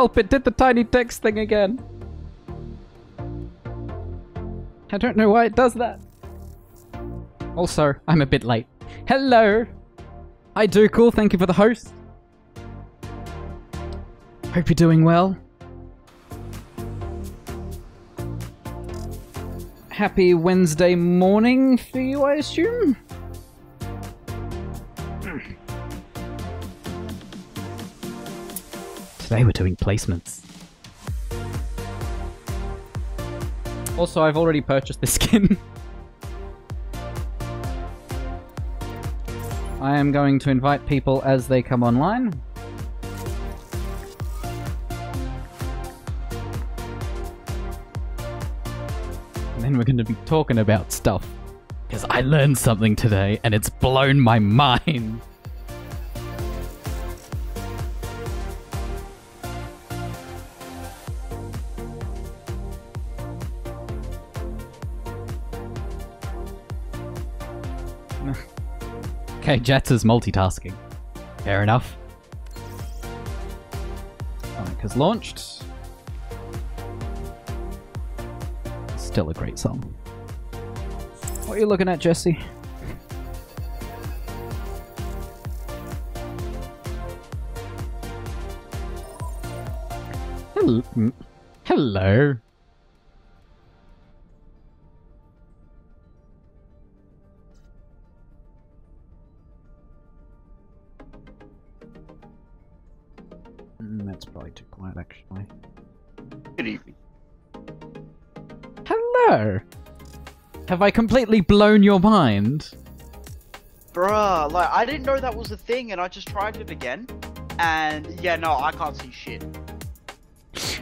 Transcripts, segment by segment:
Help, it did the tiny text thing again. I don't know why it does that. Also, I'm a bit late. Hello! Hi, do cool. Thank you for the host. Hope you're doing well. Happy Wednesday morning for you, I assume? Today we're doing placements. Also, I've already purchased this skin. I am going to invite people as they come online. And then we're going to be talking about stuff. Because I learned something today and it's blown my mind. Okay, Jets is multitasking. Fair enough. Sonic has launched. Still a great song. What are you looking at, Jesse? Hello. Hello. That's probably too quiet, actually. Good evening. Hello. Have I completely blown your mind? Bruh, like, I didn't know that was a thing, and I just tried it again. And, yeah, no, I can't see shit.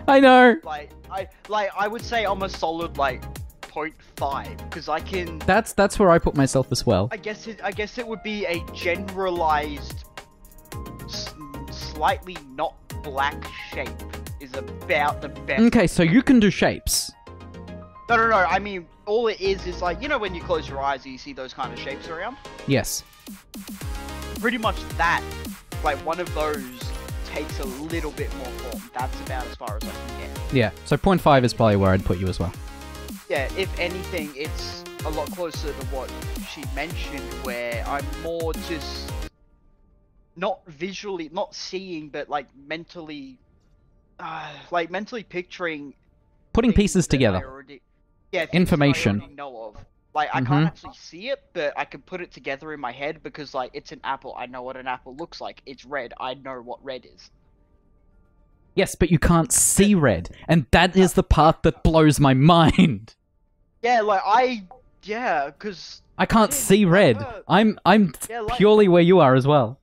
I know. Like, I, like, I would say I'm a solid, like, 0.5, because I can, That's that's where I put myself as well. I guess it, I guess it would be a generalized, s- slightly not black shape is about the best. Okay, so you can do shapes. No, no, no, I mean, all it is is like, you know when you close your eyes and you see those kind of shapes around? Yes. pretty much that, like one of those takes a little bit more form. That's about as far as I can get. Yeah. So 0.5 is probably where I'd put you as well. Yeah, if anything, it's a lot closer to what she mentioned, where I'm more just not visually, not seeing, but like mentally, uh, like mentally picturing Putting pieces together. already- yeah, that I Information. know of. Like I Mhm. can't actually see it, but I can put it together in my head because like it's an apple. I know what an apple looks like. It's red. I know what red is. Yes, but you can't see red, and that is the part that blows my mind. Yeah, like I, yeah, because I can't see red. I'm I'm yeah, like purely where you are as well.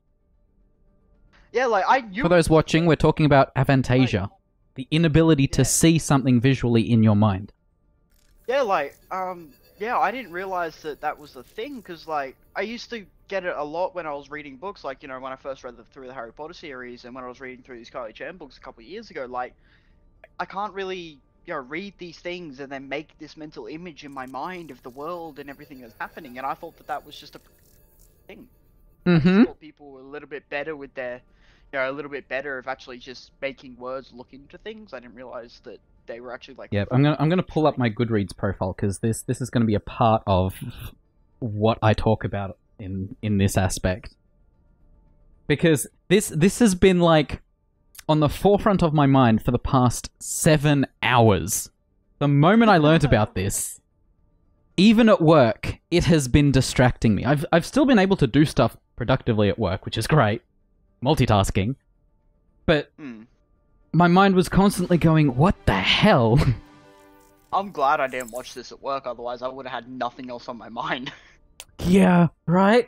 Yeah, like I knew. For those watching, we're talking about aphantasia, the inability to see something visually in your mind. Yeah, like um, yeah, I didn't realize that that was a thing because like I used to get it a lot when I was reading books. Like you know when I first read the, through the Harry Potter series and when I was reading through these Kylie Chan books a couple of years ago. Like I can't really you know read these things and then make this mental image in my mind of the world and everything that's happening. And I thought that that was just a thing. Mm-hmm. thought people were a little bit better with their, you know, a little bit better of actually just making words look into things. I didn't realize that they were actually like. Yeah, I'm gonna I'm gonna pull up my Goodreads profile because this this is gonna be a part of what I talk about in in this aspect. Because this this has been like on the forefront of my mind for the past seven hours. The moment I learnt about this, even at work, it has been distracting me. I've I've still been able to do stuff productively at work, which is great, multitasking. But Hmm. my mind was constantly going, "What the hell?" I'm glad I didn't watch this at work. Otherwise, I would have had nothing else on my mind. Yeah, right?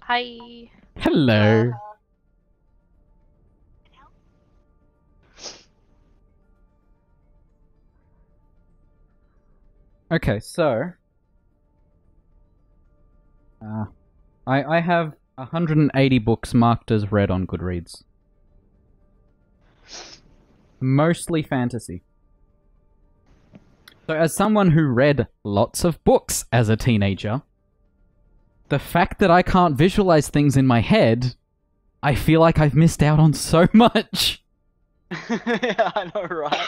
Hi. Hello. Okay, so uh, I I have 180 books marked as read on Goodreads. Mostly fantasy. So as someone who read lots of books as a teenager, the fact that I can't visualize things in my head I feel like I've missed out on so much. yeah, I know, right?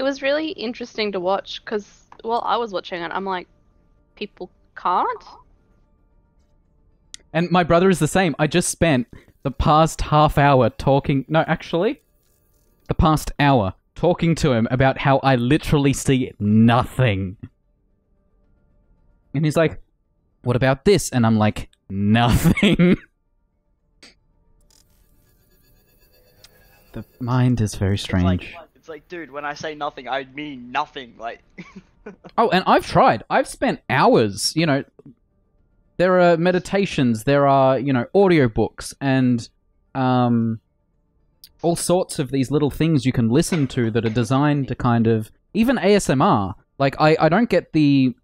It was really interesting to watch because while I was watching it, I'm like, people can't. And my brother is the same. I just spent the past half hour talking. No, actually, the past hour talking to him about how I literally see nothing. And he's like, What about this? And I'm like, Nothing. the mind is very It's strange. like, it's like, dude, when I say nothing, I mean nothing. Like, Oh, and I've tried. I've spent hours, you know. There are meditations, there are, you know, audiobooks and um all sorts of these little things you can listen to that are designed to kind of even ASMR. Like I I don't get the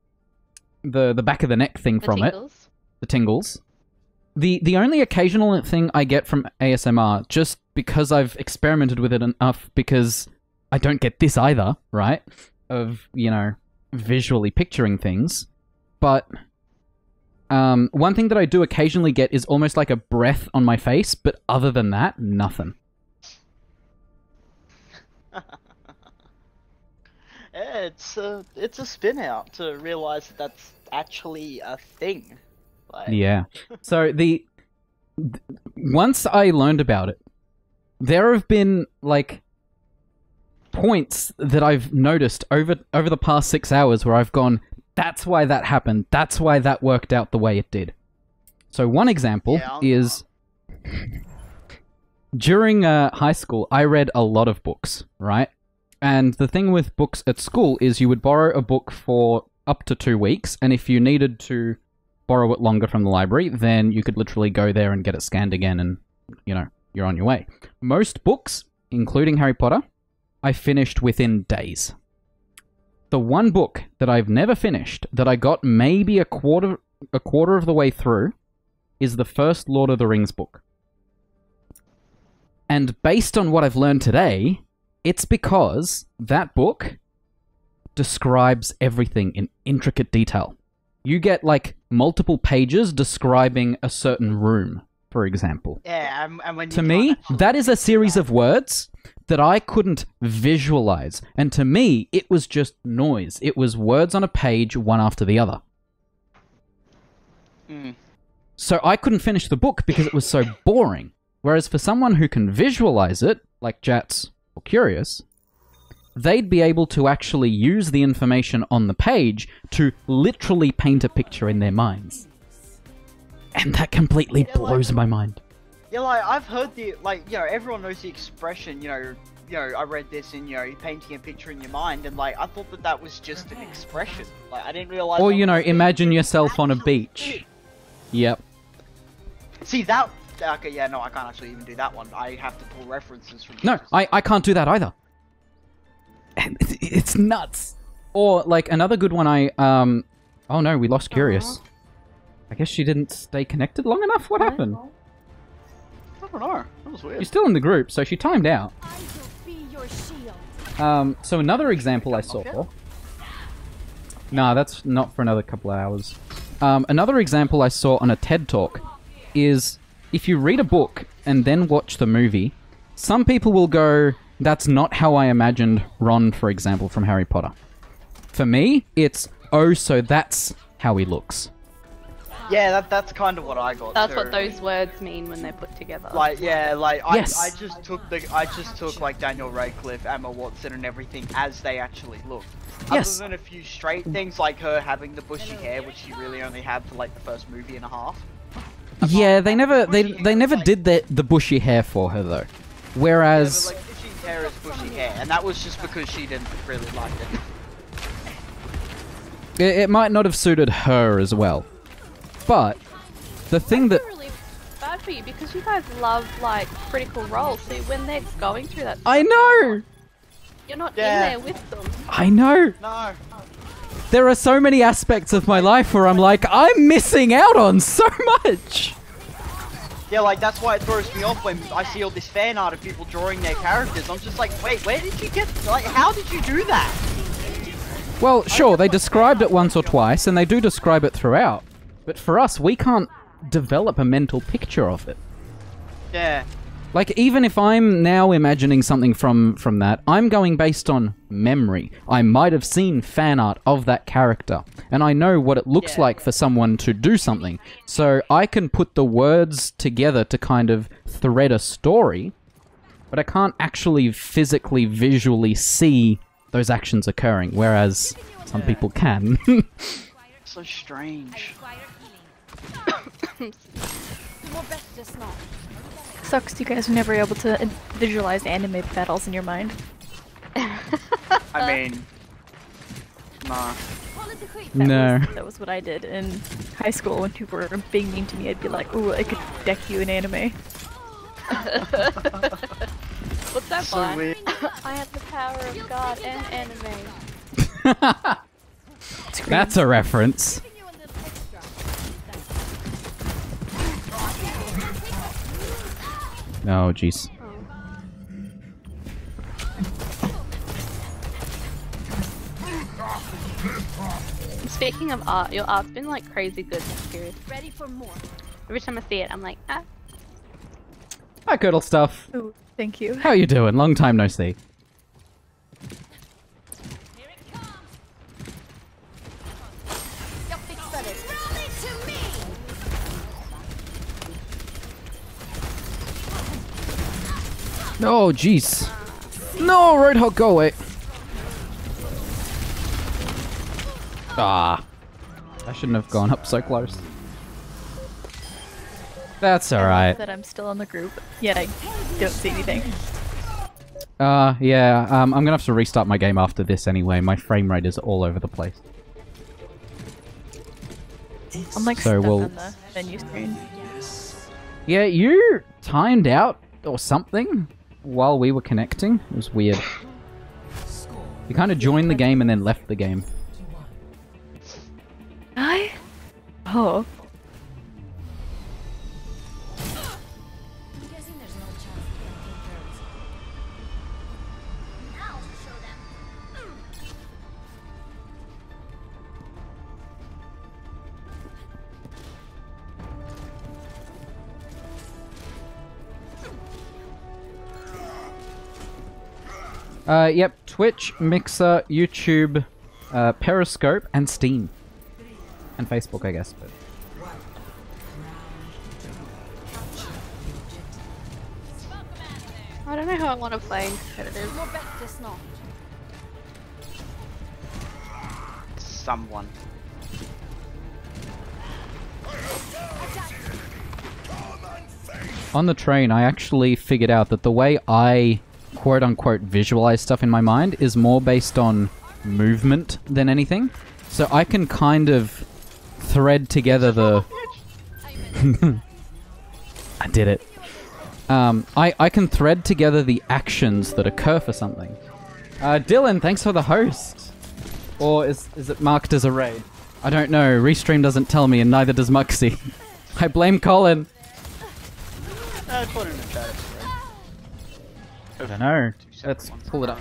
the the back of the neck thing The from it, the tingles. The the only occasional thing I get from ASMR just because I've experimented with it enough because I don't get this either, right? Of, you know, visually picturing things. But um, one thing that I do occasionally get is almost like a breath on my face, but other than that, nothing. yeah, it's a it's a spin out to realize that that's actually a thing. Like, Yeah. So the th- once I learned about it, there have been like points that I've noticed over over the past 6 hours where I've gone that's why that happened. That's why that worked out the way it did. So one example Yeah, is during uh, high school, I read a lot of books, right? And the thing with books at school is you would borrow a book for up to two weeks, and if you needed to borrow it longer from the library, then you could literally go there and get it scanned again, and you know you're on your way. Most books, including Harry Potter, I finished within days. The one book that I've never finished that I got maybe a quarter a quarter of the way through is the first Lord of the Rings book. And based on what I've learned today, it's because that book describes everything in intricate detail. You get like multiple pages describing a certain room, for example. Yeah, and, and To me, that is a series of words that I couldn't visualize. And to me, it was just noise. It was words on a page, one after the other. Mm. So I couldn't finish the book because it was so boring. Whereas for someone who can visualize it, like Jats or Curious, they'd be able to actually use the information on the page to literally paint a picture in their minds. And that completely blows my mind. Yeah, like I've heard the like you know everyone knows the expression you know you know I read this in you know painting a picture in your mind and like I thought that that was just an expression like I didn't realize. Or, you know, imagine yourself on a beach. thing. Yep. See that? Okay, yeah, no, I can't actually even do that one. I have to pull references from. No, I, I can't do that either. And it's- It's nuts. Or like another good one I um oh no, we lost Curious. I guess she didn't stay connected long enough. What happened? I don't know. That was She's weird. still in the group, so she timed out. I will be your. Um so another example I saw Nah, that's not for another couple of hours. Um, another example I saw on a TED talk is if you read a book and then watch the movie, some people will go, That's not how I imagined Ron, for example, from Harry Potter. For me, it's, Oh, so that's how he looks. Yeah, that that's kind of what I got. That's too. what those words mean when they're put together. Like yeah, like I, Yes. I just took the I just took like Daniel Radcliffe, Emma Watson, and everything as they actually look. Yes. Other than a few straight things like her having the bushy hair, which she really only had for like the first movie and a half. Yeah, they never they they never did the the bushy hair for her though. Yeah, Whereas but like bushy hair is bushy hair, and that was just because she didn't really like it. it, it might not have suited her as well. But the thing I that really bad for you because you guys love like critical roles. So when they're going through that, I know, you're not Yeah. in there with them. I know. No. There are so many aspects of my life where I'm like, I'm missing out on so much. Yeah, like that's why it throws me off when I see all this fan art of people drawing their characters. I'm just like, wait, where did you get? Like, how did you do that? Well, sure, they described it once or twice, and they do describe it throughout. But for us, we can't develop a mental picture of it. Yeah. Like even if I'm now imagining something from from that, I'm going based on memory. I might have seen fan art of that character, and I know what it looks Yeah. like for someone to do something. So I can put the words together to kind of thread a story, but I can't actually physically visually see those actions occurring whereas some Yeah. people can. So strange. Sucks you guys were never able to uh, visualize anime battles in your mind. I mean, nah. That No. Was, that was what I did in high school when people were being mean to me. I'd be like, ooh, I could deck you in anime. What's that So line? weird. I have the power of God and anime. That's a reference. Giving you a little extra. Oh jeez. Speaking of art, your art's been like crazy good this period. Ready for more. Every time I see it, I'm like, ah. Hi, Girdle stuff. Ooh, thank you. How you doing? Long time no see. Oh, jeez. No, right hook, go away. Ah. I shouldn't have gone up so close. That's alright. That I'm still in the group, yet I don't see anything. Uh, yeah, um, I'm gonna have to restart my game after this anyway. My frame rate is all over the place. I'm like So stuck we'll- on the menu screen. Yeah, you timed out or something while we were connecting. It was weird. You kind of joined the game and then left the game. I? Oh. Uh, yep, Twitch, Mixer, YouTube, uh, Periscope, and Steam. And Facebook, I guess. But I don't know how I want to play competitive. More best just not. Someone. on the train, I actually figured out that the way I quote unquote visualize stuff in my mind is more based on movement than anything. So I can kind of thread together the. I did it. Um, I, I can thread together the actions that occur for something. Uh, Dylan, thanks for the host. Or is, is it marked as a raid? I don't know. Restream doesn't tell me, and neither does Muxy. I blame Colin. Uh, I don't know. Let's pull it up.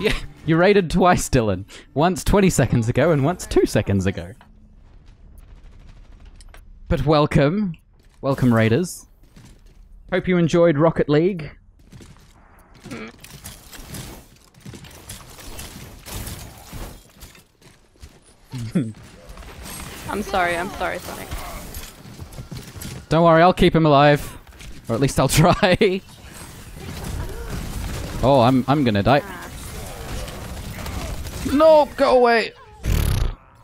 Yeah, you raided twice, Dylan. Once 20 seconds ago and once 2 seconds ago. But welcome. Welcome, Raiders. Hope you enjoyed Rocket League. I'm sorry, I'm sorry, Sonic. Don't worry, I'll keep him alive. Or at least I'll try. oh, I'm I'm gonna die. No, go away.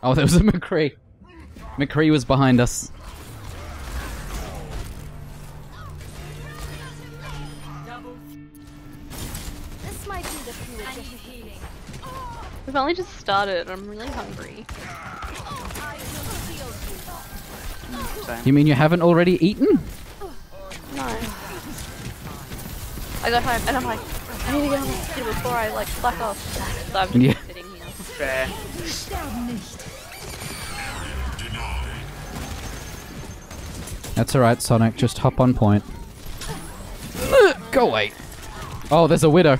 Oh, there was a McCree. McCree was behind us. This might be the. We've only just started. I'm really hungry. Shield you. Same. You mean you haven't already eaten? No. I got home and I'm like, I need to get on the computer before I like slack off. So I'm just Yeah. sitting here. Fair. That's alright, Sonic. Just hop on point. Go away. Oh, there's a widow.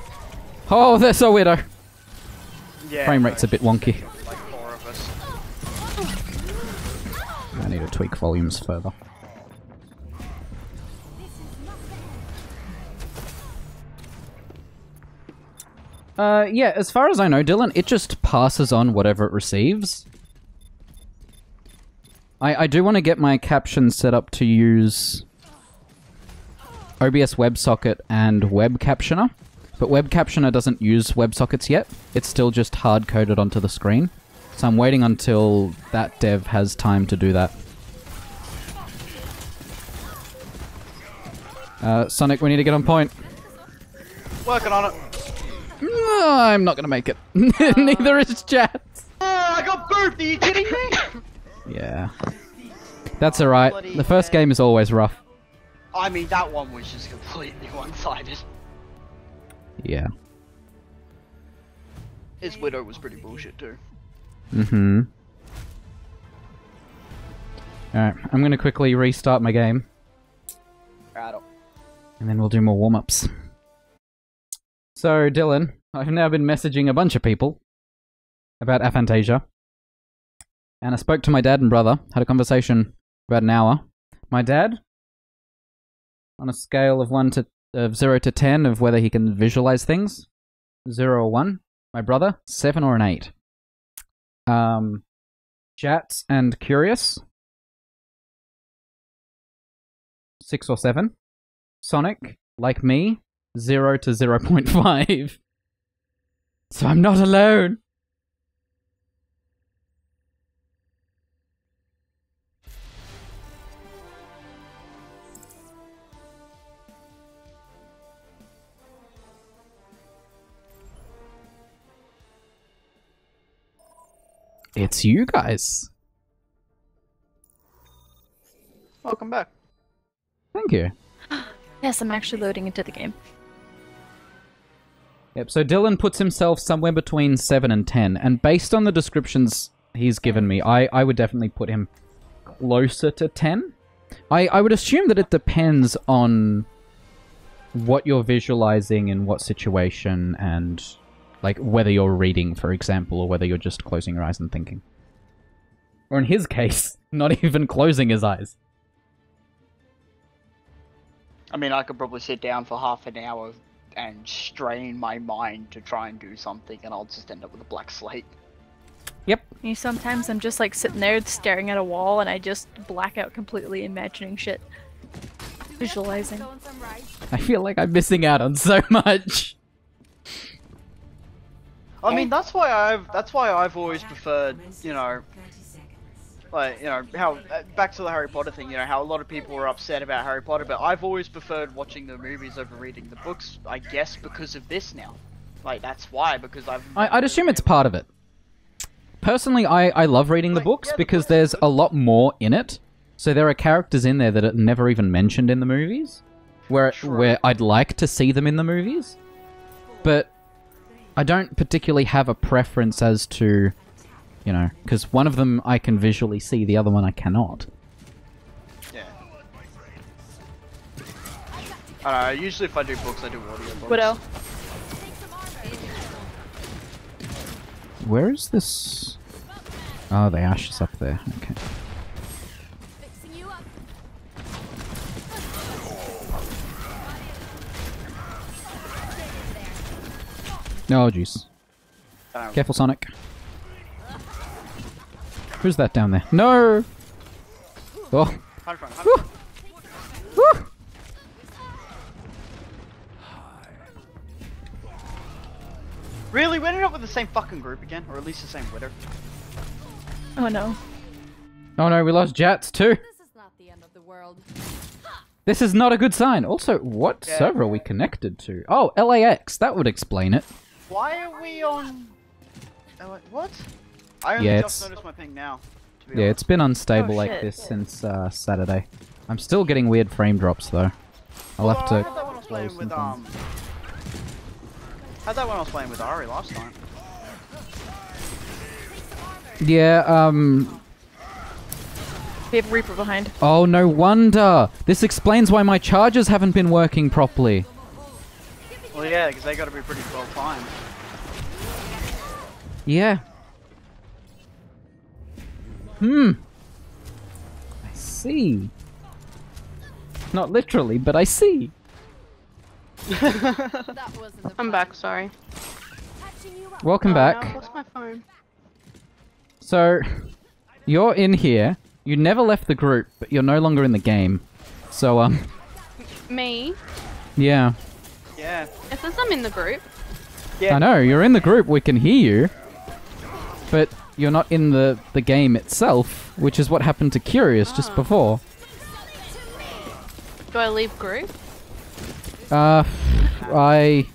Oh, there's a widow. Yeah. Frame no, rate's a bit she's wonky. Need to tweak volumes further. Uh, yeah, as far as I know, Dylan, it just passes on whatever it receives. I, I do want to get my captions set up to use OBS WebSocket and Web Captioner, but Web Captioner doesn't use WebSockets yet. It's still just hard coded onto the screen. So I'm waiting until that dev has time to do that. Uh, Sonic, we need to get on point. Working on it. No, I'm not gonna make it. Neither is chat. Oh, I got booped. Are you kidding me? Yeah. That's alright. The first game is always rough. I mean, that one was just completely one-sided. Yeah. His widow was pretty bullshit too. Mm-hmm. Alright, I'm gonna quickly restart my game. And then we'll do more warm-ups. So, Dylan, I've now been messaging a bunch of people about Aphantasia. And I spoke to my dad and brother, had a conversation about an hour. My dad, on a scale of 1 to of 0 to 10 of whether he can visualize things, 0 or 1. My brother, 7 or an 8. Um, Jats and Curious, 6 or 7. Sonic, like me, 0 to 0.5. So I'm not alone. It's you guys. Welcome back. Thank you. Yes, I'm actually loading into the game. Yep, so Dylan puts himself somewhere between 7 and 10, and based on the descriptions he's given me, I, I would definitely put him closer to 10. I, I would assume that it depends on what you're visualizing in what situation, and like whether you're reading, for example, or whether you're just closing your eyes and thinking. Or in his case, not even closing his eyes. I mean, I could probably sit down for half an hour and strain my mind to try and do something, and I'll just end up with a black slate. Yep. You know, sometimes I'm just like sitting there staring at a wall and I just black out completely imagining shit. Visualizing. Going some rice. I feel like I'm missing out on so much. I mean, that's why I've that's why I've always preferred, you know, like you know how uh, back to the Harry Potter thing. You know how a lot of people were upset about Harry Potter, but I've always preferred watching the movies over reading the books. I guess because of this now. Like that's why because I've. I, I'd assume it's part of it. Personally, I, I love reading the books yeah, the because books there's a lot more in it. So there are characters in there that are never even mentioned in the movies, where True. where I'd like to see them in the movies, but I don't particularly have a preference as to, you know, because one of them I can visually see, the other one I cannot. Yeah. I don't know, usually if I do books, I do audio books. Widow. Where is this? Oh, the ash is up there. Okay. Fixing you. Oh, jeez. Um, Careful, Sonic. Who's that down there? No! Oh. Hunt front, hunt Woo! Woo! Really, we ended up with the same fucking group again, or at least the same widow. Oh no. Oh no, we lost Jats too. This is not the end of the world. This is not a good sign. Also, what Yeah. server are we connected to? Oh, LAX. That would explain it. Why are we on? Oh, what? I only Yeah, just it's- noticed my ping now. Yeah, honest. it's been unstable Oh, like shit. this since uh, Saturday. I'm still getting weird frame drops though. I'll have Well, I to had that when I was playing with some um. Had that when I was playing with Ari last time. Yeah, um We have Reaper behind. Oh no wonder. This explains why my chargers haven't been working properly. Well, yeah, because they got to be pretty well timed. Yeah. Hmm. I see. Not literally, but I see. That I'm back, sorry. Patching you up. Welcome Oh, back. I lost my phone. So, you're in here. You never left the group, but you're no longer in the game. So, um, Me? yeah. Yeah. It says I'm in the group. Yeah. I know, you're in the group, we can hear you. But you're not in the, the game itself, which is what happened to Curious just Ah. before. Do I leave group? Uh, I...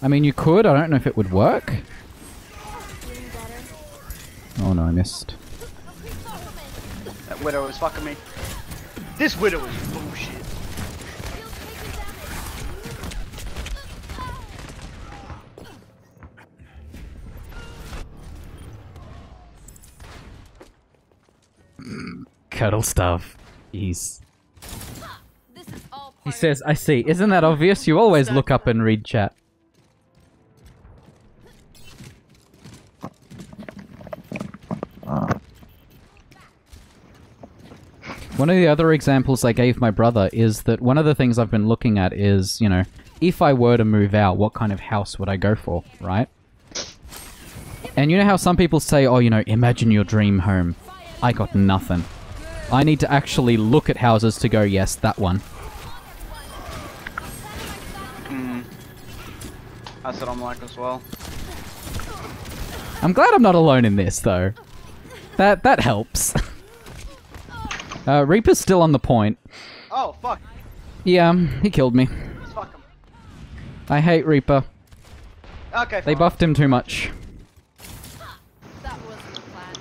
I mean, you could, I don't know if it would work. Oh no, I missed. That widow is fucking me. This widow is bullshit. Cuddle stuff. Jeez. This is all He says, I see. Isn't that obvious? You always look up and read chat. One of the other examples I gave my brother is that one of the things I've been looking at is, you know, if I were to move out, what kind of house would I go for, right? And you know how some people say, oh, you know, imagine your dream home. I got nothing. I need to actually look at houses to go, yes, that one. That's what I'm like as well. I'm glad I'm not alone in this, though. That that helps. uh, Reaper's still on the point. Oh, fuck. Yeah, he killed me. Fuck him. I hate Reaper. Okay, They buffed him too much. That wasn't the plan.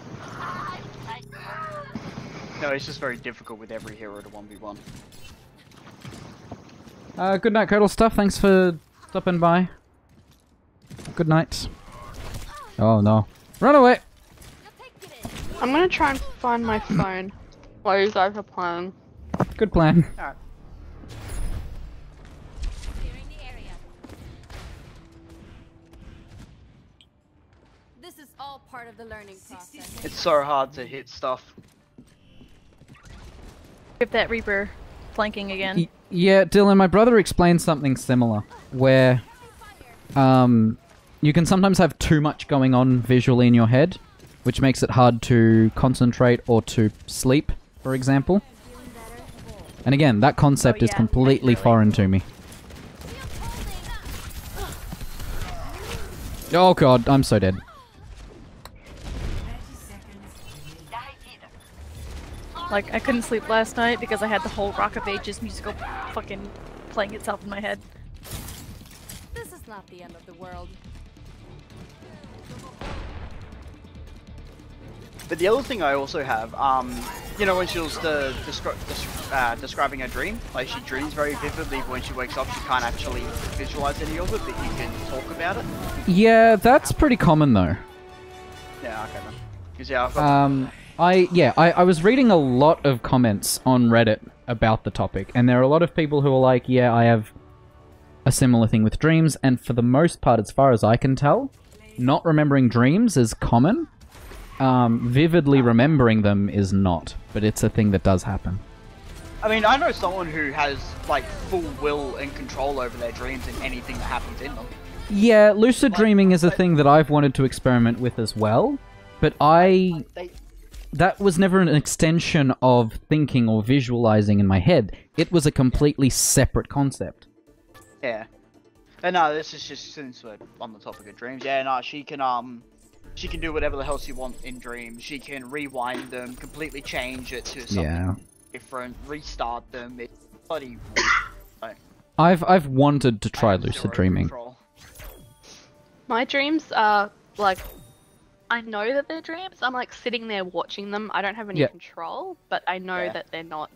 No, it's just very difficult with every hero to 1v1. Uh, good night, Curdle Stuff. Thanks for stopping by. Good night. Oh no. Run away! I'm gonna try and find my phone while you guys are playing. Good plan. Alright. Clearing the area. This is all part of the learning process. It's so hard to hit stuff. Give that Reaper flanking again. Y- yeah, Dylan, my brother explained something similar, where um, you can sometimes have too much going on visually in your head, which makes it hard to concentrate or to sleep, for example. And again, that concept Oh, is completely definitely. foreign to me. Oh god, I'm so dead. Like, I couldn't sleep last night because I had the whole Rock of Ages musical fucking playing itself in my head. This is not the end of the world. But the other thing I also have, um, you know, when she was the, descri- des- uh, describing her dream, like she dreams very vividly, but when she wakes up, she can't actually visualize any of it, but you can talk about it. Yeah, that's pretty common though. Yeah, okay then. Because yeah, I've got Um, I yeah, I, I was reading a lot of comments on Reddit about the topic, and there are a lot of people who are like, "Yeah, I have a similar thing with dreams," and for the most part, as far as I can tell, not remembering dreams is common. Um, vividly remembering them is not, but it's a thing that does happen. I mean, I know someone who has like full will and control over their dreams and anything that happens in them. Yeah, lucid dreaming is a thing that I've wanted to experiment with as well, but I They, that was never an extension of thinking or visualizing in my head. It was a completely separate concept. yeah. And no, this is just since we're on the topic of dreams. Yeah, no, she can um, she can do whatever the hell she wants in dreams. She can rewind them, completely change it to something Yeah. different, restart them. It's bloody. like, I've I've wanted to try lucid dreaming. control. My dreams are like I know that they're dreams. I'm like sitting there watching them. I don't have any Yeah. control, but I know Yeah. that they're not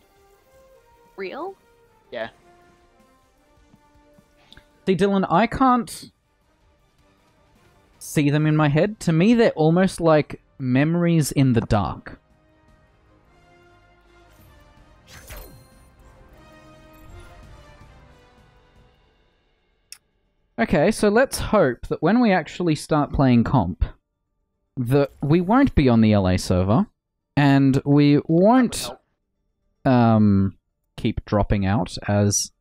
real. Yeah. See, Dylan, I can't see them in my head. To me, they're almost like memories in the dark. Okay, so let's hope that when we actually start playing comp, that we won't be on the LA server, and we won't um keep dropping out as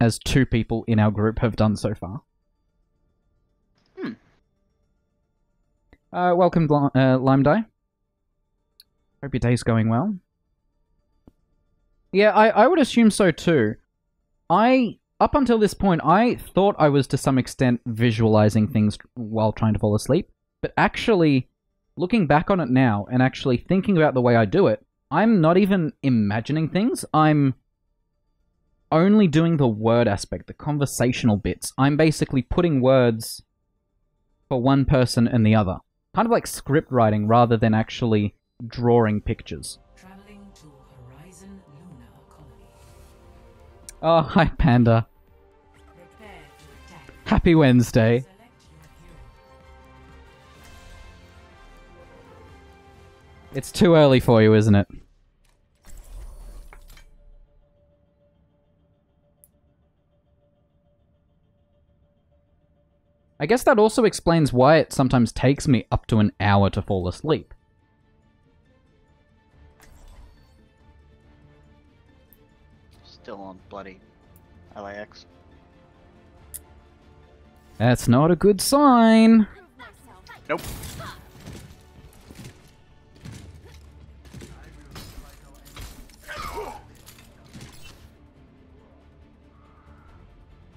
as two people in our group have done so far. Hmm. Uh, welcome, uh, Lime Die. Hope your day's going well. Yeah, I, I would assume so too. I up until this point, I thought I was to some extent visualizing things while trying to fall asleep, but actually, looking back on it now and actually thinking about the way I do it, I'm not even imagining things. I'm only doing the word aspect, the conversational bits. I'm basically putting words for one person and the other. Kind of like script writing rather than actually drawing pictures. Traveling to Horizon Lunar Colony. Oh, hi, Panda. Prepare to attack. Happy Wednesday. It's too early for you, isn't it? I guess that also explains why it sometimes takes me up to an hour to fall asleep. Still on bloody LAX. That's not a good sign. Nope.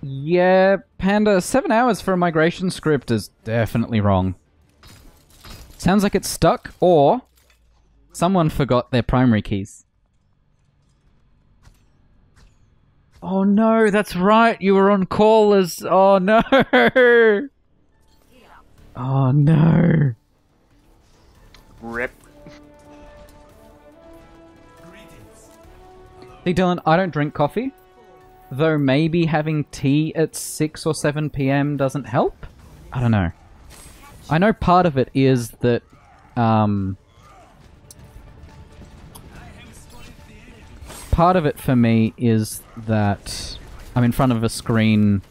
Yeah, Panda, seven hours for a migration script is definitely wrong. Sounds like it's stuck, or someone forgot their primary keys. Oh no, that's right, you were on call as. Oh no! Oh no. Rip. See, Dylan, I don't drink coffee. Though maybe having tea at 6 or 7 pm doesn't help? I don't know. I know part of it is that, um... Part of it for me is that I'm in front of a screen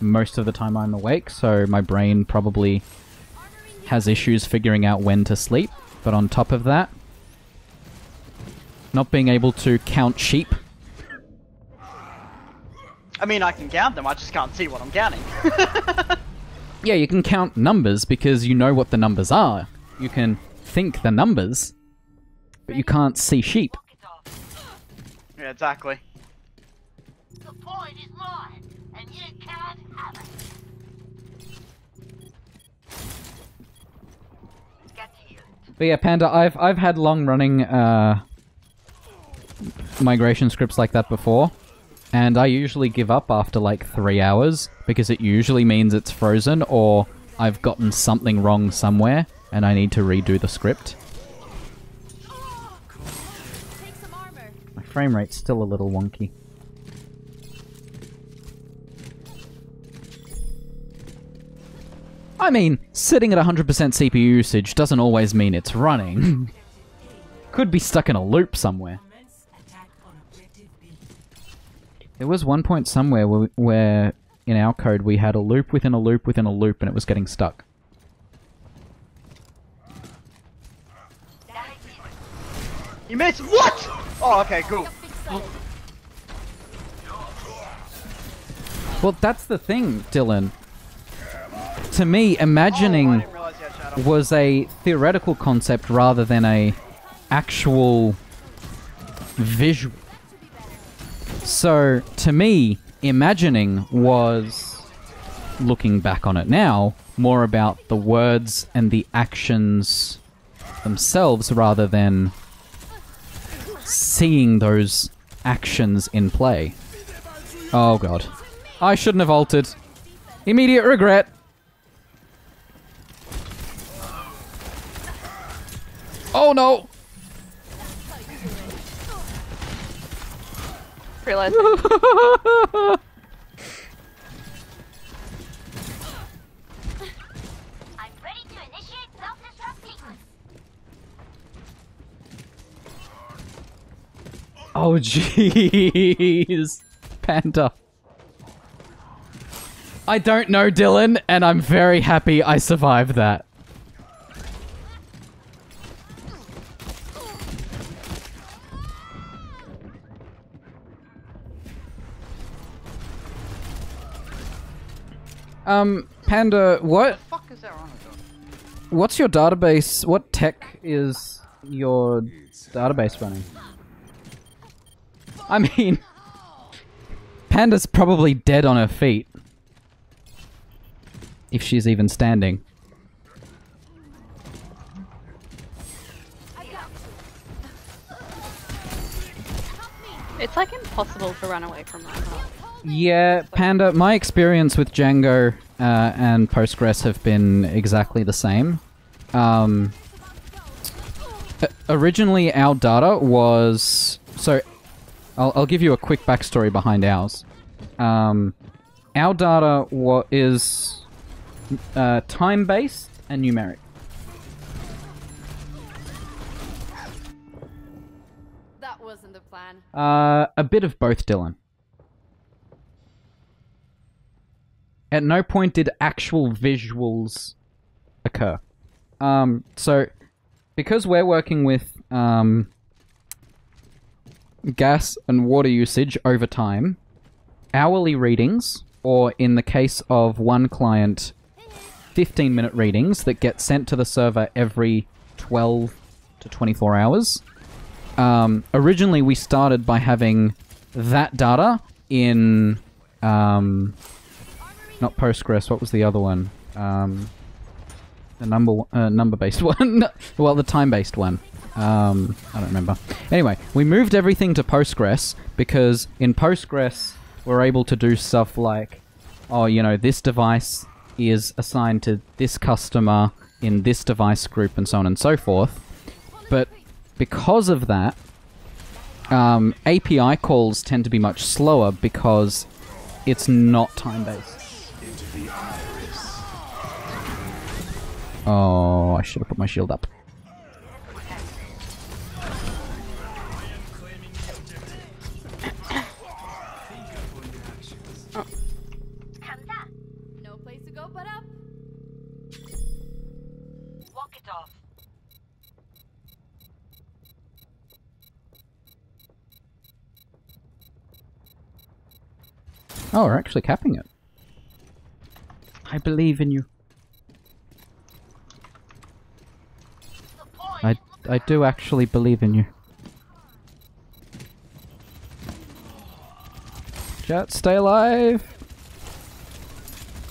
most of the time I'm awake, so my brain probably has issues figuring out when to sleep. But on top of that, not being able to count sheep I mean, I can count them. I just can't see what I'm counting. Yeah, you can count numbers because you know what the numbers are. You can think the numbers, but you can't see sheep. yeah, exactly. The point is mine, and you can't have it. But yeah, Panda, I've I've had long running uh, migration scripts like that before, and I usually give up after like three hours because it usually means it's frozen or I've gotten something wrong somewhere and I need to redo the script. My frame rate's still a little wonky. I mean, sitting at 100% CPU usage doesn't always mean it's running. Could be stuck in a loop somewhere. There was one point somewhere where, where in our code we had a loop within a loop within a loop and it was getting stuck. You missed what? Oh, okay, cool. Well, that's the thing, Dylan. To me, Oh, imagining I didn't realize you had shadow. was a theoretical concept rather than a actual visual. So, to me, imagining was looking back on it now more about the words and the actions themselves rather than seeing those actions in play. Oh god. I shouldn't have altered. Immediate regret. Oh no! Realized I'm ready to initiate self-destruct sequence. Oh jeez. Panda. I don't know, Dylan, and I'm very happy I survived that. Um, Panda, what fuck is that on about? what's your database? What tech is your database running? I mean, Panda's probably dead on her feet. If she's even standing. It's like impossible to run away from Reinhardt. Yeah, Panda, my experience with Django uh, and Postgres have been exactly the same. Um, originally, our data was. So, I'll, I'll give you a quick backstory behind ours. Um, our data wa- is uh, time based and numeric. That wasn't the plan. Uh, a bit of both, Dylan. At no point did actual visuals occur. Um, so, because we're working with um, gas and water usage over time, hourly readings, or in the case of one client, 15 minute readings that get sent to the server every 12 to 24 hours. Um, originally, we started by having that data in um, not Postgres. What was the other one? Um, the number uh, number based one. well, the time based one. Um, I don't remember. Anyway, we moved everything to Postgres because in Postgres we're able to do stuff like, oh, you know, this device is assigned to this customer in this device group, and so on and so forth. But because of that, um, API calls tend to be much slower because it's not time based. Oh, I should have put my shield up. No place to go but up. Walk it off. Oh, we're actually capping it. I believe in you. The point. I, I do actually believe in you. Jet, stay alive!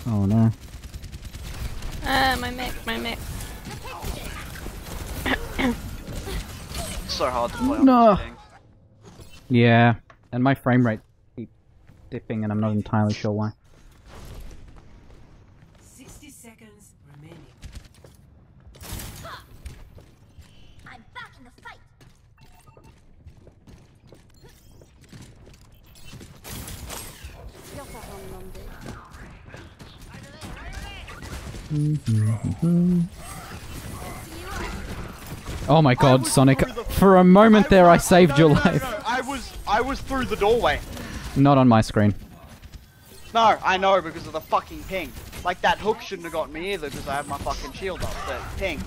Oh no. Ah, my mech, my mech. so hard to play on No. this thing. Yeah, and my frame rate keeps dipping and I'm not entirely sure why. 60 seconds remaining. I'm back in the fight. Oh my god, Sonic. For a moment there I saved your life. I was I was through the doorway. Not on my screen. No, I know because of the fucking ping. Like that hook shouldn't have gotten me either because I have my fucking shield up. But ping.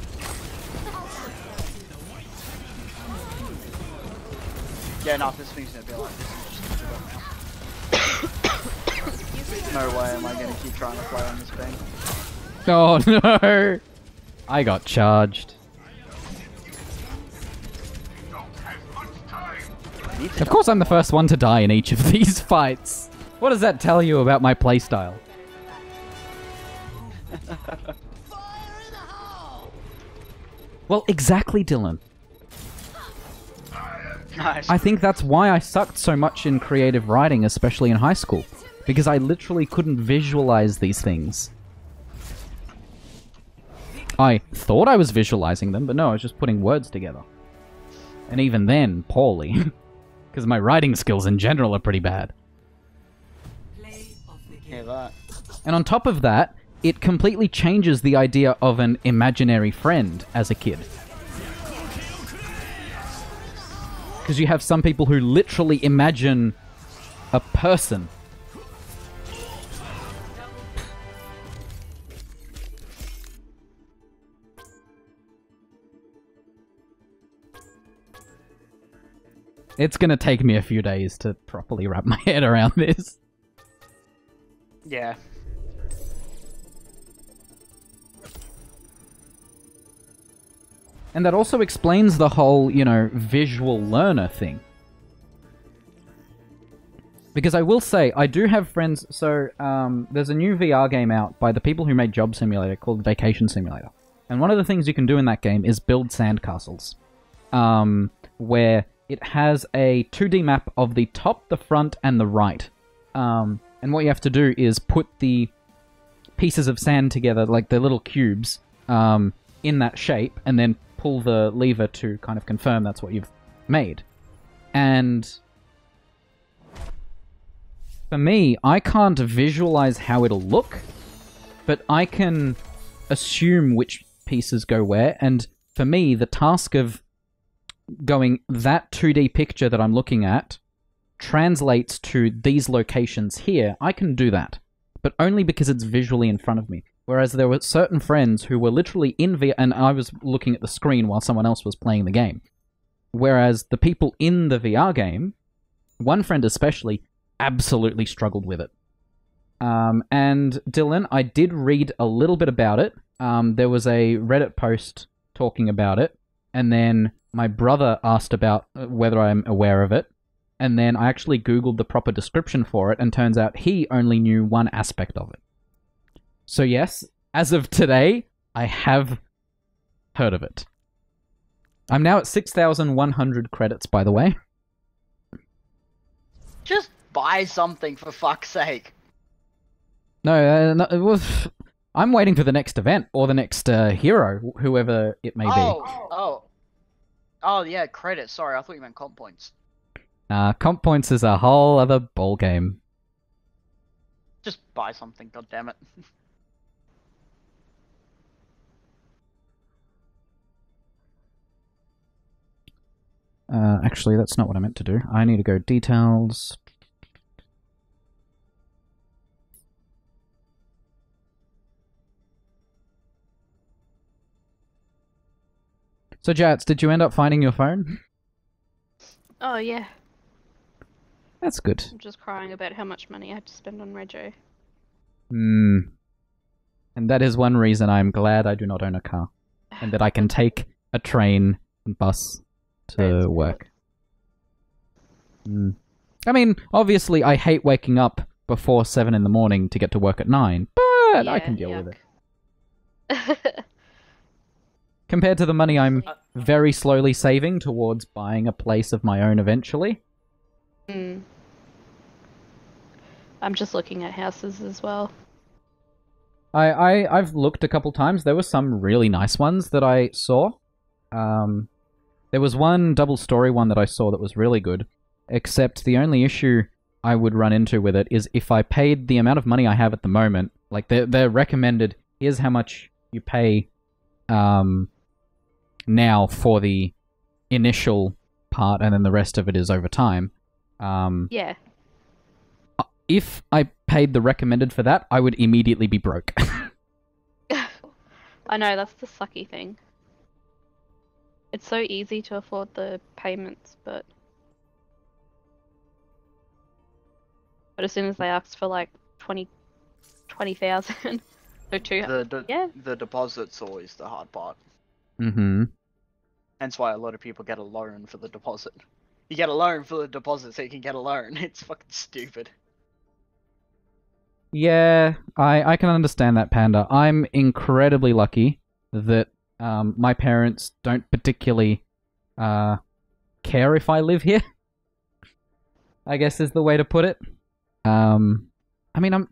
Yeah, no, this thing's gonna be like this. no way am I gonna keep trying to play on this thing. Oh no! I got charged. Of course I'm the first one to die in each of these fights. What does that tell you about my playstyle? well, exactly, Dylan. Nice. I think that's why I sucked so much in creative writing, especially in high school. Because I literally couldn't visualize these things. I thought I was visualizing them, but no, I was just putting words together. And even then, poorly. Because my writing skills in general are pretty bad. Play of the game. Hear that? And on top of that, it completely changes the idea of an imaginary friend as a kid. Because you have some people who literally imagine a person. It's gonna take me a few days to properly wrap my head around this. Yeah. And that also explains the whole, you know, visual learner thing. Because I will say, I do have friends. So, um, there's a new VR game out by the people who made Job Simulator called Vacation Simulator. And one of the things you can do in that game is build sandcastles. Um, where it has a 2D map of the top, the front, and the right. Um, and what you have to do is put the pieces of sand together, like the little cubes, um, in that shape, and then pull the lever to kind of confirm that's what you've made. And for me, I can't visualize how it'll look, but I can assume which pieces go where. And for me, the task of going that 2D picture that I'm looking at translates to these locations here, I can do that. But only because it's visually in front of me. Whereas there were certain friends who were literally in VR, and I was looking at the screen while someone else was playing the game. Whereas the people in the VR game, one friend especially, absolutely struggled with it. Um, and Dylan, I did read a little bit about it. Um, there was a Reddit post talking about it, and then my brother asked about uh, whether I'm aware of it, and then I actually Googled the proper description for it, and turns out he only knew one aspect of it. So, yes, as of today, I have heard of it. I'm now at 6,100 credits, by the way. Just buy something for fuck's sake. No, uh, no it was. I'm waiting for the next event or the next uh, hero, whoever it may be. Oh, oh. Yeah, credit. Sorry, I thought you meant comp points. Uh, comp points is a whole other ball game. Just buy something, God damn it. Uh, actually, that's not what I meant to do. I need to go details. So, Jats, did you end up finding your phone? Oh yeah, That's good. I'm just crying about how much money I had to spend on Rego. Hmm. And that is one reason I'm glad I do not own a car. And that I can take a train and bus to That's work. Hmm. I mean, obviously, I hate waking up before 7 in the morning to get to work at 9, but I can deal with it. Compared to the money I'm very slowly saving towards buying a place of my own eventually. Hmm. I'm just looking at houses as well. I, I I've looked a couple times. There were some really nice ones that I saw. Um, there was one double story one that I saw that was really good. Except the only issue I would run into with it is if I paid the amount of money I have at the moment, like they're they're recommended. Here's how much you pay, um, now for the initial part, and then the rest of it is over time. Um, Yeah. if I paid the recommended for that, I would immediately be broke. I know, that's the sucky thing. It's so easy to afford the payments, but. But as soon as they ask for like 20 20,000, so two. The, the, Yeah. the deposit's always the hard part. Mm-hmm. Hence why a lot of people get a loan for the deposit. You get a loan for the deposit so you can get a loan. It's fucking stupid. Yeah, I, I can understand that, Panda. I'm incredibly lucky that um, my parents don't particularly uh, care if I live here. I guess is the way to put it. Um, I mean, I'm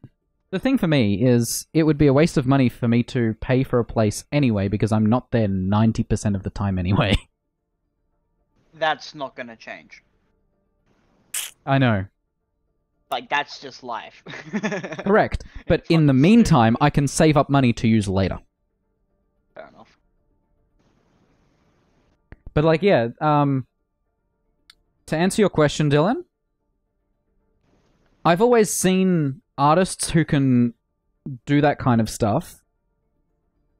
the thing for me is it would be a waste of money for me to pay for a place anyway because I'm not there ninety percent of the time anyway. That's not gonna change. I know, Like that's just life. correct. But It's in the meantime, I can save up money to use later. Fair enough. But like, yeah, um, to answer your question, Dylan, I've always seen artists who can do that kind of stuff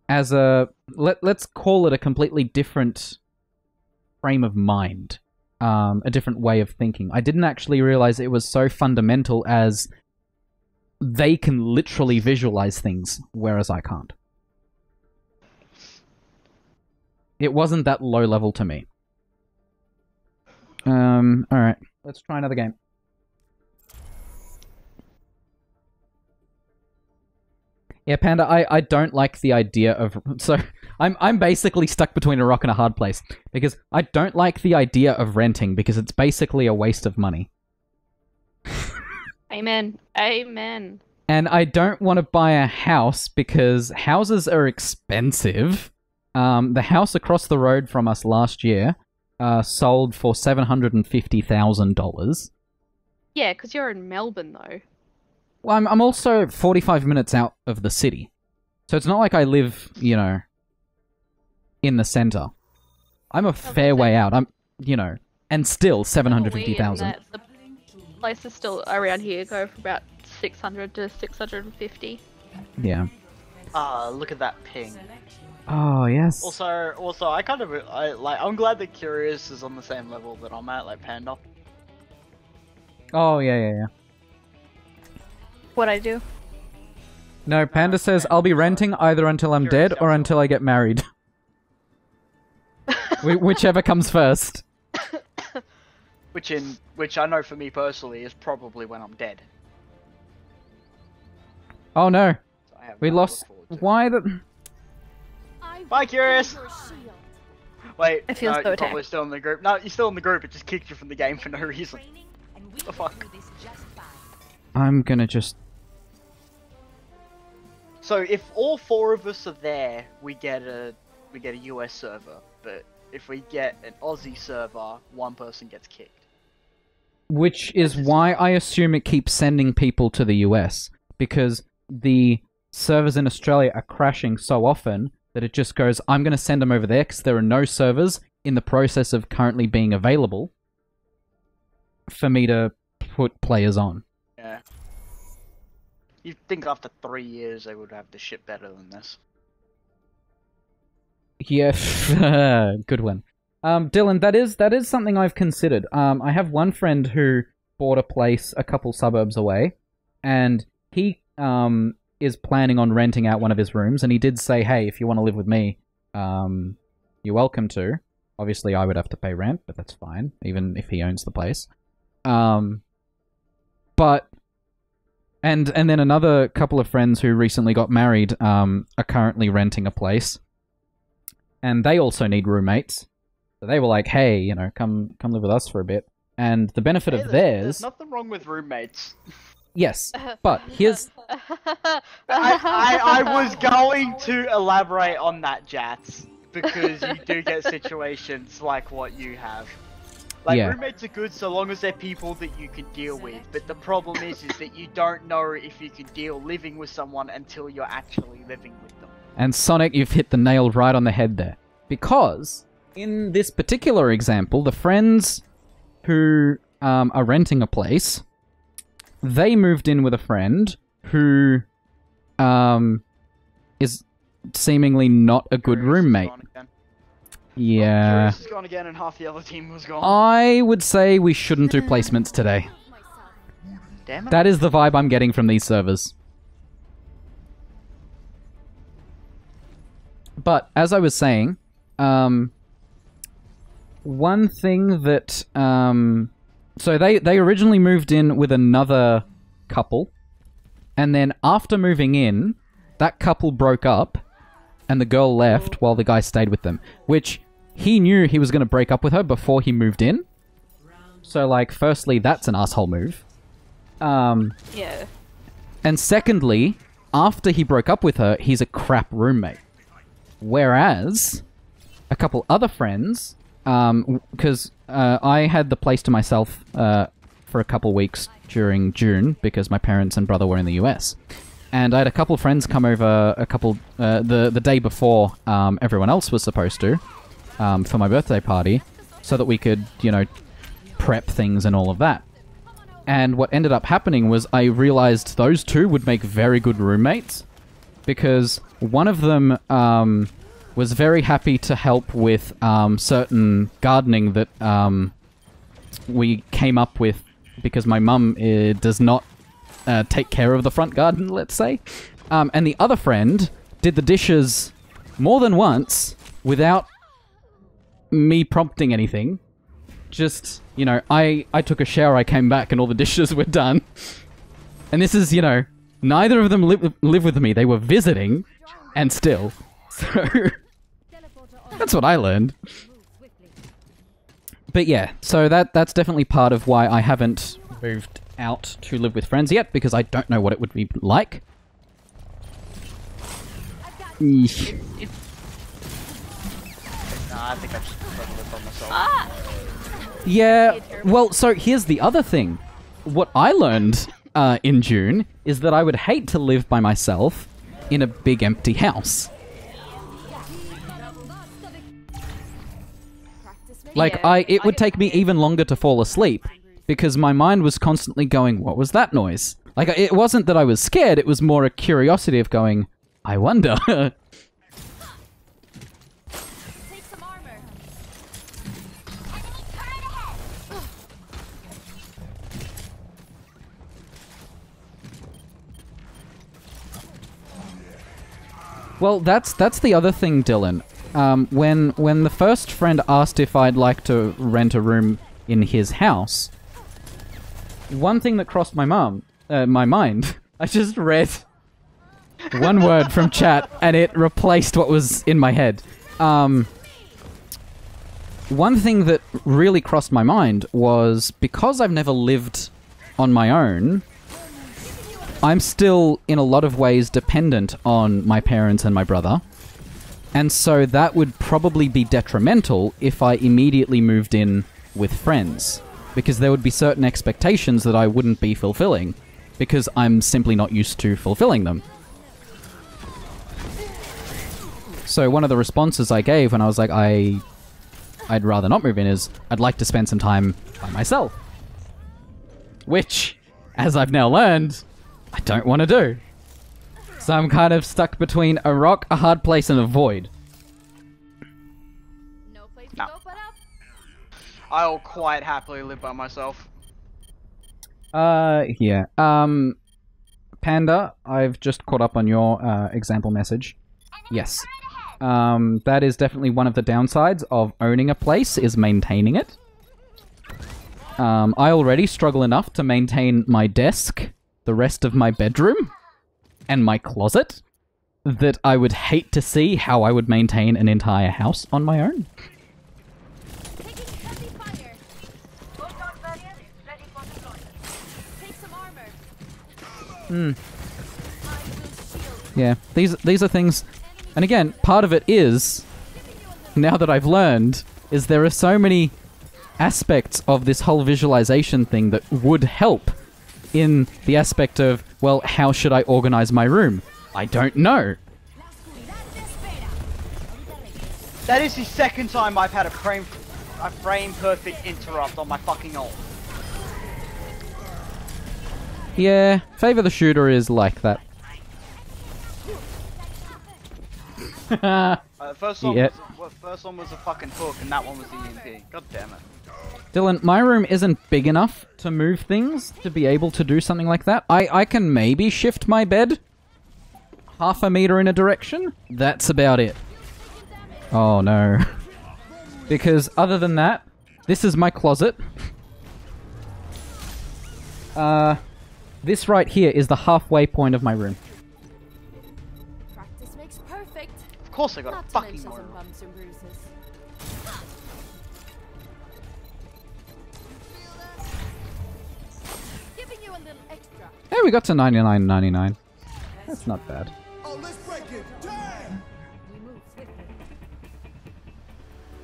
as a let let's call it a completely different frame of mind. um, a different way of thinking. I didn't actually realize it was so fundamental as they can literally visualize things, whereas I can't. It wasn't that low level to me. Um, alright. Let's try another game. Yeah, Panda, I, I don't like the idea of so I'm I'm basically stuck between a rock and a hard place because I don't like the idea of renting because it's basically a waste of money. Amen. Amen. And I don't want to buy a house because houses are expensive. Um, the house across the road from us last year uh, sold for seven hundred and fifty thousand dollars. Yeah, because you're in Melbourne though. Well, I'm I'm also forty five minutes out of the city, so it's not like I live, you know, in the center. I'm a fair say- way out. I'm, you know, and still seven hundred fifty Weird in thousand. The places still around here go for about 600 to 650. Yeah. Ah, look at that ping. Oh yes. Also, also, I kind of I like. I'm glad that Curious is on the same level that I'm at, like Panda. Oh yeah, yeah, yeah. What I do? No, Panda says I'll be renting either until I'm dead or until I get married. Whichever comes first. Which in which I know for me personally is probably when I'm dead. Oh no, So we lost. look forward to. Why the? Bye, Curious. Wait, I feel no, so you're probably still in the group. No, you're still in the group. It just kicked you from the game for no reason. The fuck. I'm gonna just. So if all four of us are there, we get a we get a US server. But if we get an Aussie server, one person gets kicked. Which is why I assume it keeps sending people to the US because the servers in Australia are crashing so often that it just goes, I'm going to send them over there because there are no servers in the process of currently being available for me to put players on. Yeah. You'd think after three years they would have the shit better than this. Yes, good one. Um, Dylan, that is that is something I've considered. Um, I have one friend who bought a place a couple suburbs away, and he um is planning on renting out one of his rooms. And he did say, "Hey, if you want to live with me, um, you're welcome to." Obviously, I would have to pay rent, but that's fine, even if he owns the place. Um, but and and then another couple of friends who recently got married um are currently renting a place and they also need roommates. So they were like, "Hey, you know, come come live with us for a bit." And the benefit Hey, of there's- theirs, There's nothing wrong with roommates. yes, but here's I, I, I was going to elaborate on that, Jats, because you do get situations like what you have. Like Yeah. roommates are good so long as they're people that you can deal with, but the problem is is that you don't know if you can deal living with someone until you're actually living with them. and Sonic, you've hit the nail right on the head there. Because in this particular example, the friends who um, are renting a place, they moved in with a friend who um, is seemingly not a good roommate. Again. Yeah. Curious is gone again, and half the other team was gone. I would say we shouldn't do placements today. Damn it! That is the vibe I'm getting from these servers. But as I was saying, um, one thing that um, so they they originally moved in with another couple, and then after moving in, that couple broke up, and the girl left while the guy stayed with them, which he knew he was going to break up with her before he moved in. So like, firstly, that's an asshole move. Um, yeah. and secondly, after he broke up with her, he's a crap roommate. Whereas, a couple other friends, because uh, I had the place to myself uh, for a couple weeks during June because my parents and brother were in the US, and I had a couple friends come over a couple uh, the the day before um, everyone else was supposed to um, for my birthday party, so that we could you know prep things and all of that. And what ended up happening was I realized those two would make very good roommates because one of them um, was very happy to help with um, certain gardening that um, we came up with because my mum uh, does not uh, take care of the front garden, let's say. Um, and the other friend did the dishes more than once without me prompting anything. Just, you know, I, I took a shower, I came back, and all the dishes were done. And this is, you know, neither of them live, live with me. They were visiting, and still. So, that's what I learned. But yeah, so that that's definitely part of why I haven't moved out to live with friends yet, because I don't know what it would be like. Eesh. I think I just live by myself. Yeah, well, so here's the other thing. What I learned uh, in June is that I would hate to live by myself in a big empty house. Like, I, it would take me even longer to fall asleep because my mind was constantly going, "What was that noise?" Like, it wasn't that I was scared; it was more a curiosity of going, "I wonder." Take some armor. Well, that's that's the other thing, Dylan. Um, when when the first friend asked if I'd like to rent a room in his house, one thing that crossed my mum, uh, my mind, I just read one word from chat and it replaced what was in my head. Um, one thing that really crossed my mind was because I've never lived on my own. I'm still, in a lot of ways, dependent on my parents and my brother. And so that would probably be detrimental if I immediately moved in with friends. Because there would be certain expectations that I wouldn't be fulfilling. Because I'm simply not used to fulfilling them. So one of the responses I gave when I was like, I. I'd rather not move in is, I'd like to spend some time by myself. Which, as I've now learned, I don't want to do. So I'm kind of stuck between a rock, a hard place, and a void. I'll quite happily live by myself. Uh, yeah. Um, Panda, I've just caught up on your uh, example message. Yes. Um, that is definitely one of the downsides of owning a place is maintaining it. Um, I already struggle enough to maintain my desk, the rest of my bedroom, and my closet that I would hate to see how I would maintain an entire house on my own. Taking heavy fire. Bulldog barrier is ready for deployment. Take some armor. Shield. Yeah, these these are things, and again, part of it is now that I've learned is there are so many aspects of this whole visualization thing that would help in the aspect of well, how should I organize my room? I don't know. That is the second time I've had a frame, a frame perfect interrupt on my fucking ult. Yeah, favor the shooter is like that. Uh, first one, Yeah. was well, first one was a fucking hook, and that one was the EMP. God damn it. Dylan, my room isn't big enough to move things to be able to do something like that. I, I can maybe shift my bed half a meter in a direction. That's about it. Oh no. because other than that, this is my closet. Uh, this right here is the halfway point of my room. Practice makes perfect. Of course I got a Not to fucking mention some bumps and bruises. Giving you a little extra. Hey, we got to 99.99. That's not bad.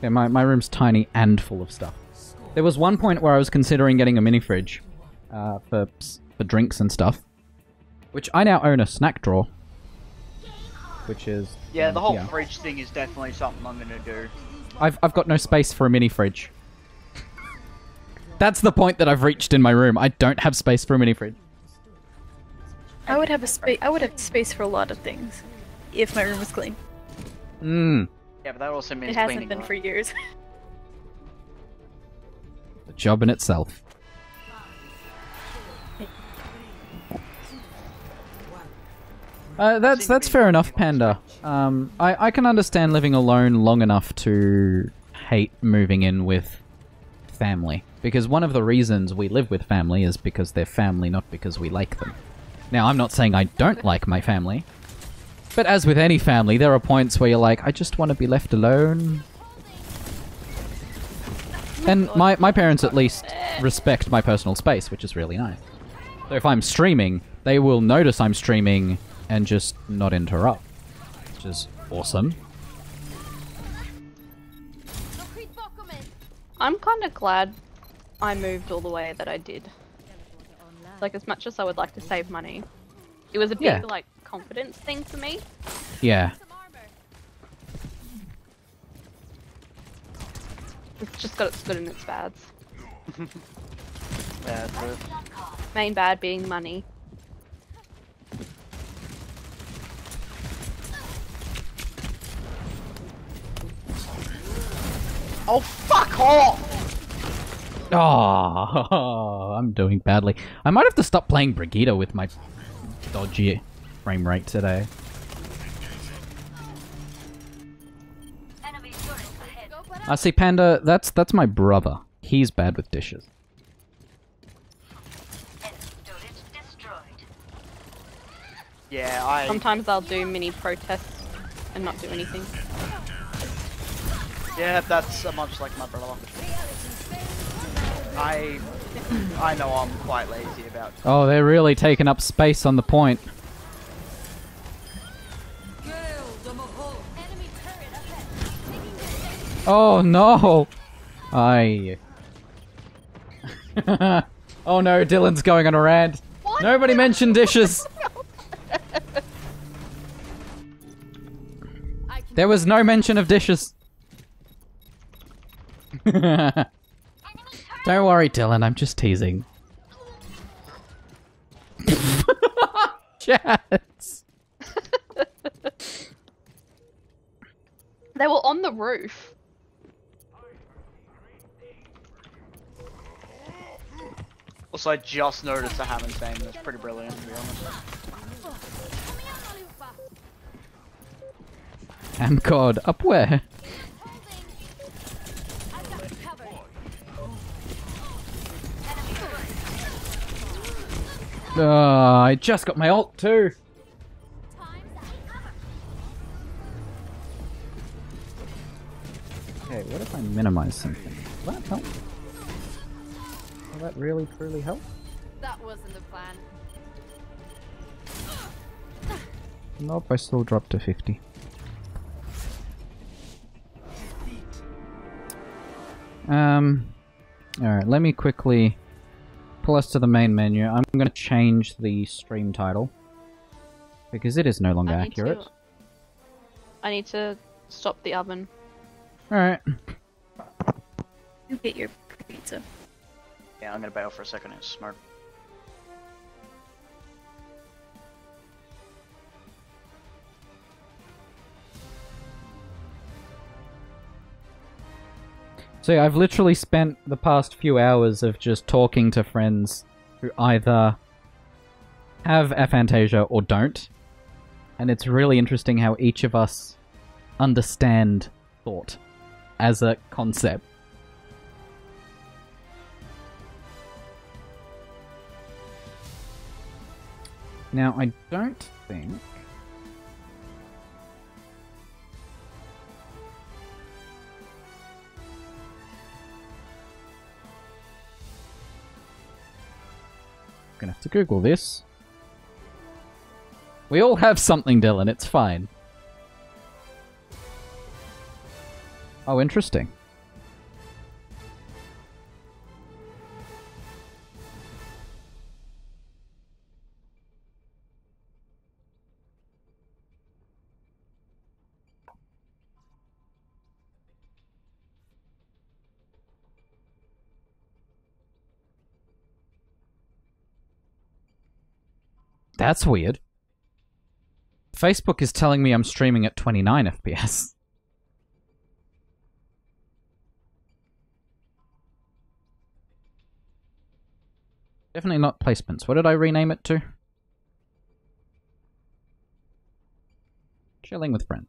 Yeah, my, my room's tiny and full of stuff. There was one point where I was considering getting a mini fridge uh, for for drinks and stuff, which I now own a snack drawer, which is Yeah, the whole yeah. fridge thing is definitely something I'm gonna do. I've I've got no space for a mini fridge. That's the point that I've reached in my room. I don't have space for a mini fridge. I would have a space. I would have space for a lot of things, if my room was clean. Mmm. Yeah, but that also means It hasn't cleaning been up. for years. The job in itself. Uh, that's that's fair enough, Panda. Um, I I can understand living alone long enough to hate moving in with family because one of the reasons we live with family is because they're family, not because we like them. Now, I'm not saying I don't like my family, but as with any family, there are points where you're like, I just want to be left alone. And my, my parents at least respect my personal space, which is really nice. So if I'm streaming, they will notice I'm streaming and just not interrupt, which is awesome. Concrete bakom in. I'm kind of glad I moved all the way that I did. Like, as much as I would like to save money, it was a big, Yeah. like, confidence thing for me. Yeah. It's just got its good and its bads. Yeah. Main bad being money. Oh, fuck off! Oh, I'm doing badly. I might have to stop playing Brigitte with my dodgy frame rate today. Enemy turret ahead. Go for I see, Panda. That's that's my brother. He's bad with dishes. Enemy turret destroyed. Yeah, I. Sometimes I'll do mini protests and not do anything. Yeah, that's much like my brother. I. I know I'm quite lazy about. Oh, they're really taking up space on the point. enemy turret ahead. Taking this Oh no! I. oh no, Dylan's going on a rant. Nobody mentioned dishes. There was no mention of dishes. Don't worry, Dylan. I'm just teasing. Chats. They were on the roof. Also, I just noticed the Hammond's name. That's pretty brilliant, to be honest. Coming. And God, up where? Uh, I just got my ult too. Okay, what if I minimize something? Will that help? Will that really truly help? That wasn't the plan. Nope, I still dropped to 50. Um, alright, let me quickly pull us to the main menu. I'm going to change the stream title because it is no longer I accurate. to- I need to stop the oven. Alright, You get your pizza. Yeah, I'm gonna bail for a second. It's smart. So yeah, I've literally spent the past few hours of just talking to friends who either have aphantasia or don't. And it's really interesting how each of us understand thought as a concept. Now, I don't think Gonna have to Google this. We all have something, Dylan. It's fine. Oh, interesting. That's weird. Facebook is telling me I'm streaming at 29 FPS. Definitely not placements. What did I rename it to? Chilling with friends.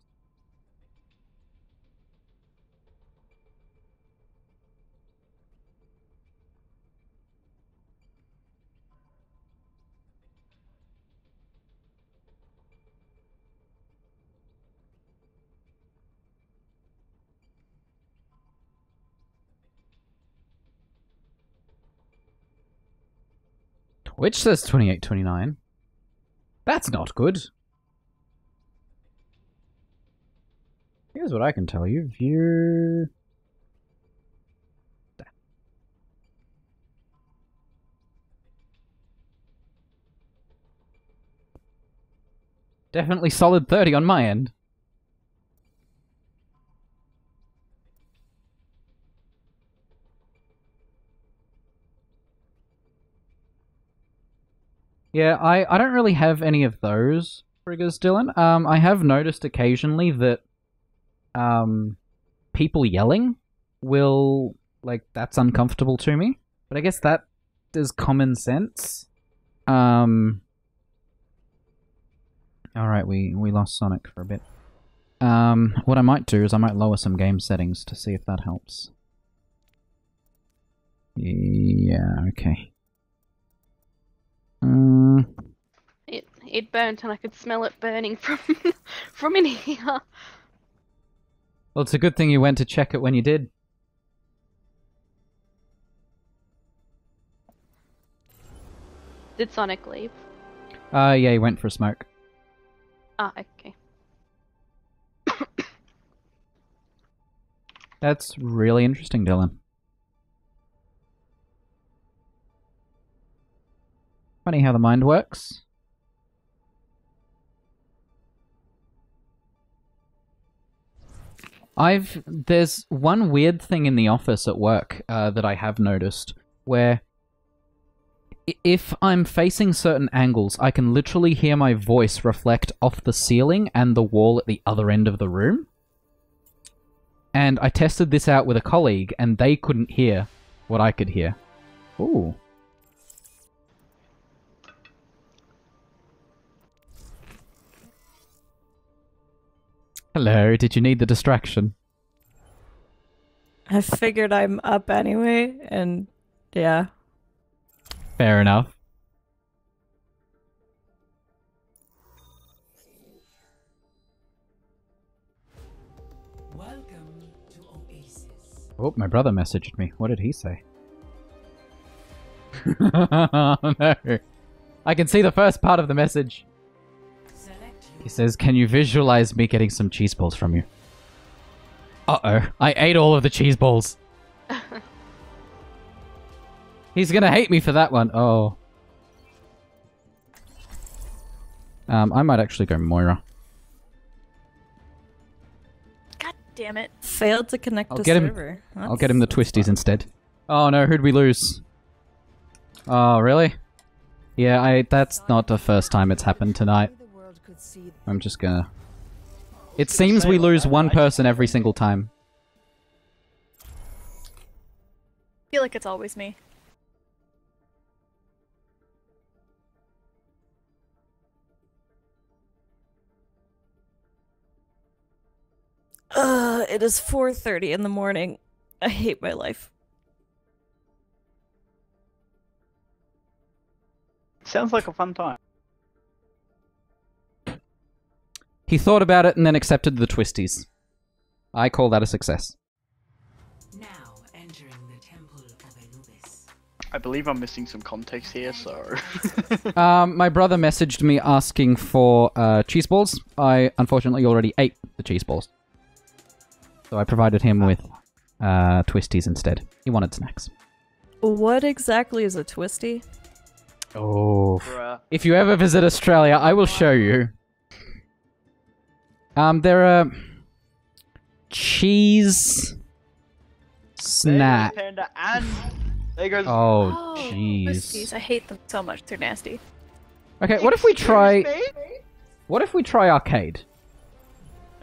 Twitch says 2829. That's not good. Here's what I can tell you. View. Definitely solid 30 on my end. Yeah, I, I don't really have any of those triggers, Dylan. Um, I have noticed occasionally that um, people yelling will like that's uncomfortable to me. But I guess that is common sense. Um. All right, we we lost Sonic for a bit. Um, what I might do is I might lower some game settings to see if that helps. Yeah. Okay. Mm, It it burnt and I could smell it burning from from in here. well, it's a good thing you went to check it when you did. Did Sonic leave? Uh, yeah, he went for a smoke. Ah, okay. That's really interesting, Dylan. Funny how the mind works. I've there's one weird thing in the office at work uh, that I have noticed where if I'm facing certain angles, I can literally hear my voice reflect off the ceiling and the wall at the other end of the room. And I tested this out with a colleague, and they couldn't hear what I could hear. Ooh. Hello, did you need the distraction? I figured I'm up anyway, and yeah. Fair enough. Welcome to Oasis. Oh, my brother messaged me. What did he say? oh, no. I can see the first part of the message. Select He says, Can you visualize me getting some cheese balls from you? Uh oh. I ate all of the cheese balls. He's gonna hate me for that one. Oh. Um, I might actually go Moira. God damn it. Failed to connect I'll the get him- server. I'll get him the twisties instead. Oh no, who'd we lose? Oh, really? Yeah, I. That's not the first time it's happened tonight. I'm just gonna. It seems we lose one person every single time. I feel like it's always me. Uh, it is 4:30 in the morning. I hate my life. Sounds like a fun time. He thought about it and then accepted the twisties. I call that a success. now entering the Temple of Anubis. I believe I'm missing some context here, so. Um, my brother messaged me asking for uh, cheese balls. I unfortunately already ate the cheese balls, so I provided him with uh, twisties instead. He wanted snacks. What exactly is a twisty? Oh, Bruh. if you ever visit Australia, I will show you. Um, there are cheese There snack. Panda and there goes. Oh, twisties. jeez. I hate them so much. They're nasty. Okay, what if we try? Me? What if we try arcade?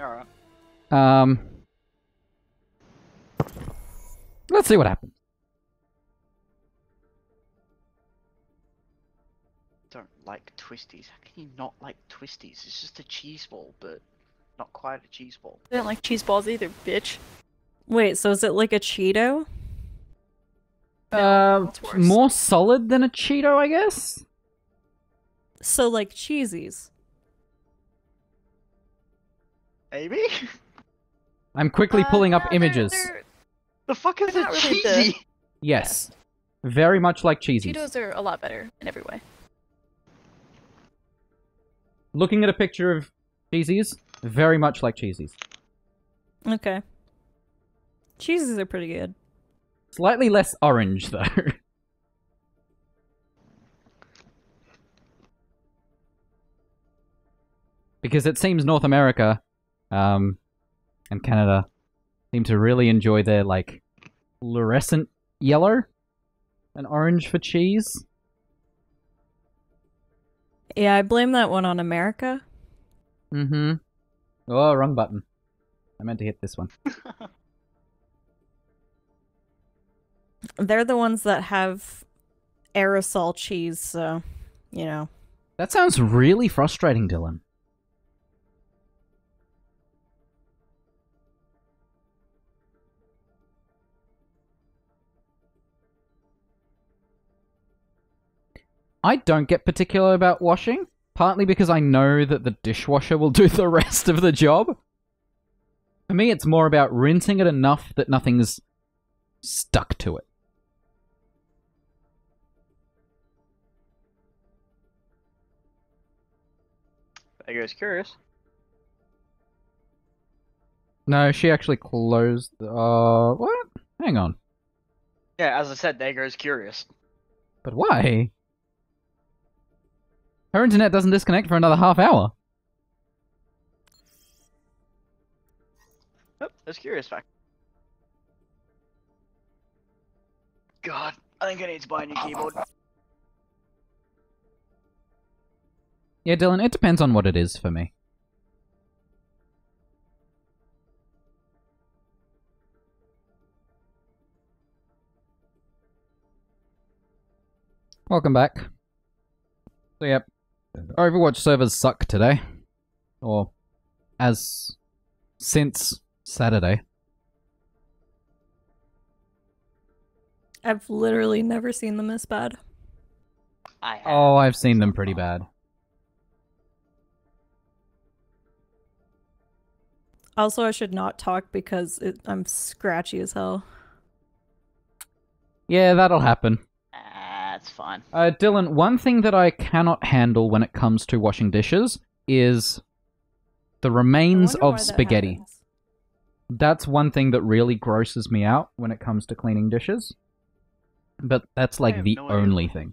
Alright. Um, let's see what happens. Don't like twisties. How can you not like twisties? It's just a cheese ball, but not quite a cheese ball. I don't like cheese balls either, bitch. Wait, so is it like a Cheeto? Uh, it's more solid than a Cheeto, I guess. So like cheesies. Maybe? I'm quickly Uh, pulling up no, they're- images. they're- the fuck is They're it not really the- cheesy? Yes, very much like cheesies. Cheetos are a lot better in every way. Looking at a picture of cheesies, very much like cheesies. Okay. Cheeses are pretty good. Slightly less orange though. because it seems North America um, and Canada seem to really enjoy their like fluorescent yellow and orange for cheese. Yeah, I blame that one on America. Mm-hmm. Oh, wrong button. I meant to hit this one. They're the ones that have aerosol cheese, so you know. That sounds really frustrating, Dylan. I don't get particular about washing, partly because I know that the dishwasher will do the rest of the job. For me, it's more about rinsing it enough that nothing's stuck to it. There goes curious. No, she actually closed. Uh, what? Hang on. Yeah, as I said, goes curious. But why? Her internet doesn't disconnect for another half hour. Oh, there's curious fact. God, I think I need to buy a new keyboard. Yeah, Dylan, it depends on what it is for me. Welcome back. So, yep. Overwatch servers suck today. Or, as since Saturday. I've literally never seen them this bad. I have. Oh, I've seen them pretty bad. Also, I should not talk because it, I'm scratchy as hell. Yeah, that'll happen. That's fine. Uh, Dylan, one thing that I cannot handle when it comes to washing dishes is the remains of spaghetti. happens. That's one thing that really grosses me out when it comes to cleaning dishes. But that's like the no idea. only thing.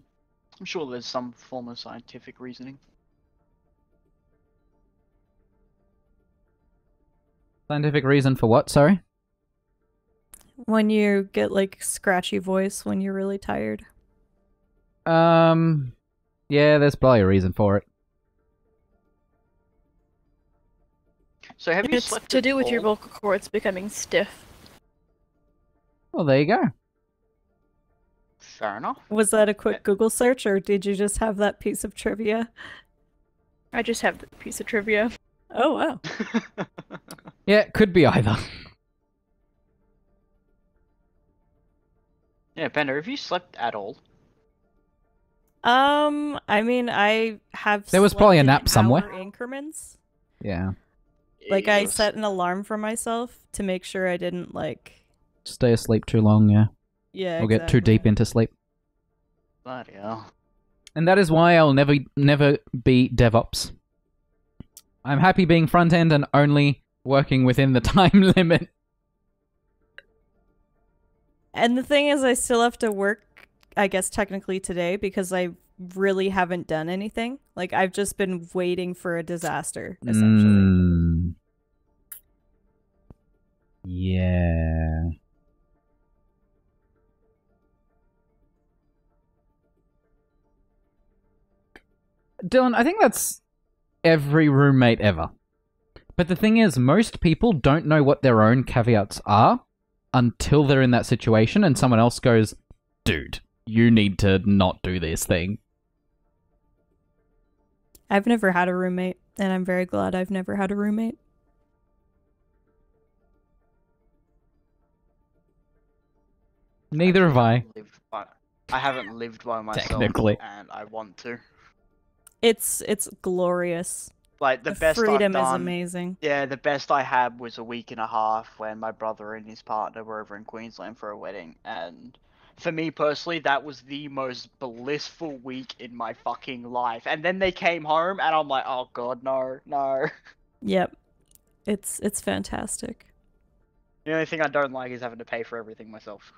I'm sure there's some form of scientific reasoning. Scientific reason for what? Sorry. When you get like scratchy voice when you're really tired. Um. Yeah, there's probably a reason for it. So have you It's slept to do with your vocal cords becoming stiff. Well, there you go. Fair enough. Was that a quick Google search or did you just have that piece of trivia? I just have the piece of trivia. Oh wow. Yeah, it could be either. yeah, Panda, have you slept at all? Um, I mean, I have. There was probably a in nap somewhere. increments. Yeah. Like I set an alarm for myself to make sure I didn't like. Stay asleep too long, yeah. Yeah. Or get too deep into sleep. Bloody hell. And that is why I'll never never be DevOps. I'm happy being front end and only working within the time limit. And the thing is, I still have to work. I guess technically today because I really haven't done anything. Like I've just been waiting for a disaster, essentially. Mm. Yeah. Dylan, I think that's every roommate ever. But the thing is, most people don't know what their own caveats are until they're in that situation and someone else goes, dude, you need to not do this thing. I've never had a roommate, and I'm very glad I've never had a roommate. Neither have I. haven't by- I haven't lived by myself, Technically. and I want to. It's it's glorious. Like the, The, best freedom I've is amazing. Yeah, the best I had was a week and a half when my brother and his partner were over in Queensland for a wedding, and for me personally, that was the most blissful week in my fucking life. And then they came home, and I'm like, oh god, no, no. Yep. It's it's fantastic. The only thing I don't like is having to pay for everything myself.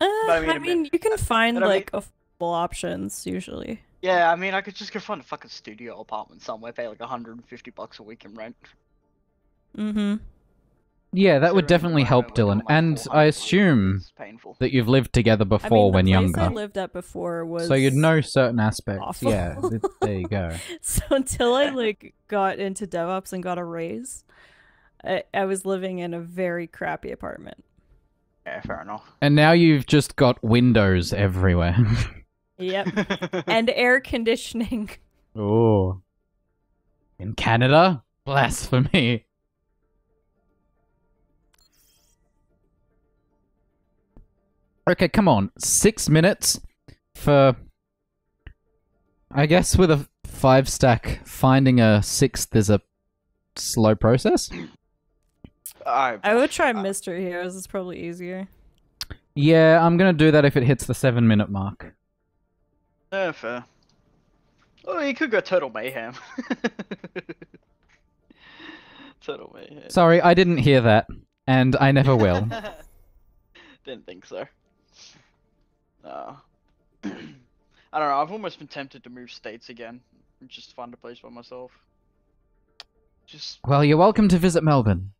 Uh, I mean, I mean, you can find but I mean- like affordable options usually. Yeah, I mean, I could just go find a fucking studio apartment somewhere, pay like 150 bucks a week in rent. Mm-hmm. Yeah, that would definitely help, Dylan. And I assume painful. that you've lived together before I before mean, the when place younger. I lived at before was So you'd know certain aspects. awful. Yeah, there you go. So until I like got into DevOps and got a raise, I, I was living in a very crappy apartment. Yeah, fair enough. And now you've just got windows everywhere. Yep. and air conditioning. oh. In Canada? Blasphemy. Okay, come on. Six minutes for. I guess with a five stack, finding a sixth is a slow process. I, I would try uh, Mystery Heroes. It's probably easier. Yeah, I'm gonna do that if it hits the seven minute mark. Yeah, fair. Oh, you could go Turtle Mayhem. Turtle Mayhem. Sorry, I didn't hear that, and I never will. Didn't think so. Uh, I don't know. I've almost been tempted to move states again and just find a place by myself. Just well, you're welcome to visit Melbourne.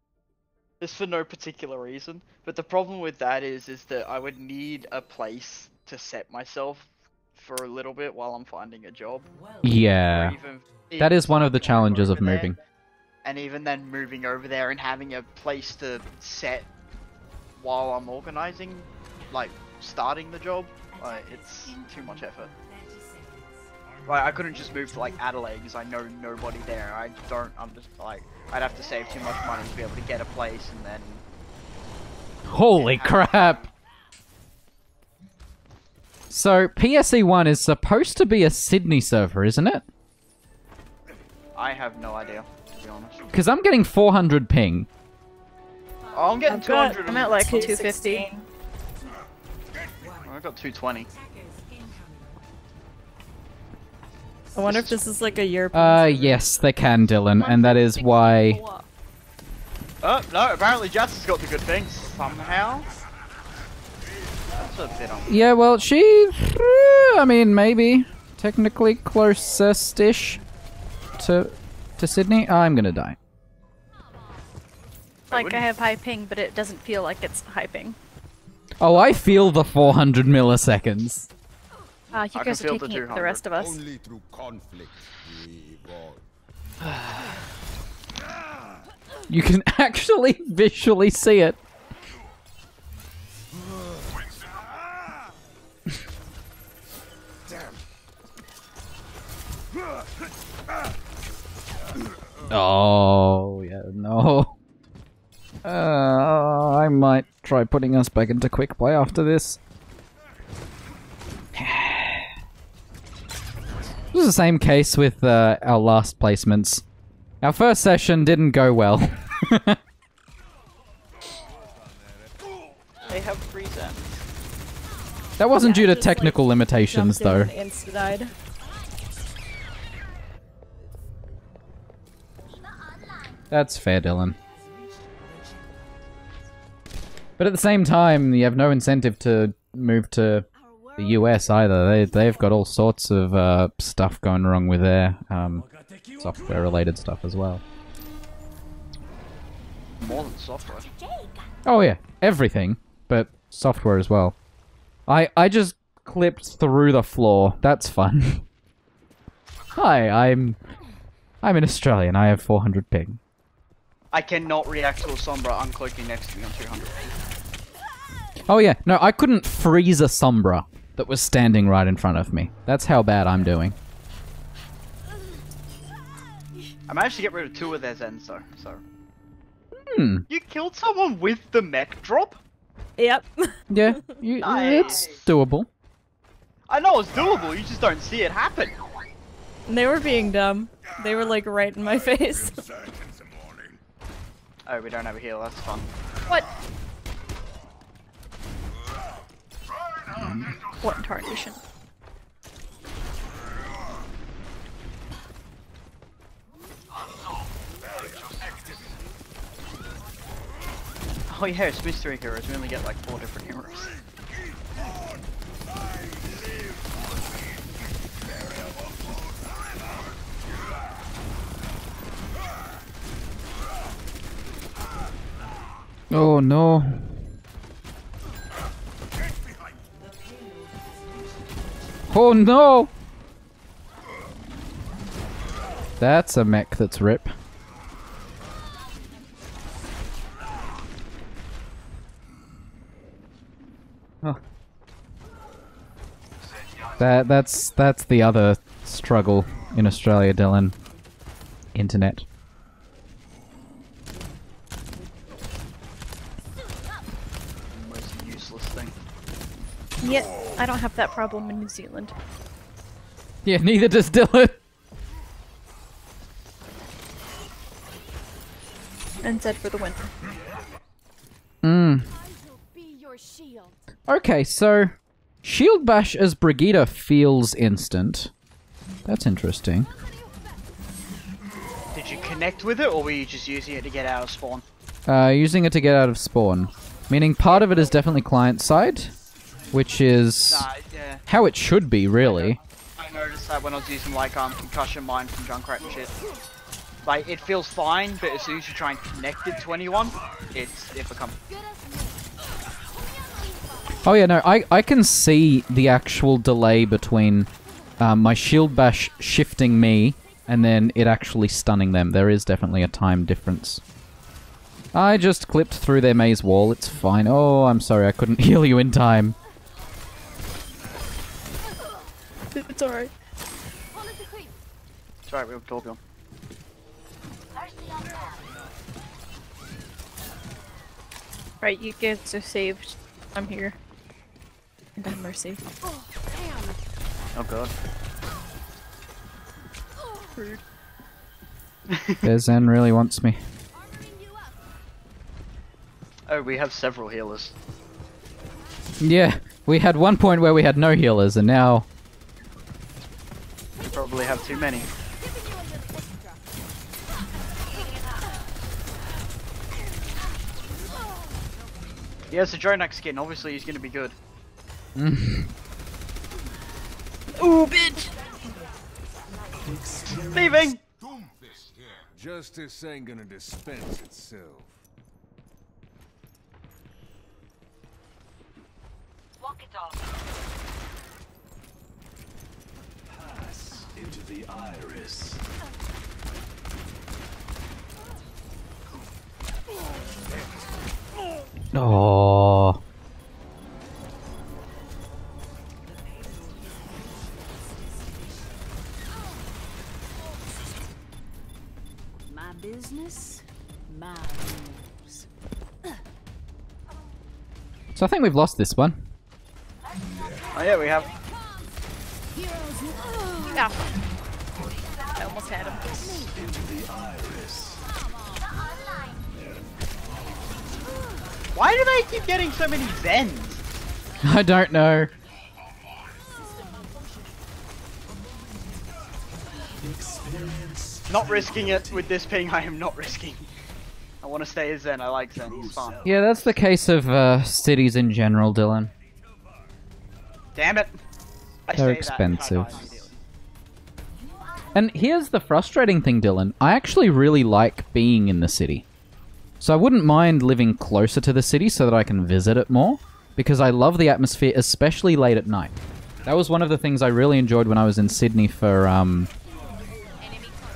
just for no particular reason. But the problem with that is, is that I would need a place to set myself for a little bit while I'm finding a job. Yeah. even- That is one of the challenges of there. moving. and even then moving over there and having a place to set while I'm organizing, like starting the job, like it's too much effort. Like I couldn't just move to like Adelaide because I know nobody there. I don't. I'm just like I'd have to save too much money to be able to get a place and then. Holy crap! So, PSE1 is supposed to be a Sydney server, isn't it? I have no idea, to be honest. Because I'm getting 400 ping. Oh, I'm getting I've got- 200. I'm at like 250. I got 220. I wonder if this is like a European. Uh, server. yes, they can, Dylan, and that is why. Oh no! Apparently Jats has got the good things somehow. That's a bit on. Yeah, well, she. I mean, maybe. Technically closest ish to, to Sydney. I'm gonna die. Like I have high ping, but it doesn't feel like it's high ping. Oh, I feel the 400 milliseconds. Ah, you I guys are feel the taking it the rest of us. Only through conflict we evolve. You can actually visually see it. Oh, yeah, no. Uh, I might try putting us back into quick play after this. This is the same case with uh, our last placements. Our first session didn't go well. They have free zen. that wasn't due to just, like, technical limitations, Jumped in though. insta-died. That's fair, Dylan. But at the same time, you have no incentive to move to the US either. They they've got all sorts of uh, stuff going wrong with their um, software-related stuff as well. More than software. Oh yeah, everything, but software as well. I I just clipped through the floor. That's fun. Hi, I'm I'm an Australian. I have 400 ping. I cannot react to a Sombra uncloaking next to me on 200. Oh yeah, no, I couldn't freeze a Sombra that was standing right in front of me. That's how bad I'm doing. I managed to get rid of two of their Zens though, so. Hmm. You killed someone with the mech drop? Yep. Yeah, you, it's doable. I know it's doable, you just don't see it happen. they were being dumb. They were like right in my face. Oh, we don't have a heal, that's fun. What? Mm-hmm. What in tarnation? Oh yeah, it's mystery heroes, we only get like four different heroes. Oh no. Oh no! That's a mech that's rip. That that's that's the other struggle in Australia, Dylan. Internet. Most useless thing. Yet, I don't have that problem in New Zealand. Yeah, neither does Dylan. And said for the win. Mm. Be your shield. Okay, so Shield Bash as Brigitte feels instant. That's interesting. Did you connect with it, or were you just using it to get out of spawn? Uh, using it to get out of spawn. Meaning part of it is definitely client side, which is Nah, yeah. how it should be, really. I noticed that when I was using like um concussion mine from Junkrat and shit. Like it feels fine, but as soon as you try and connect it to anyone, it's it becomes Oh yeah, no, I, I can see the actual delay between um, my Shield Bash shifting me and then it actually stunning them. There is definitely a time difference. I just clipped through their Mei's wall, it's fine. Oh, I'm sorry, I couldn't heal you in time. It's alright. Follow the creep. It's alright, we'll talk on. Thirsty on. Right, you guys are saved. I'm here. And have mercy. Oh. Oh god. Rude. Their Zen really wants me. Armoring you up. Oh, we have several healers. Yeah, we had one point where we had no healers and now... We probably have too many. Yeah, it's a little extra. He has a Dronak skin, obviously he's gonna be good. Ooh, bitch! Leaving! Justice ain't gonna dispense itself. Walk it off. Oh. My business, my rules. So I think we've lost this one. Oh yeah, we have. Yeah. I almost had him. Why do they keep getting so many Zens? I don't know. Not risking it with this ping, I am not risking. I want to stay as Zen, I like Zen, he's fun. Yeah, that's the case of uh, cities in general, Dylan. Damn it! I They're say that and I die expensive. And here's the frustrating thing, Dylan. I actually really like being in the city. So I wouldn't mind living closer to the city so that I can visit it more. Because I love the atmosphere, especially late at night. That was one of the things I really enjoyed when I was in Sydney for, um...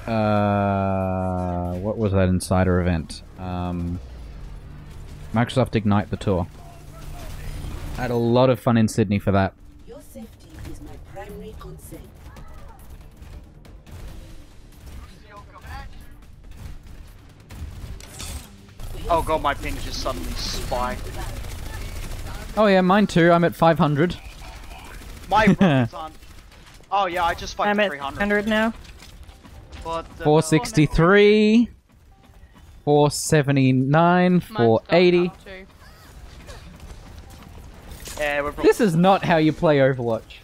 Uh... What was that Insider event? Um... Microsoft Ignite the Tour. I had a lot of fun in Sydney for that. Oh god, my ping just suddenly spiked. Oh yeah, mine too. I'm at 500. My runs on. Oh yeah, I just spiked I'm to at 300. 100 now. But, uh, 463. 479, 480. Yeah, we're. This is not how you play Overwatch.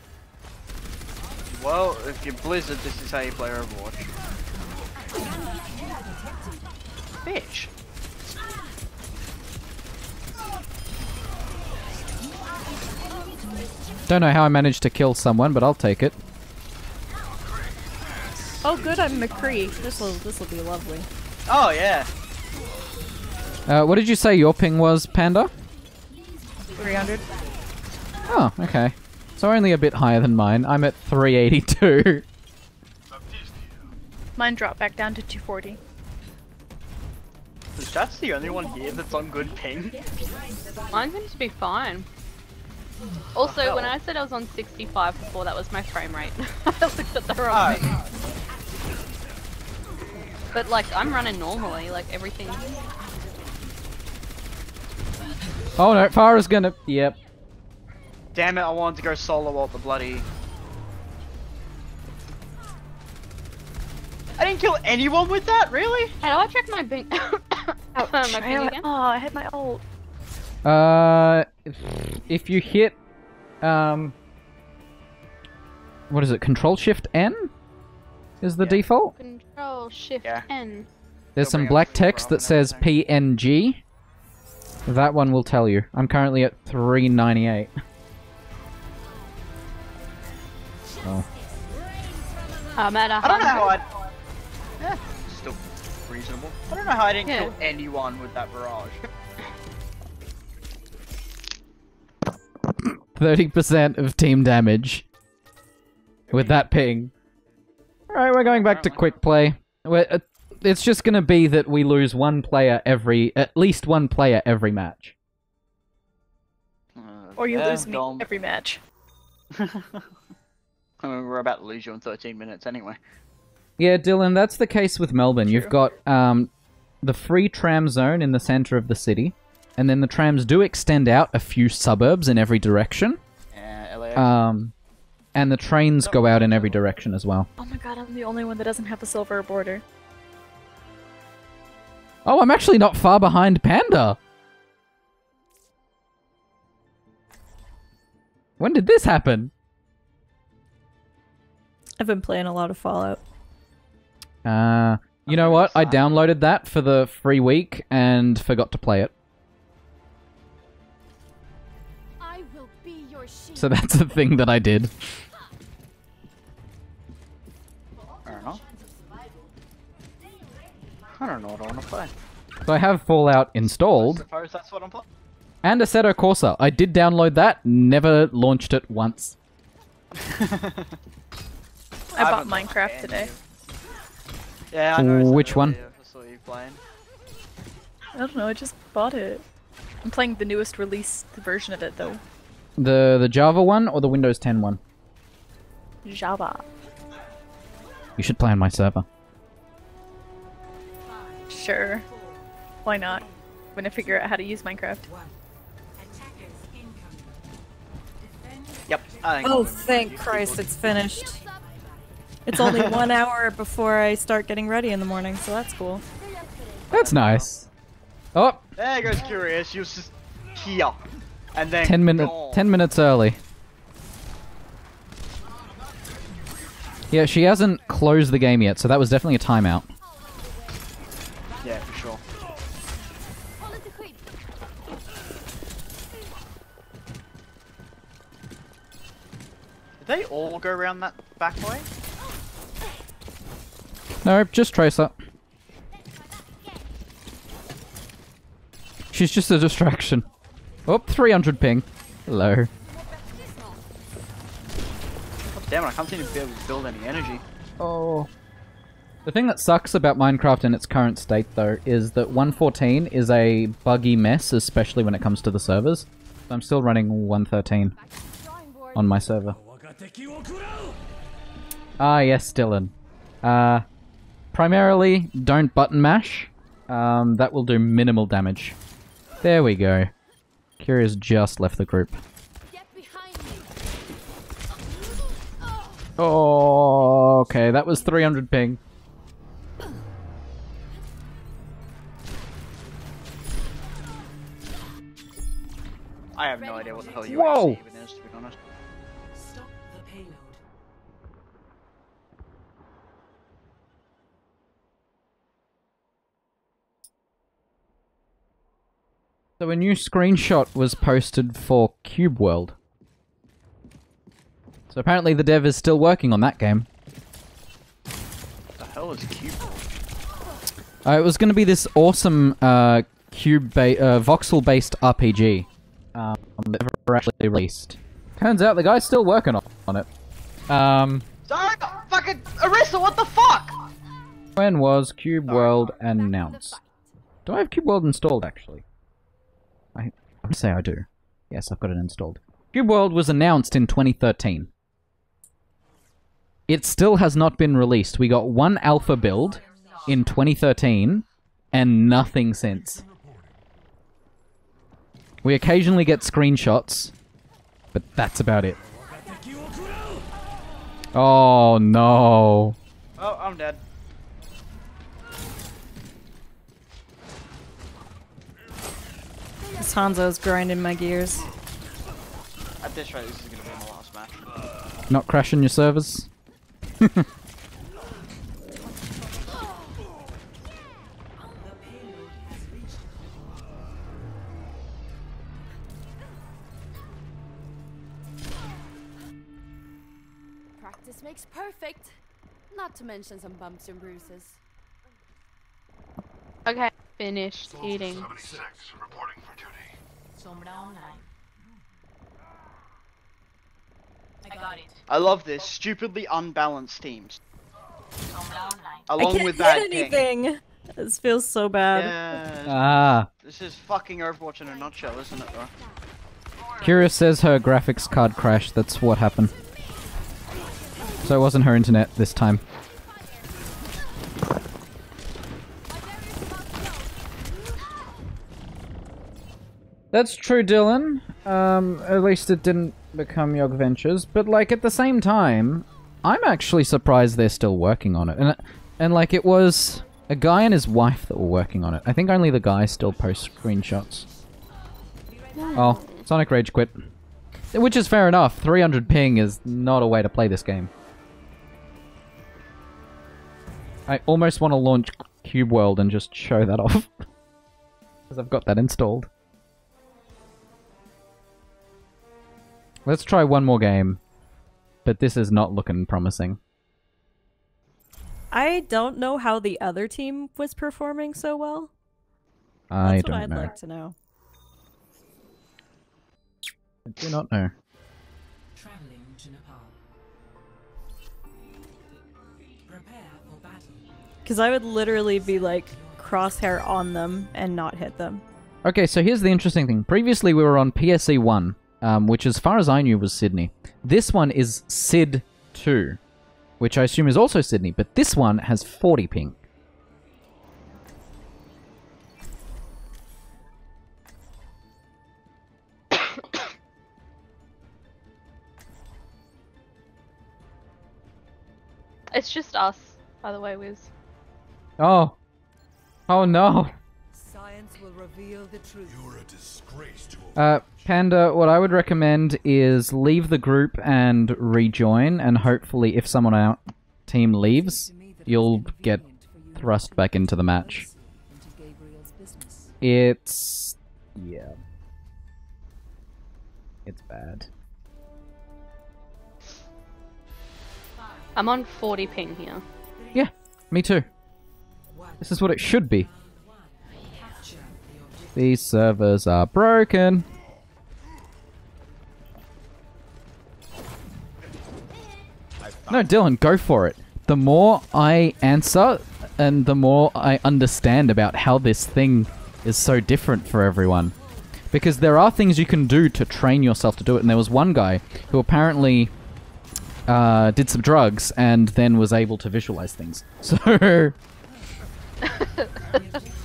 Well, if you're Blizzard, this is how you play Overwatch. Bitch. Don't know how I managed to kill someone, but I'll take it. Oh, good, I'm McCree. This will this will be lovely. Oh yeah. Uh, what did you say your ping was, Panda? 300. Oh, okay. So only a bit higher than mine. I'm at 382. Mine dropped back down to 240. That's the only one here that's on good ping. Mine seems to be fine. Also, when hell? I said I was on 65 before, that was my frame rate. I looked at the wrong. Oh, But like, I'm running normally, like everything. Oh no, Pharah's gonna. Yep. damn it! I wanted to go solo at the bloody. I didn't kill anyone with that, really? Hey, do I check my ping? Oh, my ping again? oh, I had my ult. Uh, if, if you hit, um, what is it? Control Shift N is the Yeah. default. Control Shift Yeah. N. There's It'll some black text that says everything. PNG. That one will tell you. I'm currently at 398. Oh. I'm at a I don't know how hundred. I. Yeah, still reasonable. I don't know how I didn't Yeah. kill anyone with that barrage. 30% of team damage with that ping. Alright, we're going back to quick play. We're, uh, it's just gonna be that we lose one player every, at least one player every match. Uh, Or you yeah, lose me Dom. every match. I mean, we're about to lose you in 13 minutes anyway. Yeah, Dylan, that's the case with Melbourne. You've got um, the free tram zone in the center of the city, and then the trams do extend out a few suburbs in every direction. Yeah, LAX. Um, and the trains go out in every direction as well. Oh my god, I'm the only one that doesn't have a silver border. Oh, I'm actually not far behind Panda. When did this happen? I've been playing a lot of Fallout. Uh, you know what? I downloaded that for the free week and forgot to play it. So that's the thing that I did. Fair enough. I don't know what I want to play. So I have Fallout I installed suppose that's what I'm playing. and Assetto Corsa. I did download that, never launched it once. I, bought Minecraft today. Yeah, I noticed Which one? I saw you playing. I don't know, I just bought it. I'm playing the newest released version of it though. The the Java one or the Windows 10 one? Java. You should play on my server. Sure. Why not? When I figure out how to use Minecraft. Attackers incoming. Defend Yep. Oh, thank Christ, it's finished. It's only one hour before I start getting ready in the morning, so that's cool. That's nice. Oh, There goes Curious. She was just here. And then 10 minutes 10 minutes early. Yeah, she hasn't closed the game yet, so that was definitely a timeout. Yeah, for sure. Hold it to creep. Did they all go around that back way? No, just Tracer. She's just a distraction. Oh, 300 ping. Hello. Damn it, I can't seem to be able to build any energy. Oh. The thing that sucks about Minecraft in its current state, though, is that 114 is a buggy mess, especially when it comes to the servers. I'm still running 113 on my server. Ah, yes, Dylan. Uh, primarily, don't button mash. Um, that will do minimal damage. There we go. Curious just left the group. Get behind me. Oh, okay, that was 300 ping. I have no idea what the hell you Whoa! So a new screenshot was posted for Cube World. So apparently the dev is still working on that game. What the hell is Cube? Uh, it was going to be this awesome uh, cube ba- uh, voxel-based RPG um, that never actually released. Turns out the guy's still working on, on it. Um, Sorry, fucking Arissa, what the fuck? when was Cube World announced? Do I have Cube World installed actually? I, I'm say I do. Yes, I've got it installed. Cube World was announced in 2013. It still has not been released. We got one alpha build in 2013 and nothing since. We occasionally get screenshots, but that's about it. Oh no. Oh, I'm dead. This Hanzo's grinding my gears. At this rate, this is gonna be my last match. Not crashing your servers? The payload has reached Practice makes perfect. Not to mention some bumps and bruises. Okay, finished eating. Sombra online. I got it. I love this stupidly unbalanced teams. Sombra online. I Along can't with get that ping. anything. This feels so bad. Yeah, Ah. this is fucking Overwatch in a nutshell, isn't it though? Curious says her graphics card crashed. That's what happened. So it wasn't her internet this time. That's true, Dylan. Um, at least it didn't become Yogventures. But like at the same time, I'm actually surprised they're still working on it. And and like it was a guy and his wife that were working on it. I think only the guy still posts screenshots. Oh, Sonic Rage quit. Which is fair enough. 300 ping is not a way to play this game. I almost want to launch Cube World and just show that off. Because I've got that installed. Let's try one more game. But this is not looking promising. I don't know how the other team was performing so well. I That's don't what I'd know. like to know. I do not know. Traveling to Nepal. Prepare for battle. Because I would literally be like crosshair on them and not hit them. Okay, so here's the interesting thing. Previously, we were on PSE 1, um, which, as far as I knew, was Sydney. This one is SID 2, which I assume is also Sydney, but this one has 40 ping. It's just us, by the way, Wiz. Oh. Oh no. Science will reveal the truth. You're a disgrace to Uh, Panda, what I would recommend is leave the group and rejoin, and hopefully, if someone on our team leaves, you'll get thrust back into the match. into Gabriel's business. It's. Yeah. It's bad. I'm on 40 ping here. Yeah, me too. This is what it should be. These servers are broken. No, Dylan, go for it. The more I answer and the more I understand about how this thing is so different for everyone. Because there are things you can do to train yourself to do it, and there was one guy who apparently uh, did some drugs and then was able to visualize things. So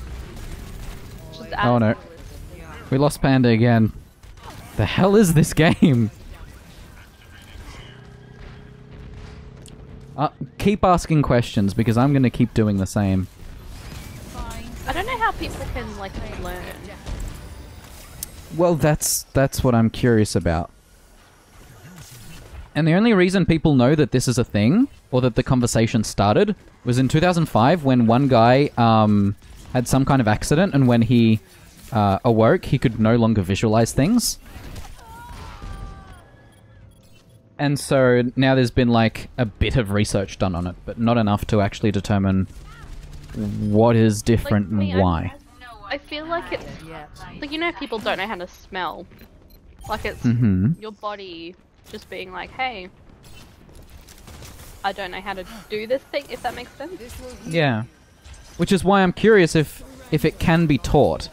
Oh no. We lost Panda again. The hell is this game? Uh, keep asking questions because I'm going to keep doing the same. I don't know how people can like learn. Well, that's that's what I'm curious about. And the only reason people know that this is a thing or that the conversation started was in 2005 when one guy um, had some kind of accident and when he uh, awoke, he could no longer visualize things. And so now there's been like a bit of research done on it, but not enough to actually determine what is different me, and I- why. I feel like it's like you know people don't know how to smell. Like it's mm -hmm. your body just being like, hey, I don't know how to do this thing. If that makes sense. Yeah. Which is why I'm curious if if it can be taught.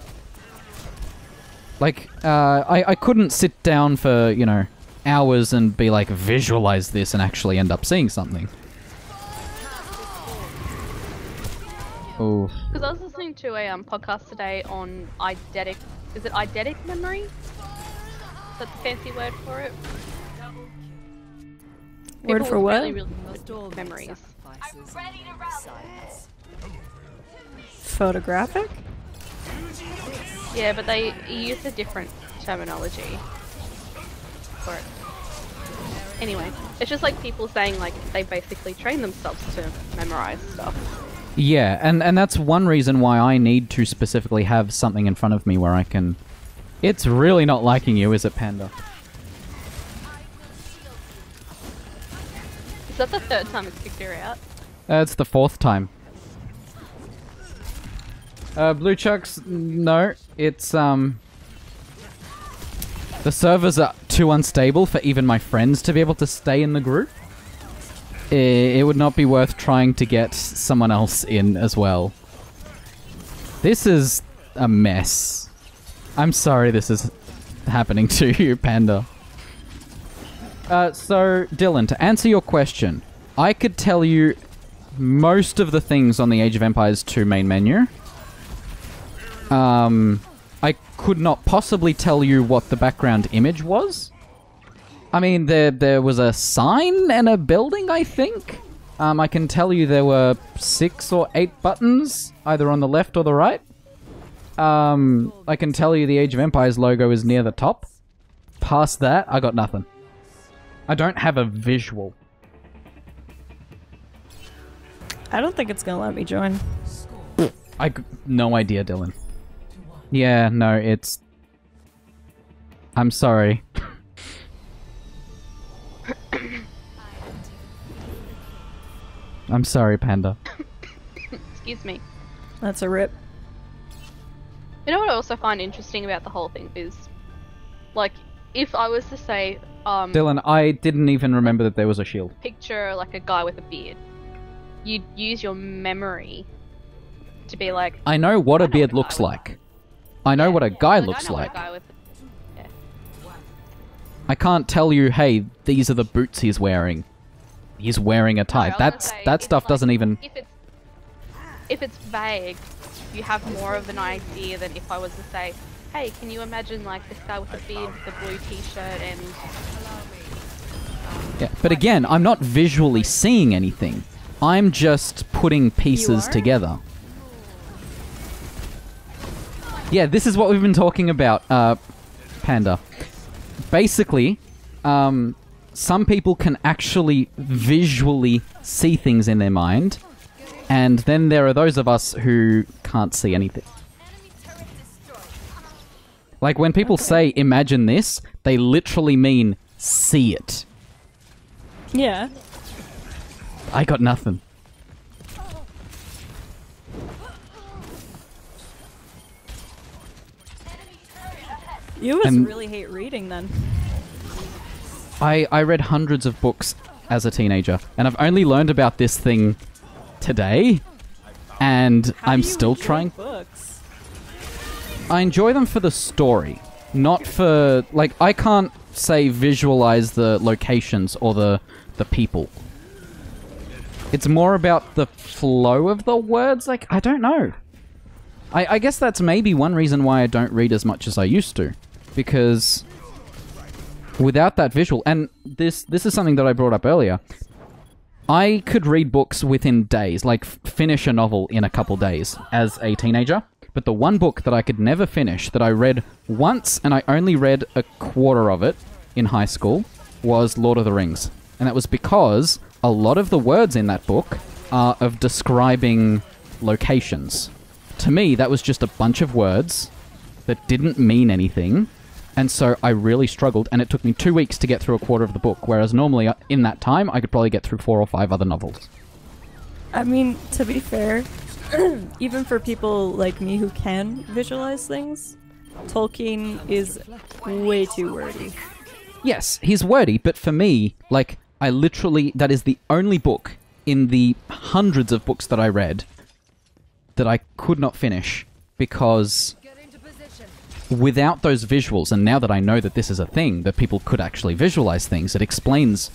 Like, uh, I, I couldn't sit down for, you know, hours and be like, visualize this and actually end up seeing something. Oh. Because I was listening to a um, podcast today on eidetic. Is it eidetic memory? That's a fancy word for it. Word People for what? Really, really good memories. Photographic? Yeah, but they use a different terminology for it. Anyway, it's just like people saying like they basically train themselves to memorize stuff. Yeah, and, and that's one reason why I need to specifically have something in front of me where I can... It's really not liking you, is it, Panda? Is that the third time it's kicked her out? Uh, it's the fourth time. Uh, Blue Chucks, no. It's, um... The servers are too unstable for even my friends to be able to stay in the group. It would not be worth trying to get someone else in as well. This is a mess. I'm sorry this is happening to you, Panda. Uh, so, Dylan, to answer your question, I could tell you most of the things on the Age of Empires 2 main menu. Um, I could not possibly tell you what the background image was. I mean, there there was a sign and a building, I think. Um, I can tell you there were six or eight buttons, either on the left or the right. Um, I can tell you the Age of Empires logo is near the top. Past that, I got nothing. I don't have a visual. I don't think it's gonna let me join. I g- no idea, Dylan. Yeah, no, it's. I'm sorry. I'm sorry, Panda. Excuse me. That's a rip. You know what I also find interesting about the whole thing is, like, if I was to say, um, Dylan, I didn't even remember that there was a shield. picture like a guy with a beard, you'd use your memory to be like, I know what a beard looks like. I know what a guy like, looks I like. Guy with I can't tell you, hey, these are the boots he's wearing. He's wearing a tie. That's that stuff like, doesn't even. If it's if it's vague, you have more of an idea than if I was to say, "Hey, can you imagine like this guy with a beard, the blue T-shirt, and Yeah, but again, I'm not visually seeing anything. I'm just putting pieces together. Yeah, this is what we've been talking about, uh, Panda. Basically, um, some people can actually visually see things in their mind, and then there are those of us who can't see anything. Like when people say imagine this, they literally mean see it. Yeah. I got nothing. You must And- really hate reading then. I, I read hundreds of books as a teenager, and I've only learned about this thing today, and How I'm still trying. books. I enjoy them for the story, not for like I can't say visualize the locations or the the people. It's more about the flow of the words. Like I don't know. I, I guess that's maybe one reason why I don't read as much as I used to, because without that visual, and this this is something that I brought up earlier. I could read books within days, like finish a novel in a couple days as a teenager. But the one book that I could never finish, that I read once and I only read a quarter of it in high school, was Lord of the Rings. And that was because a lot of the words in that book are of describing locations. To me, that was just a bunch of words that didn't mean anything. And so I really struggled, and it took me two weeks to get through a quarter of the book, whereas normally uh, in that time I could probably get through four or five other novels. I mean, to be fair, even for people like me who can visualize things, Tolkien is way too wordy. Yes, he's wordy, but for me, like, I literally, that is the only book in the hundreds of books that I read that I could not finish because without those visuals, and now that I know that this is a thing, that people could actually visualize things, it explains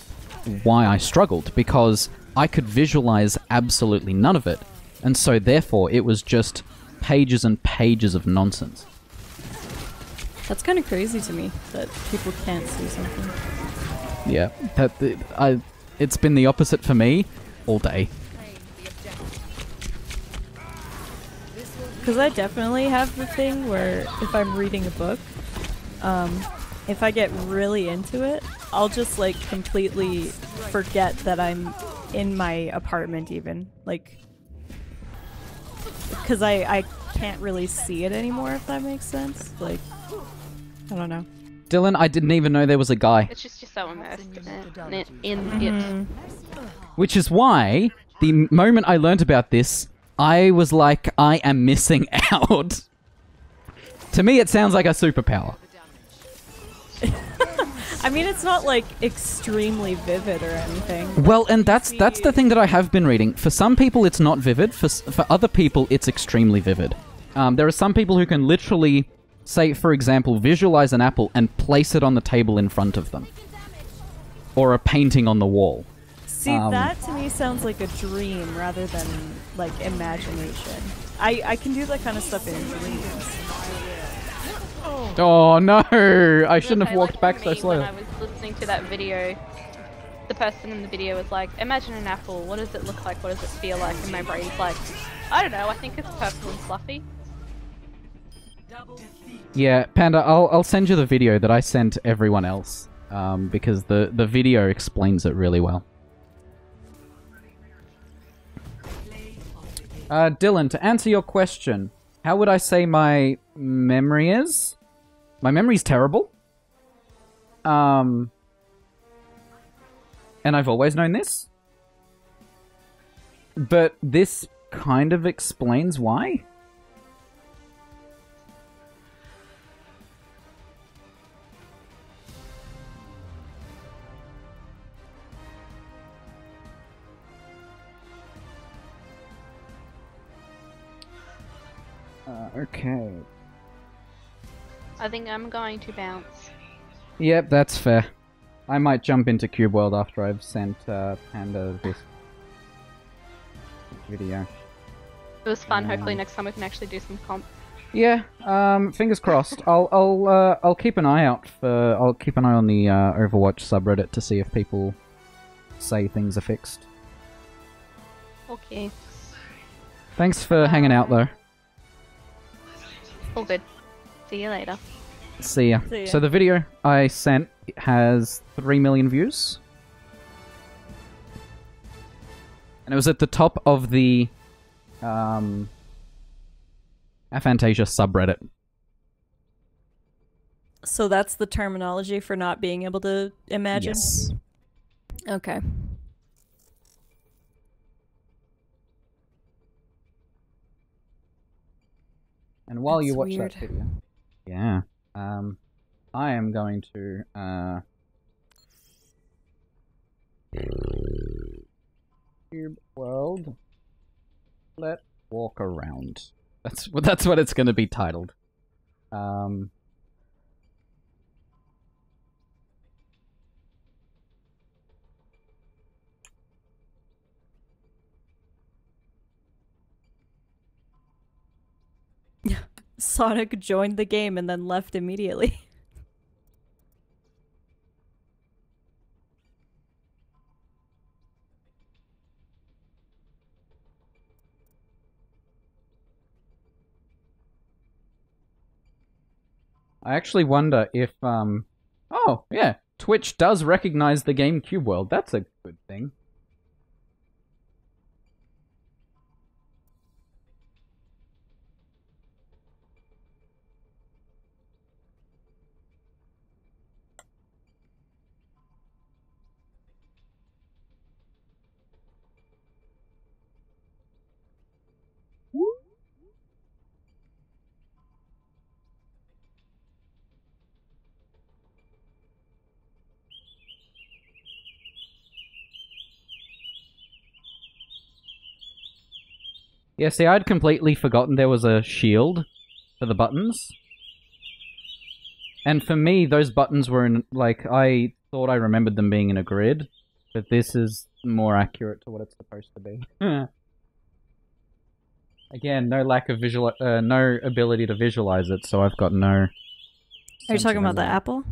why I struggled because I could visualize absolutely none of it. And so, therefore, it was just pages and pages of nonsense. That's kind of crazy to me that people can't see something. Yeah, that I, it's been the opposite for me all day. Because I definitely have the thing where if I'm reading a book, um, if I get really into it, I'll just like completely forget that I'm in my apartment, even like, because I I can't really see it anymore. If that makes sense, like, I don't know. Dylan, I didn't even know there was a guy. It's just you're so immersed in it. In, in it. Which is why the moment I learned about this, I was like, I am missing out. to me, it sounds like a superpower. I mean, it's not like extremely vivid or anything. Well, and that's that's the thing that I have been reading. For some people, it's not vivid. For for other people, it's extremely vivid. Um, there are some people who can literally say, for example, visualize an apple and place it on the table in front of them, or a painting on the wall. See, Um, that to me sounds like a dream rather than like imagination. I I can do that kind of stuff in dreams. Oh no! I shouldn't Okay, have walked like back so me, slow. When I was listening to that video, the person in the video was like, "Imagine an apple. What does it look like? What does it feel like?" And my brain's like, "I don't know. I think it's purple and fluffy." Yeah, Panda, I'll I'll send you the video that I sent everyone else, um, because the the video explains it really well. Uh, Dylan, to answer your question, how would I say my memory is? My memory's terrible. Um, and I've always known this. But this kind of explains why. Okay. I think I'm going to bounce. Yep, that's fair. I might jump into Cube World after I've sent uh, Panda this video. It was fun. Yeah. Hopefully next time we can actually do some comp. Yeah, um, fingers crossed. I'll I'll uh, I'll keep an eye out for I'll keep an eye on the uh, Overwatch subreddit to see if people say things are fixed. Okay. Thanks for hanging out though. All good. See you later. See ya. See ya. So the video I sent has three million views, and it was at the top of the um, Aphantasia subreddit. So that's the terminology for not being able to imagine. Yes. Okay. And while you That's watch weird. that video, yeah, um, I am going to uh, Cube World. Let walk around. That's what that's what it's going to be titled. Um, Sonic joined the game and then left immediately. I actually wonder if um oh yeah, Twitch does recognize the game Cube World. That's a good thing. Yeah, see, I'd completely forgotten there was a shield for the buttons. And for me, those buttons were in, like, I thought I remembered them being in a grid, but this is more accurate to what it's supposed to be. Again, no lack of visual, uh, no ability to visualize it, so I've got no. Are you talking about the apple?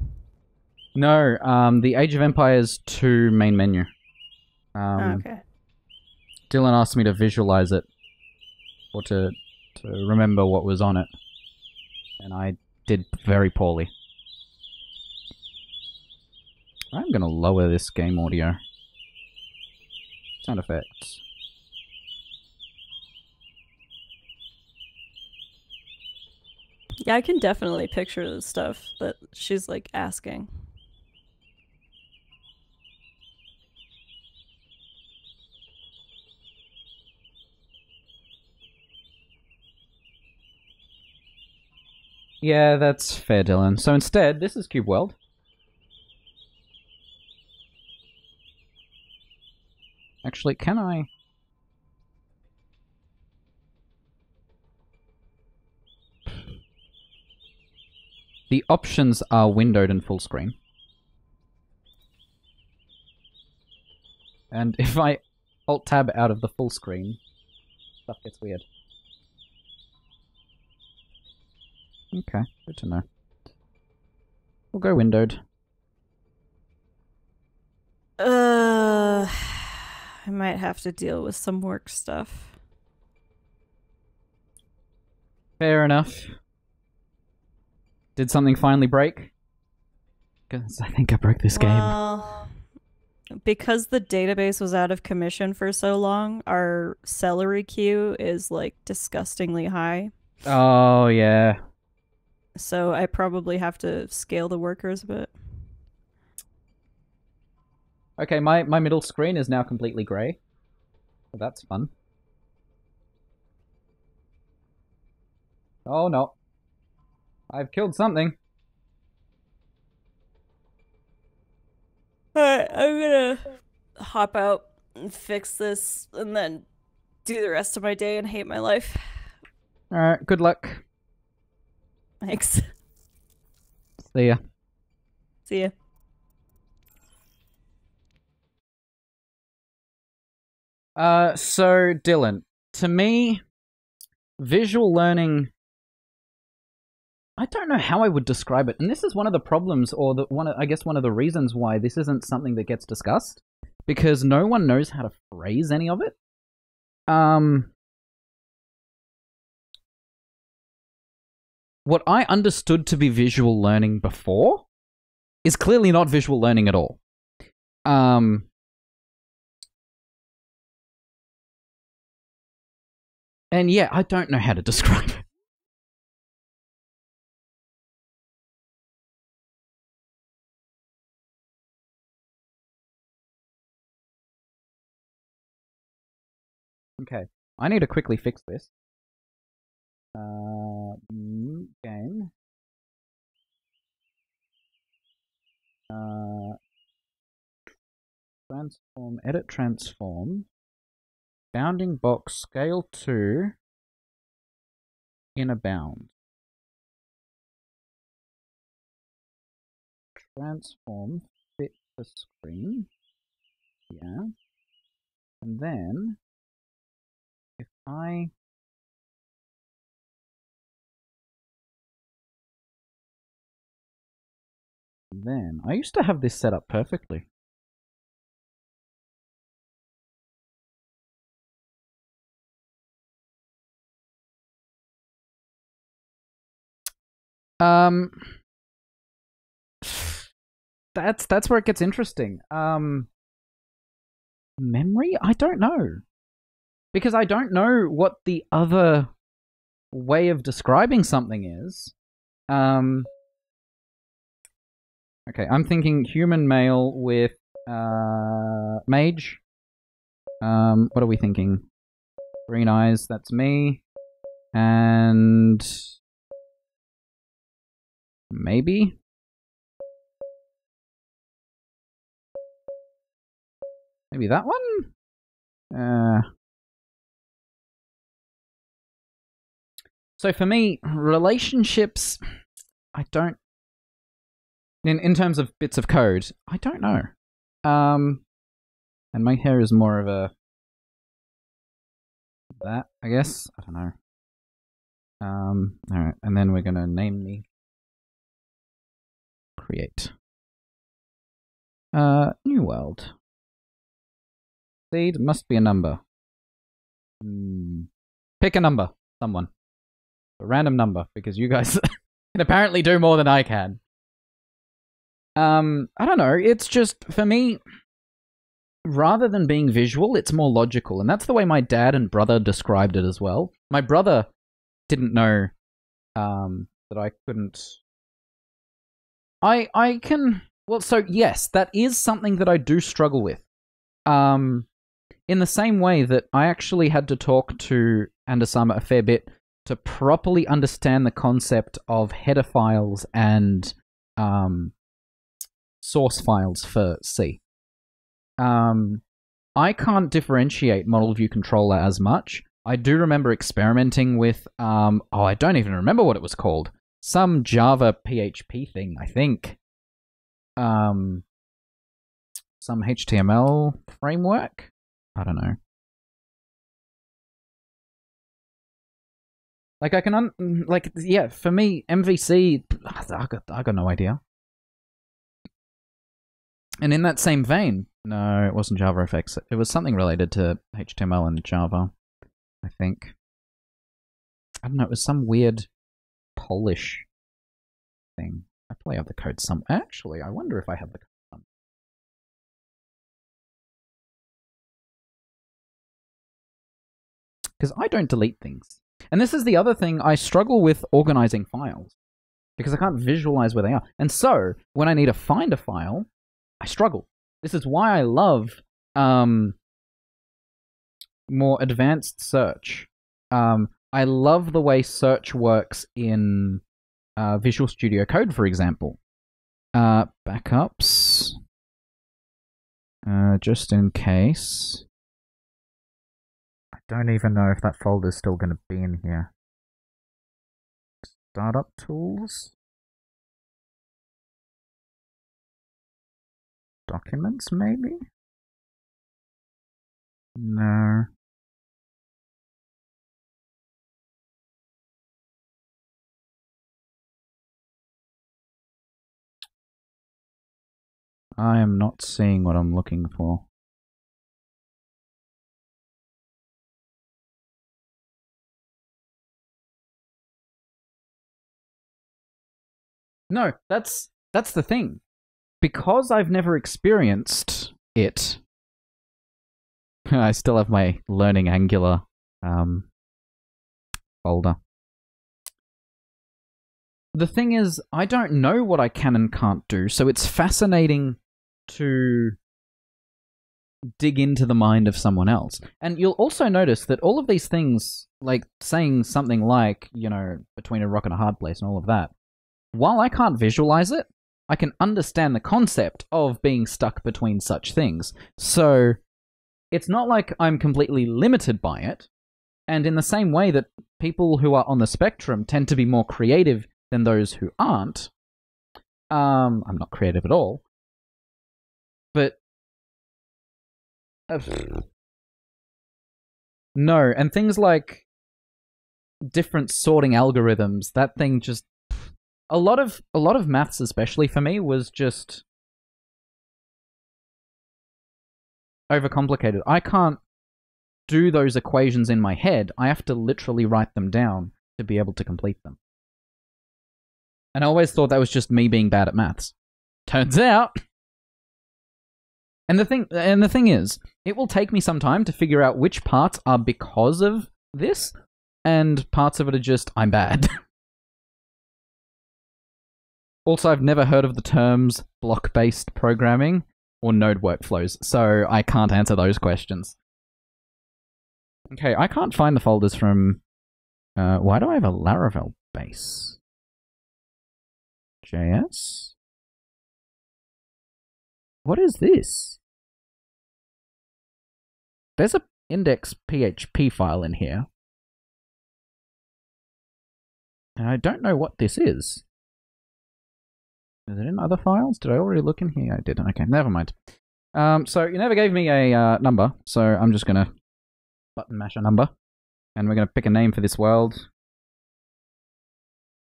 No, um, the Age of Empires 2 main menu. Um, Oh, okay. Dylan asked me to visualize it, or to to remember what was on it, and I did very poorly. I'm gonna lower this game audio. Sound effects. Yeah, I can definitely picture the stuff that she's like asking. Yeah, that's fair, Dylan. So instead, this is Cube World. Actually, can I? The options are windowed and full screen. And if I alt tab out of the full screen, stuff gets weird. Okay, good to know. We'll go windowed. Uh, I might have to deal with some work stuff. Fair enough. Did something finally break? Because I think I broke this game. Well, because the database was out of commission for so long, our celery queue is like disgustingly high. Oh, yeah. So I probably have to scale the workers a bit. Okay, my, my middle screen is now completely grey. So that's fun. Oh no. I've killed something. Alright, I'm gonna hop out and fix this and then do the rest of my day and hate my life. Alright, good luck. Thanks. See ya. See ya. Uh, so Dylan, to me, visual learning. I don't know how I would describe it, and this is one of the problems, or the one. Of, I guess one of the reasons why this isn't something that gets discussed, because no one knows how to phrase any of it. Um, what I understood to be visual learning before is clearly not visual learning at all. Um, And yeah, I don't know how to describe it. Okay, I need to quickly fix this. transform, edit transform, bounding box scale 2, inner bound. Transform fit the screen. Yeah. And then if I then I used to have this set up perfectly. Um, that's that's where it gets interesting. Um, memory? I don't know because I don't know what the other way of describing something is. Um, okay, I'm thinking human male with uh, mage. Um, what are we thinking? Green eyes, that's me. And maybe maybe that one. Uh, so for me, relationships, I don't. In in terms of bits of code, I don't know. Um, and my hair is more of a that I guess I don't know. Um, all right, and then we're gonna name the create. Uh, new world. Seed must be a number. Hmm. Pick a number, someone. A random number, because you guys can apparently do more than I can. Um, I don't know. It's just, for me, rather than being visual, it's more logical. And that's the way my dad and brother described it as well. My brother didn't know um, that I couldn't I I can well so yes, that is something that I do struggle with. Um in the same way that I actually had to talk to Andasama a fair bit to properly understand the concept of header files and um source files for C. Um I can't differentiate model view controller as much. I do remember experimenting with um oh I don't even remember what it was called some Java PHP thing, I think. Um, some HTML framework. I don't know. Like I can, un- like yeah, for me, MVC, I got, I got no idea. And in that same vein, no, it wasn't JavaFX. It was something related to HTML and Java, I think. I don't know. It was some weird Polish thing. I probably have the code some. Actually, I wonder if I have the code. Some. Because I don't delete things. And this is the other thing I struggle with organizing files. Because I can't visualize where they are. And so, when I need to find a file, I struggle. This is why I love um, more advanced search. Um, I love the way search works in uh, Visual Studio Code, for example. Uh, backups. Uh, just in case. I don't even know if that folder is still going to be in here. Startup tools. Documents, maybe? No. I am not seeing what I'm looking for. No, that's that's the thing. Because I've never experienced it, I still have my learning Angular um, folder. The thing is, I don't know what I can and can't do, so it's fascinating to dig into the mind of someone else. And you'll also notice that all of these things, like saying something like, you know, between a rock and a hard place and all of that, while I can't visualize it, I can understand the concept of being stuck between such things. So it's not like I'm completely limited by it. And in the same way that people who are on the spectrum tend to be more creative than those who aren't, um, I'm not creative at all. But uh, no, and things like different sorting algorithms, that thing just a lot of a lot of maths, especially for me, was just overcomplicated. I can't do those equations in my head. I have to literally write them down to be able to complete them. And I always thought that was just me being bad at maths. Turns out. And the thing and the thing is, it will take me some time to figure out which parts are because of this and parts of it are just I'm bad. also, I've never heard of the terms block-based programming or node workflows, so I can't answer those questions. Okay, I can't find the folders from. Uh, why do I have a Laravel base? JS? What is this? There's a index PHP file in here. And I don't know what this is. Is it in other files? Did I already look in here? I did. Okay, never mind. Um, so you never gave me a uh, number, so I'm just gonna button mash a number. And we're gonna pick a name for this world.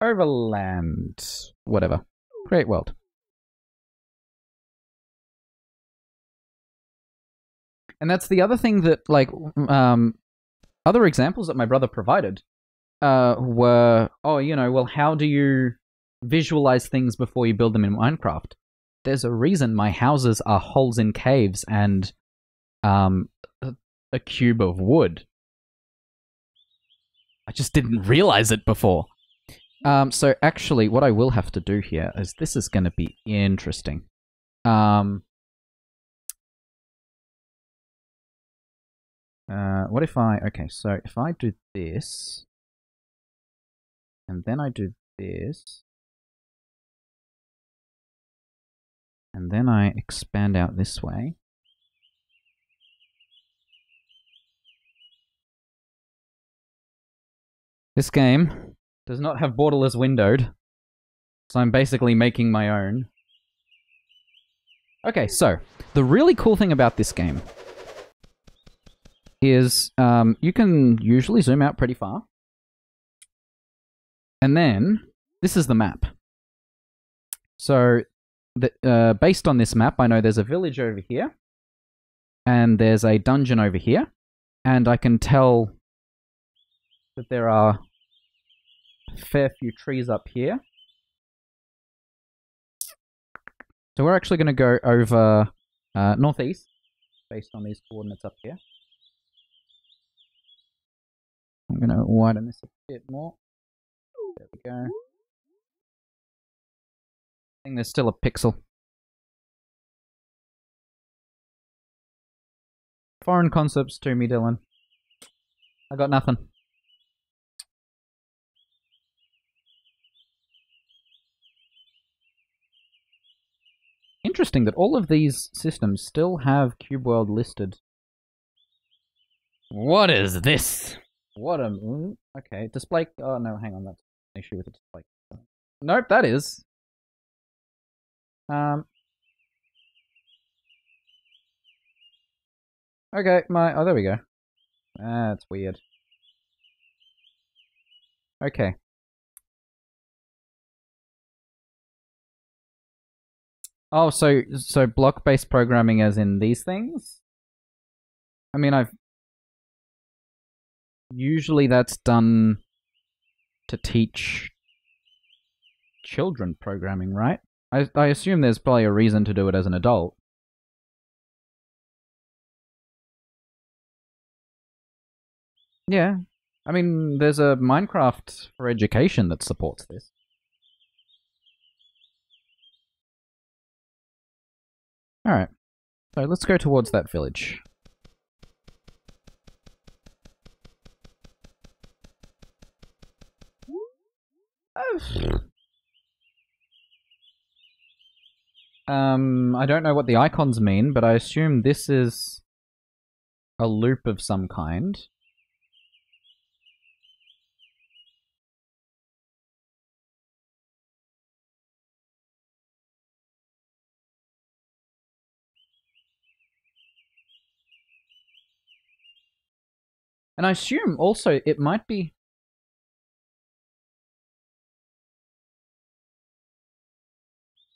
Overland. Whatever. Create world. And that's the other thing that, like, um, other examples that my brother provided uh, were, oh, you know, well, how do you visualize things before you build them in Minecraft? There's a reason my houses are holes in caves and um, a, cube of wood. I just didn't realize it before. Um, so actually, what I will have to do here is this is going to be interesting. Um, uh, what if I, okay, so if I do this, and then I do this, and then I expand out this way, This game does not have borderless windowed, so I'm basically making my own. Okay, so, the really cool thing about this game is um, you can usually zoom out pretty far. And then, this is the map. So, the, uh, based on this map, I know there's a village over here, and there's a dungeon over here, and I can tell that there are a fair few trees up here. So we're actually going to go over uh, northeast, based on these coordinates up here. I'm going to widen this a bit more. There we go. I think there's still a pixel. Foreign concepts to me, Dylan. I got nothing. Interesting that all of these systems still have Cube World listed. What is this? What a... mm, Okay, display... Oh, no, hang on, that's an issue with the display. Nope, that is. Um... Okay, my... Oh, there we go. That's weird. Okay. Oh, so so block-based programming as in these things? I mean, I've usually that's done to teach children programming, right? I I assume there's probably a reason to do it as an adult. Yeah. I mean, there's a Minecraft for education that supports this. Alright. So let's go towards that village. Um, I don't know what the icons mean, but I assume this is a loop of some kind. And I assume also it might be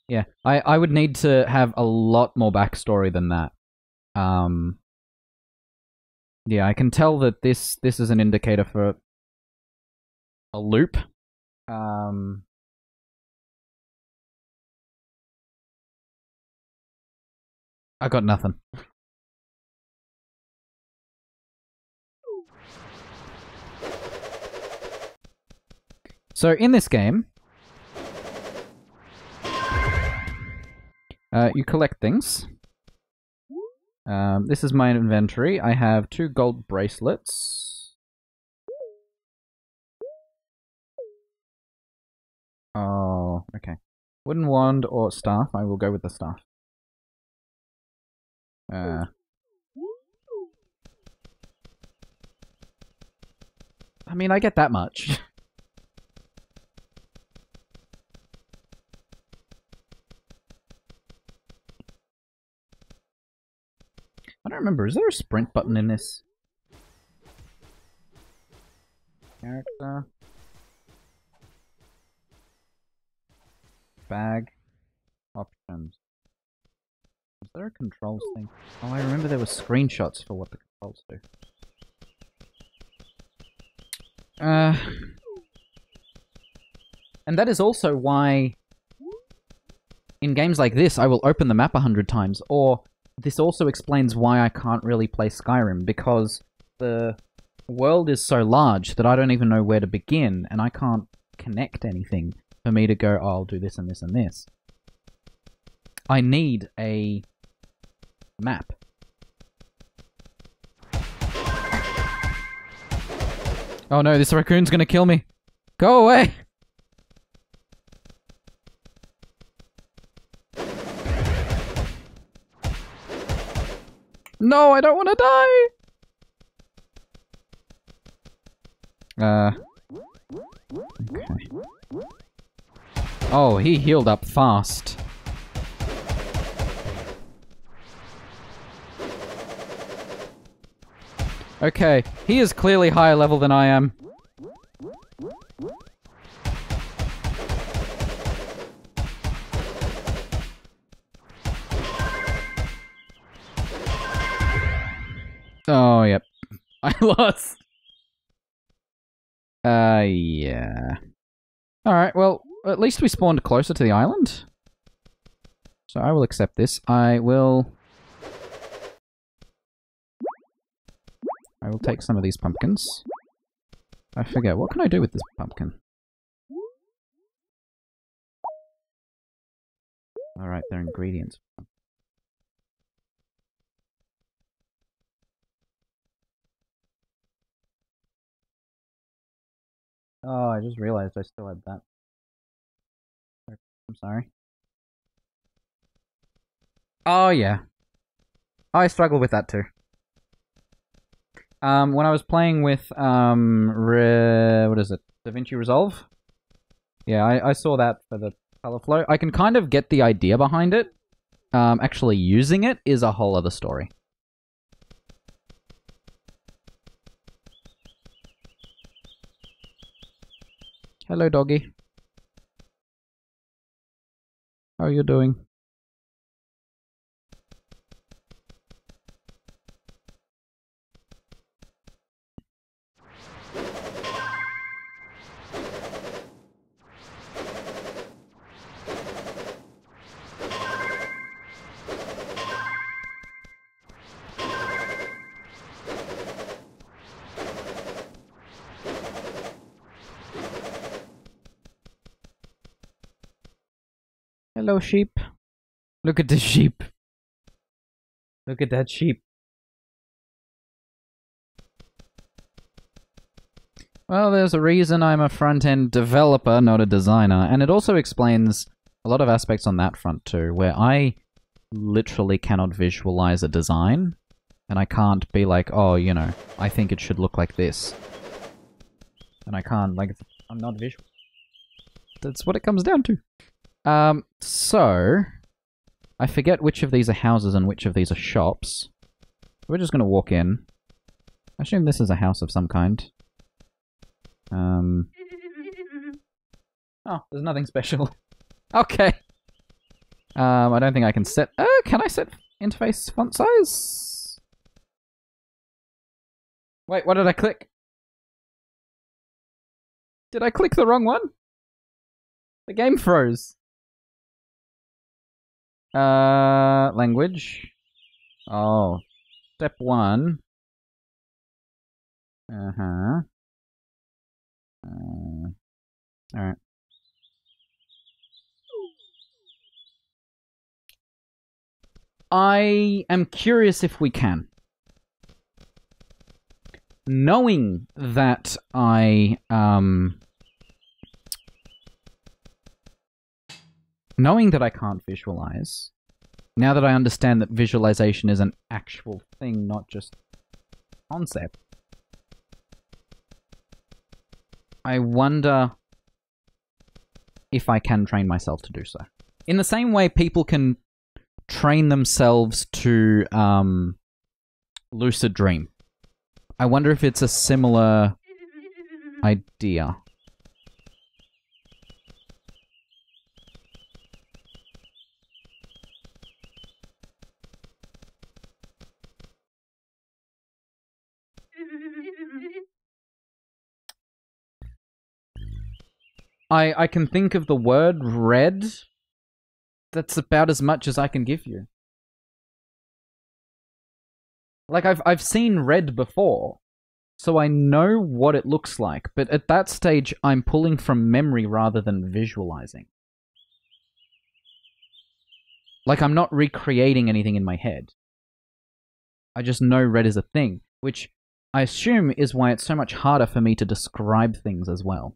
Yeah, I, I would need to have a lot more backstory than that. Um, yeah, I can tell that this this is an indicator for a loop. Um, I got nothing. So in this game, uh, you collect things. Um, this is my inventory. I have two gold bracelets. Oh, okay. Wooden wand or staff. I will go with the staff. Uh, I mean, I get that much. I don't remember. Is there a sprint button in this? Character. Bag. Options. Is there a controls thing? Oh, I remember there were screenshots for what the controls do. Uh, and that is also why in games like this I will open the map a hundred times, or this also explains why I can't really play Skyrim, because the world is so large that I don't even know where to begin, and I can't connect anything for me to go, oh, I'll do this and this and this. I need a map. Oh no, this raccoon's gonna kill me. Go away! No, I don't want to die! Uh... Okay. Oh, he healed up fast. Okay, he is clearly higher level than I am. Oh, yep. I lost. Uh, yeah. Alright, well, at least we spawned closer to the island. So I will accept this. I will... I will take some of these pumpkins. I forget, what can I do with this pumpkin? Alright, they're ingredients. Oh, I just realized I still had that. I'm sorry. Oh, yeah. I struggle with that too. Um, when I was playing with, um, Re what is it? DaVinci Resolve? Yeah, I, I saw that for the color flow. I can kind of get the idea behind it. Um, actually using it is a whole other story. Hello, doggy. How are you doing? Hello, sheep. Look at the sheep. Look at that sheep. Well, there's a reason I'm a front-end developer, not a designer, and it also explains a lot of aspects on that front too, where I literally cannot visualize a design, and I can't be like, oh, you know, I think it should look like this. And I can't, like, I'm not visual. That's what it comes down to. Um, so, I forget which of these are houses and which of these are shops. We're just gonna walk in. I assume this is a house of some kind. Um. Oh, there's nothing special. okay. Um, I don't think I can set. Oh, can I set interface font size? Wait, what did I click? Did I click the wrong one? The game froze. Uh, language. Oh, step one. Uh huh. Uh, all right. I am curious if we can. Knowing that I um knowing that I can't visualize, now that I understand that visualization is an actual thing, not just concept, I wonder if I can train myself to do so. In the same way people can train themselves to um, lucid dream. I wonder if it's a similar idea. I I can think of the word red. That's about as much as I can give you. Like I've I've seen red before, so I know what it looks like, but at that stage I'm pulling from memory rather than visualizing. Like I'm not recreating anything in my head. I just know red is a thing, which I assume is why it's so much harder for me to describe things as well.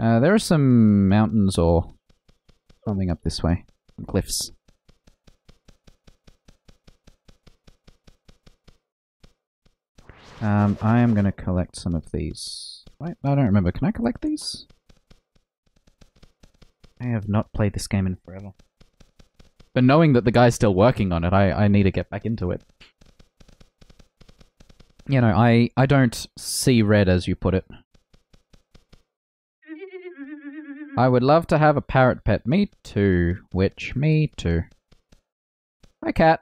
Uh, there are some mountains or something up this way. Cliffs. Um, I am going to collect some of these. Wait, I don't remember. Can I collect these? I have not played this game in forever. But knowing that the guy's still working on it, I, I need to get back into it. You know, I, I don't see red as you put it. I would love to have a parrot pet. Me too. Witch, me too. Hi, cat.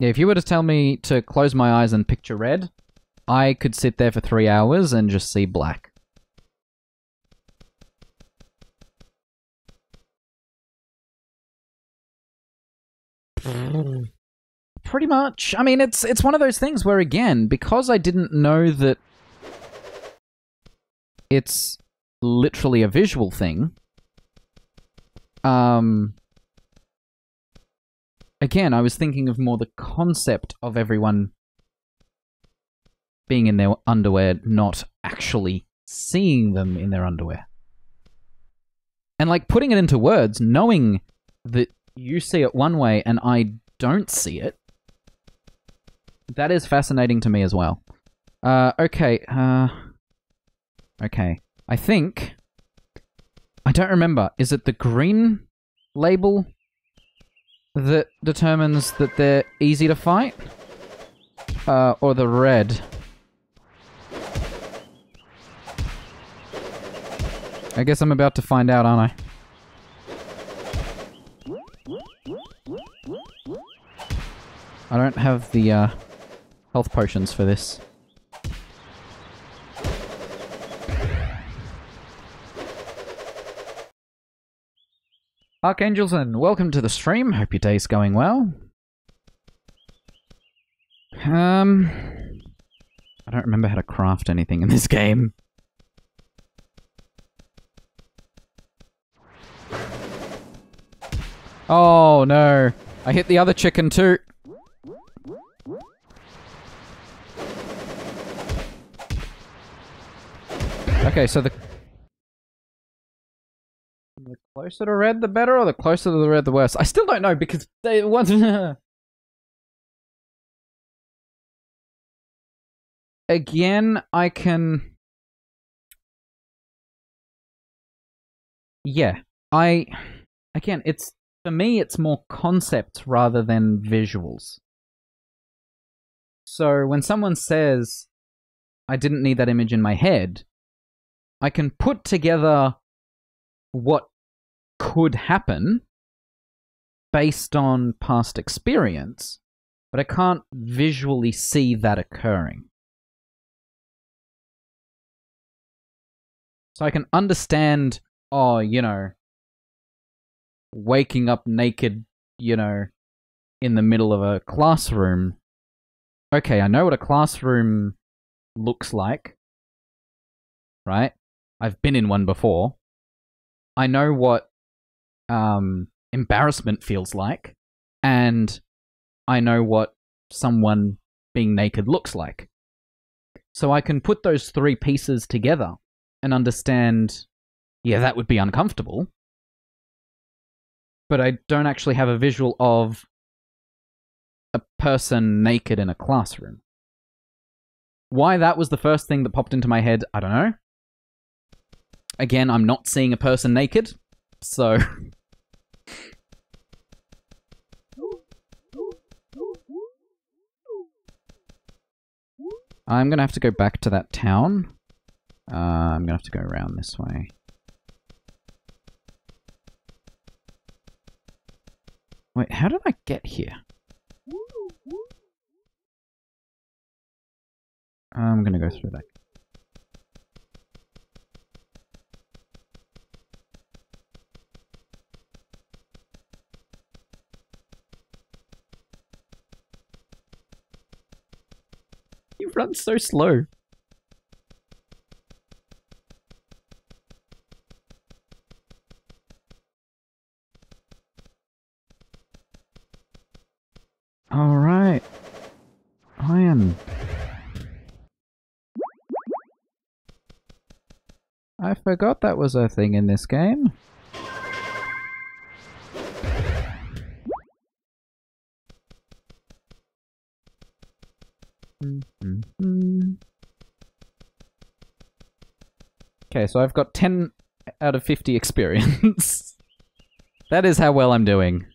Yeah, if you were to tell me to close my eyes and picture red, I could sit there for three hours and just see black. Pretty much. I mean, it's it's one of those things where again, because I didn't know that it's literally a visual thing. Um again, I was thinking of more the concept of everyone being in their underwear, not actually seeing them in their underwear. And like putting it into words, knowing that you see it one way and I don't see it, that is fascinating to me as well. Uh, okay, uh, okay. I think, I don't remember, is it the green label that determines that they're easy to fight? Uh, or the red? I guess I'm about to find out, aren't I? I don't have the, uh, health potions for this. Archangelson, welcome to the stream. Hope your day's going well. Um, I don't remember how to craft anything in this game. Oh no, I hit the other chicken too. Okay, so the the closer to red, the better, or the closer to the red, the worse. I still don't know because they want. Again, I can. Yeah, I. Again, it's for me, it's more concepts rather than visuals. So when someone says, I didn't need that image in my head, I can put together what could happen based on past experience, but I can't visually see that occurring. So I can understand, oh, you know, waking up naked, you know, in the middle of a classroom. Okay, I know what a classroom looks like. Right? I've been in one before. I know what um, embarrassment feels like, and I know what someone being naked looks like. So I can put those three pieces together and understand, yeah, that would be uncomfortable. But I don't actually have a visual of a person naked in a classroom. Why that was the first thing that popped into my head, I don't know. Again, I'm not seeing a person naked, so. I'm gonna have to go back to that town. Uh, I'm gonna have to go around this way. Wait, how did I get here? I'm gonna go through that. You run so slow. Alright. Iron. I forgot that was a thing in this game. Okay, so I've got 10 out of 50 experience. that is how well I'm doing.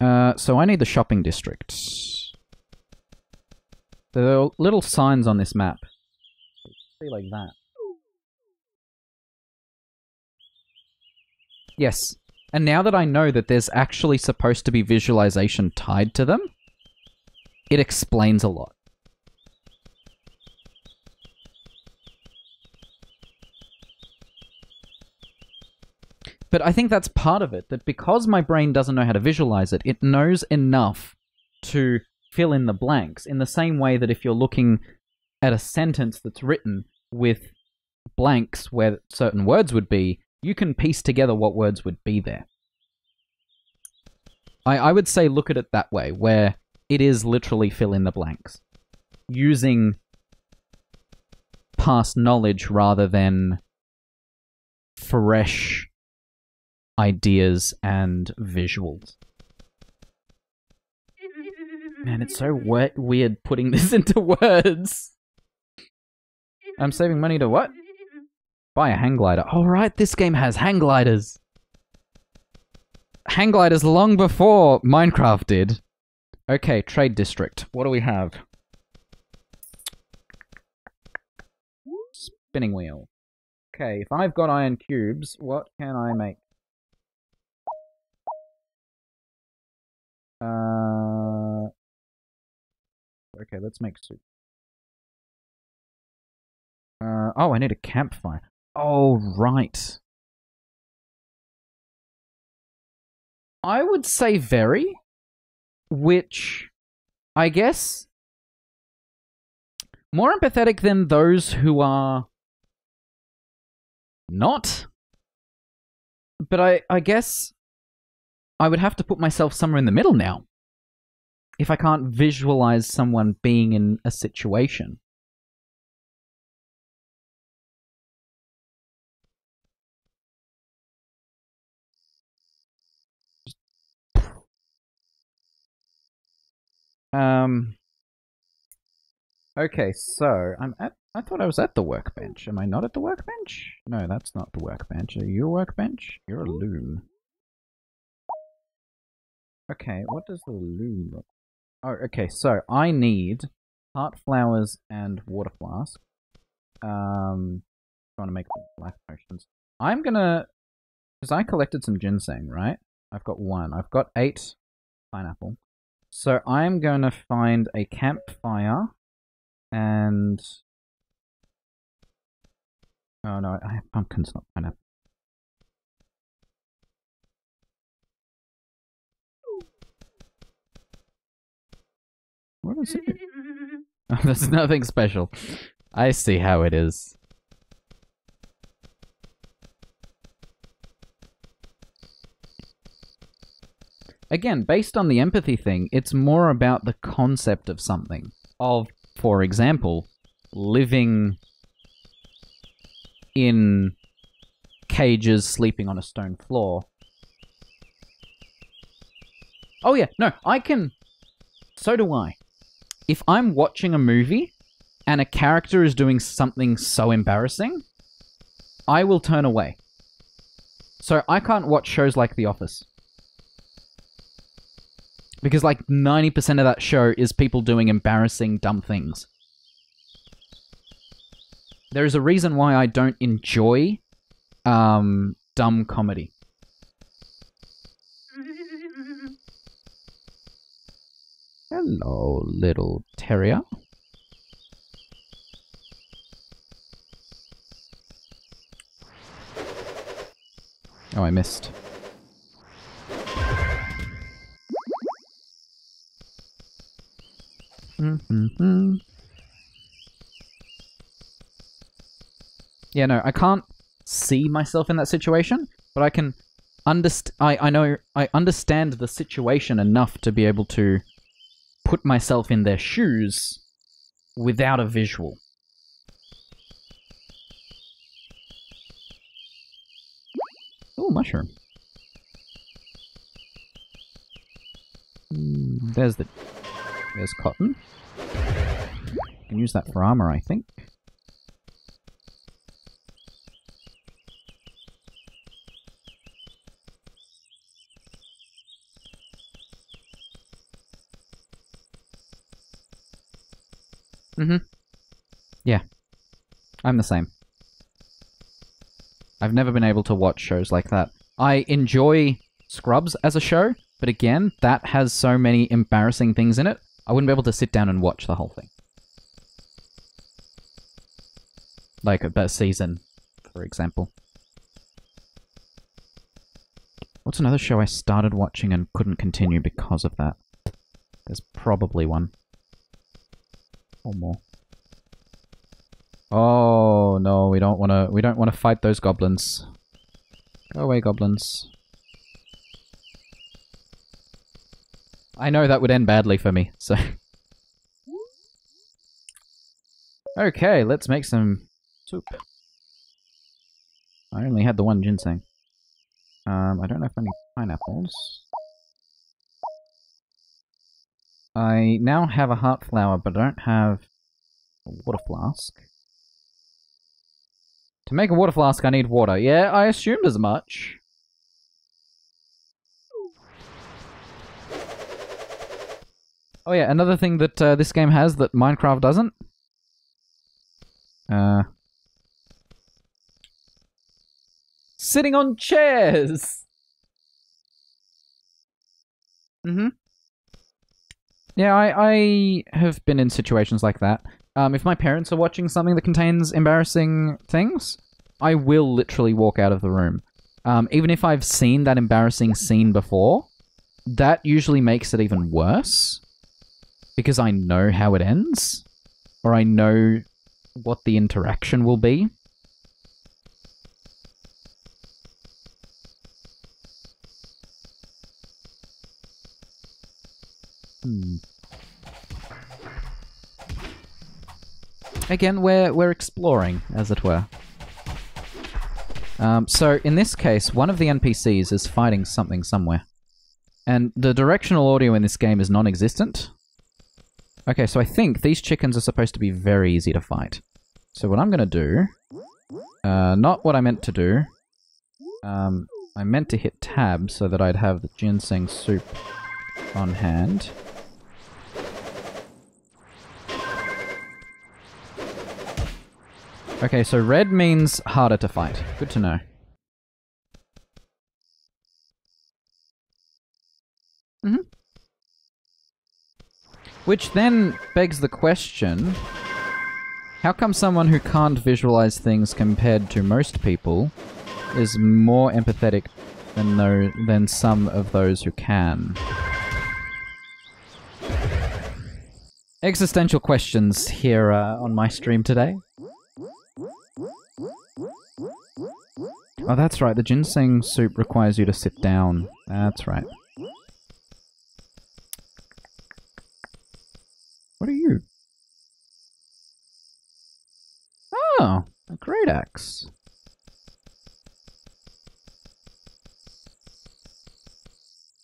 Uh, so I need the shopping district. There are little signs on this map. See like that. Yes. And now that I know that there's actually supposed to be visualization tied to them, it explains a lot. But I think that's part of it, that because my brain doesn't know how to visualize it, it knows enough to fill in the blanks in the same way that if you're looking at a sentence that's written with blanks where certain words would be, you can piece together what words would be there. I, I would say look at it that way, where it is literally fill in the blanks. Using past knowledge rather than fresh ideas and visuals. Man, it's so we- weird putting this into words. I'm saving money to what? Buy a hang glider. Alright, this game has hang gliders. Hang gliders long before Minecraft did. Okay, trade district. What do we have? Spinning wheel. Okay, if I've got iron cubes, what can I make? Uh, okay, let's make soup. Uh, oh, I need a campfire. Oh, right. I would say very, which I guess more empathetic than those who are not. But I, I guess I would have to put myself somewhere in the middle now. If I can't visualize someone being in a situation. Um, Okay, so I'm at. I thought I was at the workbench. Am I not at the workbench? No, that's not the workbench. Are you a workbench? You're a loom. Okay, what does the loom look? Oh, okay. So I need heart flowers and water flask. Um, trying to make black potions. I'm gonna, because I collected some ginseng, right? I've got one. I've got eight pineapple. So I'm gonna find a campfire and oh no, I have pumpkins, not pineapple. What is it? Oh, there's nothing special. I see how it is. Again, based on the empathy thing, it's more about the concept of something. Of, for example, living in cages, sleeping on a stone floor. Oh yeah, no, I can... So do I. If I'm watching a movie and a character is doing something so embarrassing, I will turn away. So I can't watch shows like The Office. Because like 90% of that show is people doing embarrassing, dumb things. There is a reason why I don't enjoy um, dumb comedy. Hello, little terrier. Oh, I missed. Yeah, no, I can't see myself in that situation, but I can underst- I, I know I understand the situation enough to be able to put myself in their shoes without a visual. Oh, mushroom. Mm, there's the... There's cotton. can use that for armor, I think. Mm-hmm. Yeah. I'm the same. I've never been able to watch shows like that. I enjoy Scrubs as a show, but again, that has so many embarrassing things in it, I wouldn't be able to sit down and watch the whole thing. Like that season, for example. What's another show I started watching and couldn't continue because of that? There's probably one. Or more. Oh no, we don't wanna we don't wanna fight those goblins. Go away, goblins. I know that would end badly for me, so... okay, let's make some soup. I only had the one ginseng. Um, I don't have any pineapples. I now have a heart flower, but I don't have a water flask. To make a water flask, I need water. Yeah, I assumed as much. Oh yeah, another thing that uh, this game has that Minecraft doesn't. Uh, sitting on chairs. Mm-hmm. Yeah, I, I have been in situations like that. Um, if my parents are watching something that contains embarrassing things, I will literally walk out of the room. Um, even if I've seen that embarrassing scene before, that usually makes it even worse because I know how it ends, or I know what the interaction will be. Hmm. Again, we're, we're exploring, as it were. Um, so, in this case, one of the NPCs is fighting something somewhere. And the directional audio in this game is non-existent. Okay, so I think these chickens are supposed to be very easy to fight. So what I'm gonna do... Uh, not what I meant to do. Um, I meant to hit tab so that I'd have the ginseng soup on hand. Okay, so red means harder to fight. Good to know. hmm Which then begs the question, how come someone who can't visualize things compared to most people is more empathetic than, tho- than some of those who can? Existential questions here uh, on my stream today. Oh, that's right. The ginseng soup requires you to sit down. That's right. What are you? Oh, a great axe.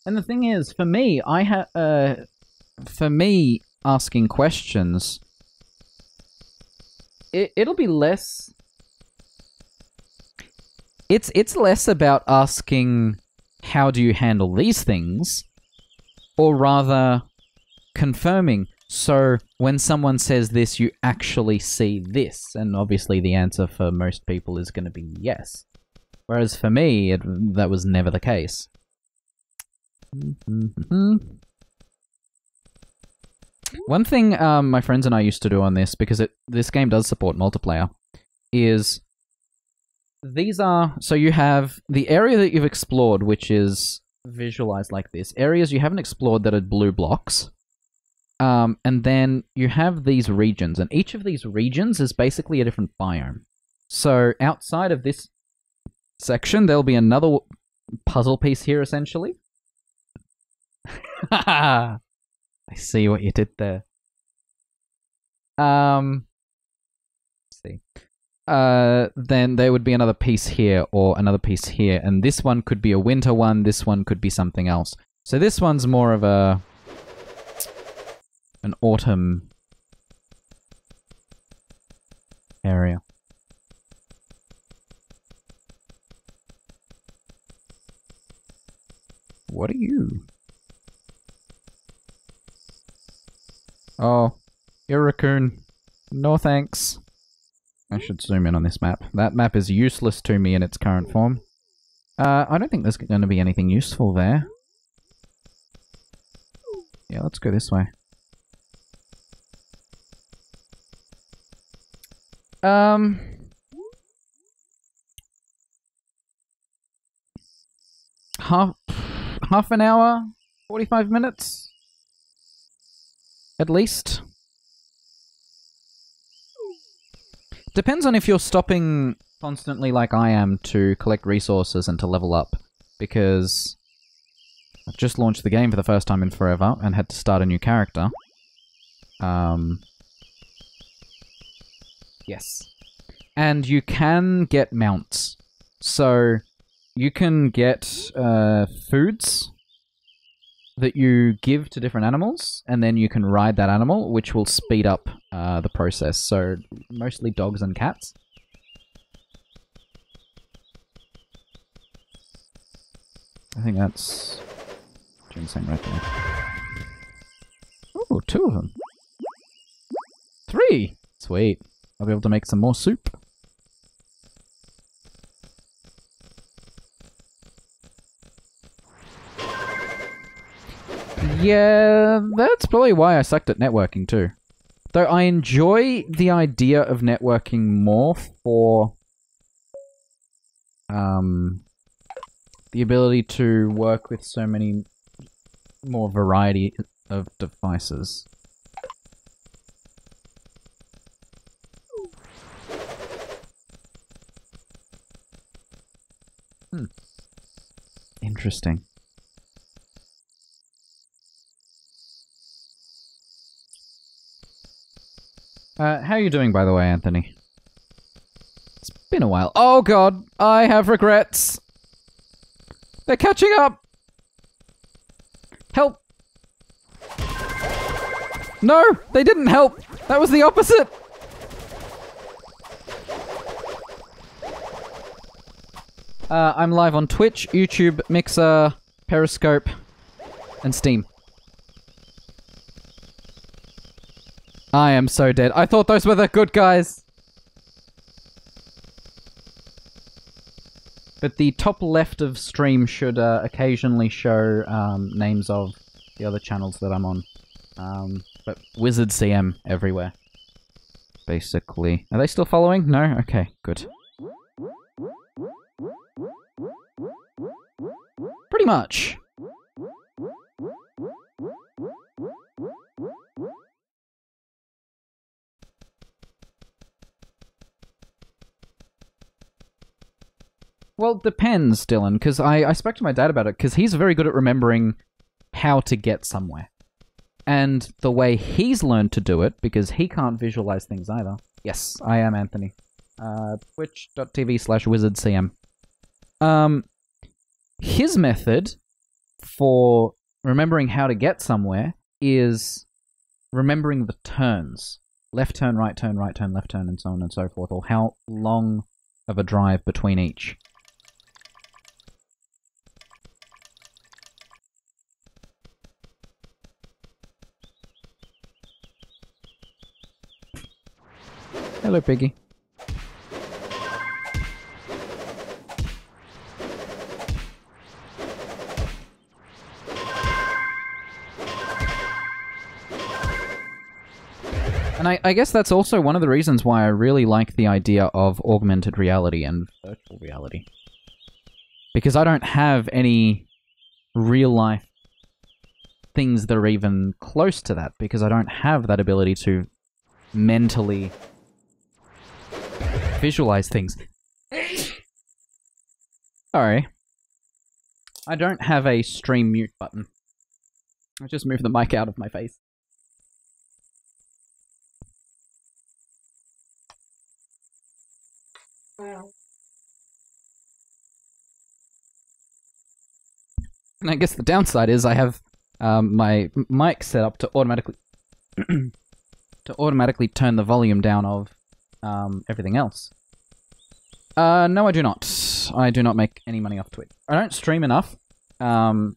And the thing is, for me, I have, uh, for me, asking questions, it, it'll be less it's it's less about asking how do you handle these things or rather confirming so when someone says this you actually see this and obviously the answer for most people is going to be yes. Whereas for me it, that was never the case. One thing um, my friends and I used to do on this because it this game does support multiplayer is these are so you have the area that you've explored, which is visualized like this. Areas you haven't explored that are blue blocks. Um, and then you have these regions, and each of these regions is basically a different biome. So outside of this section, there'll be another puzzle piece here, essentially. I see what you did there. Um, see uh, then there would be another piece here or another piece here, and this one could be a winter one, this one could be something else. So this one's more of a an autumn area. What are you? Oh, you're a raccoon. No thanks. I should zoom in on this map. That map is useless to me in its current form. Uh, I don't think there's going to be anything useful there. Yeah, let's go this way. Um... Half, half an hour? 45 minutes? At least? Depends on if you're stopping constantly like I am to collect resources and to level up. Because I've just launched the game for the first time in forever and had to start a new character. Um, yes. And you can get mounts. So you can get uh, foods that you give to different animals, and then you can ride that animal, which will speed up uh, the process. So mostly dogs and cats. I think that's ginseng right there. Ooh, two of them. Three! Sweet. I'll be able to make some more soup. Yeah, that's probably why I sucked at networking too. Though I enjoy the idea of networking more for um the ability to work with so many more variety of devices. Hmm. Interesting. Uh, how are you doing, by the way, Anthony? It's been a while. Oh god, I have regrets. They're catching up. Help. No, they didn't help. That was the opposite. Uh, I'm live on Twitch, YouTube, Mixer, Periscope, and Steam. I am so dead. I thought those were the good guys. But the top left of stream should uh, occasionally show um, names of the other channels that I'm on. Um, but Wizard CM everywhere. Basically. Are they still following? No? Okay, good. Pretty much. Well, depends, Dylan, because I, I spoke to my dad about it, because he's very good at remembering how to get somewhere. And the way he's learned to do it, because he can't visualize things either. Yes, I am Anthony. Uh, twitch.tv slash wizardcm. Um, his method for remembering how to get somewhere is remembering the turns. Left turn, right turn, right turn, left turn, and so on and so forth, or how long of a drive between each. Hello, Piggy. And I, I guess that's also one of the reasons why I really like the idea of augmented reality and virtual reality. Because I don't have any real life things that are even close to that, because I don't have that ability to mentally visualize things. Sorry. I don't have a stream mute button. I just moved the mic out of my face. And I guess the downside is I have um, my mic set up to automatically to automatically turn the volume down of um, everything else. Uh, no, I do not. I do not make any money off Twitch. I don't stream enough. Um,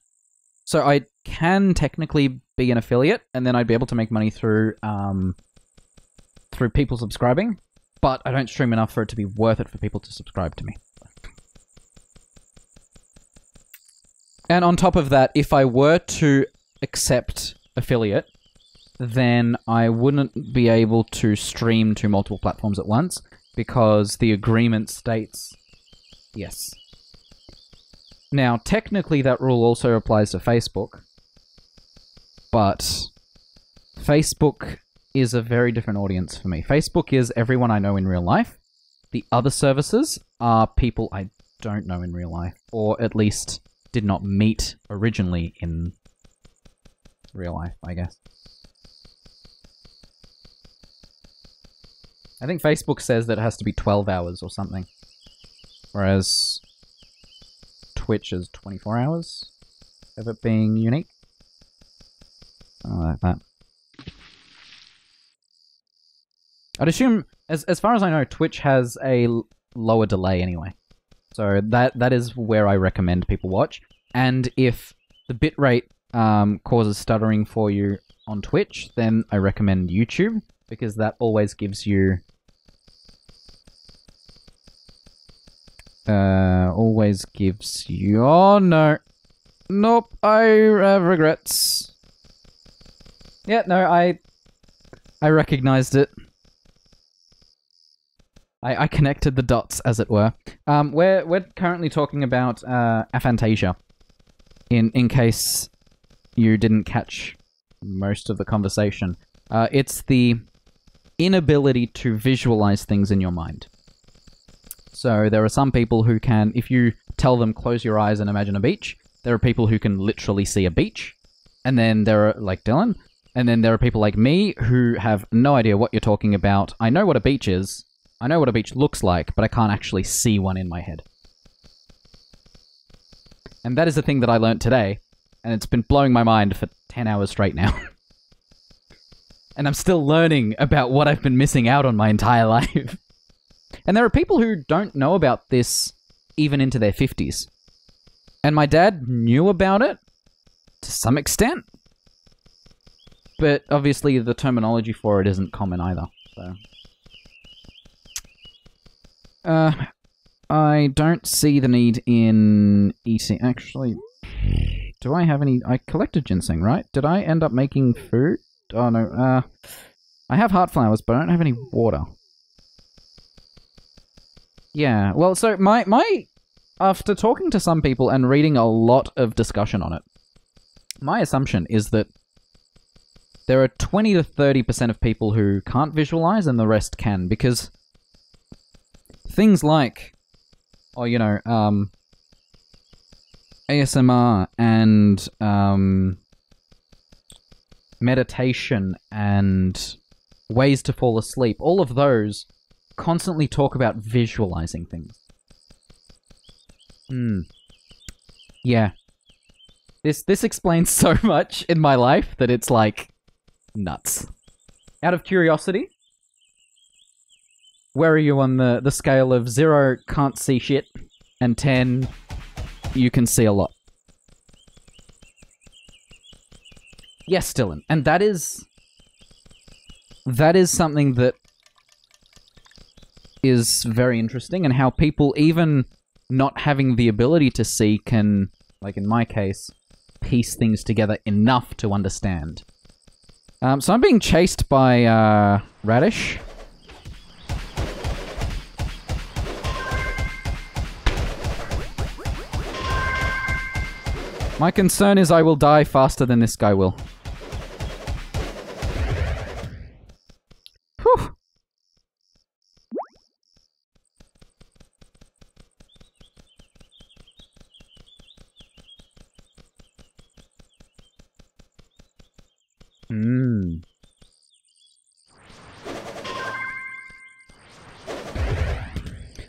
so I can technically be an affiliate, and then I'd be able to make money through um, through people subscribing. But I don't stream enough for it to be worth it for people to subscribe to me. And on top of that, if I were to accept affiliate, then I wouldn't be able to stream to multiple platforms at once because the agreement states yes. Now, technically, that rule also applies to Facebook, but Facebook is a very different audience for me. Facebook is everyone I know in real life. The other services are people I don't know in real life, or at least did not meet originally in real life, I guess. I think Facebook says that it has to be 12 hours or something. Whereas Twitch is 24 hours of it being unique. Something like that. I'd assume, as as far as I know, Twitch has a lower delay anyway. So that that is where I recommend people watch. And if the bitrate um, causes stuttering for you on Twitch, then I recommend YouTube because that always gives you uh always gives you oh no. Nope i have regrets. Yeah no i i recognized it. I i connected the dots as it were. Um we're we're currently talking about uh aphantasia. In in case you didn't catch most of the conversation uh it's the inability to visualize things in your mind so there are some people who can, if you tell them close your eyes and imagine a beach, there are people who can literally see a beach. And then there are, like Dylan, and then there are people like me who have no idea what you're talking about. I know what a beach is, I know what a beach looks like, but I can't actually see one in my head. And that is the thing that I learnt today, and it's been blowing my mind for 10 hours straight now. And I'm still learning about what I've been missing out on my entire life. And there are people who don't know about this even into their 50s. And my dad knew about it to some extent. But obviously, the terminology for it isn't common either. So. Uh, I don't see the need in eating. Actually, do I have any? I collected ginseng, right? Did I end up making food? Oh no. Uh, I have heart flowers, but I don't have any water. Yeah. Well, so my my after talking to some people and reading a lot of discussion on it, my assumption is that there are 20 to 30% of people who can't visualize and the rest can because things like or you know um ASMR and um meditation and ways to fall asleep all of those constantly talk about visualizing things hmm yeah this this explains so much in my life that it's like nuts out of curiosity where are you on the, the scale of 0 can't see shit and 10 you can see a lot? Yes, Dylan. And that is... That is something that is very interesting and how people, even not having the ability to see, can, like in my case, piece things together enough to understand. Um, so I'm being chased by uh, Radish. My concern is I will die faster than this guy will. Whew. Hmm.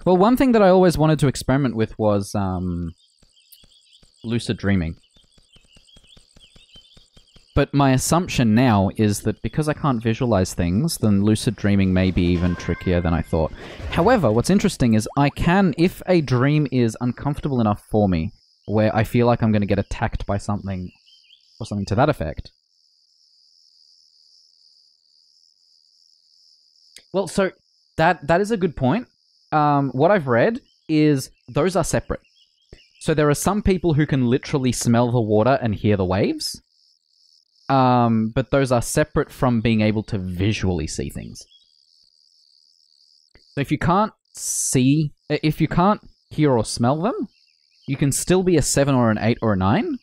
Well, one thing that I always wanted to experiment with was um, lucid dreaming. But my assumption now is that because I can't visualize things, then lucid dreaming may be even trickier than I thought. However, what's interesting is I can, if a dream is uncomfortable enough for me, where I feel like I'm going to get attacked by something, or something to that effect. Well, so that that is a good point. Um, what I've read is those are separate. So there are some people who can literally smell the water and hear the waves. Um, but those are separate from being able to visually see things. So if you can't see, if you can't hear or smell them, you can still be a 7 or an 8 or a 9.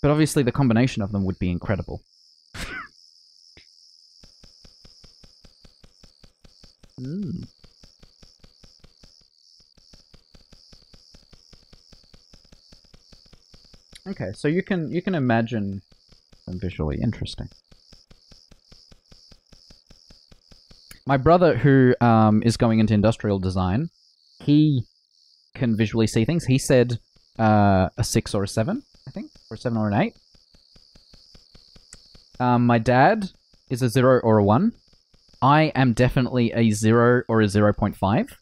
But obviously the combination of them would be incredible. Hmm. Okay, so you can you can imagine them visually interesting. My brother, who um, is going into industrial design, he can visually see things. He said uh, a six or a seven, I think, or a seven or an eight. Um, my dad is a zero or a one. I am definitely a zero or a zero point five.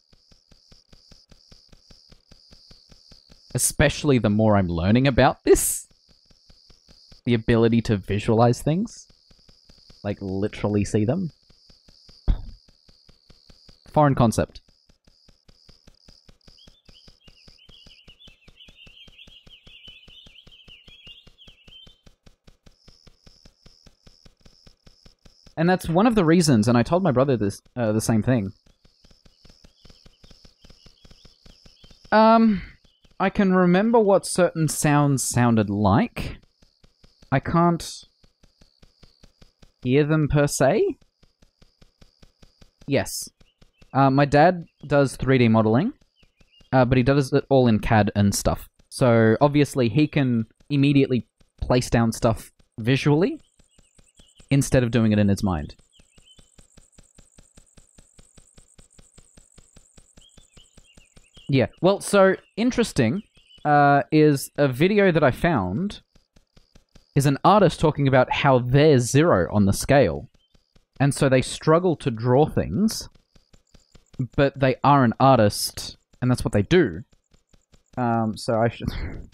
Especially the more I'm learning about this. The ability to visualize things. Like, literally see them. Foreign concept. And that's one of the reasons, and I told my brother this uh, the same thing. Um, I can remember what certain sounds sounded like. I can't hear them per se. Yes. Uh, my dad does 3D modeling, uh, but he does it all in CAD and stuff. So obviously he can immediately place down stuff visually instead of doing it in his mind. Yeah, well, so interesting uh, is a video that I found is an artist talking about how they're zero on the scale. And so they struggle to draw things, but they are an artist, and that's what they do. Um, so I should.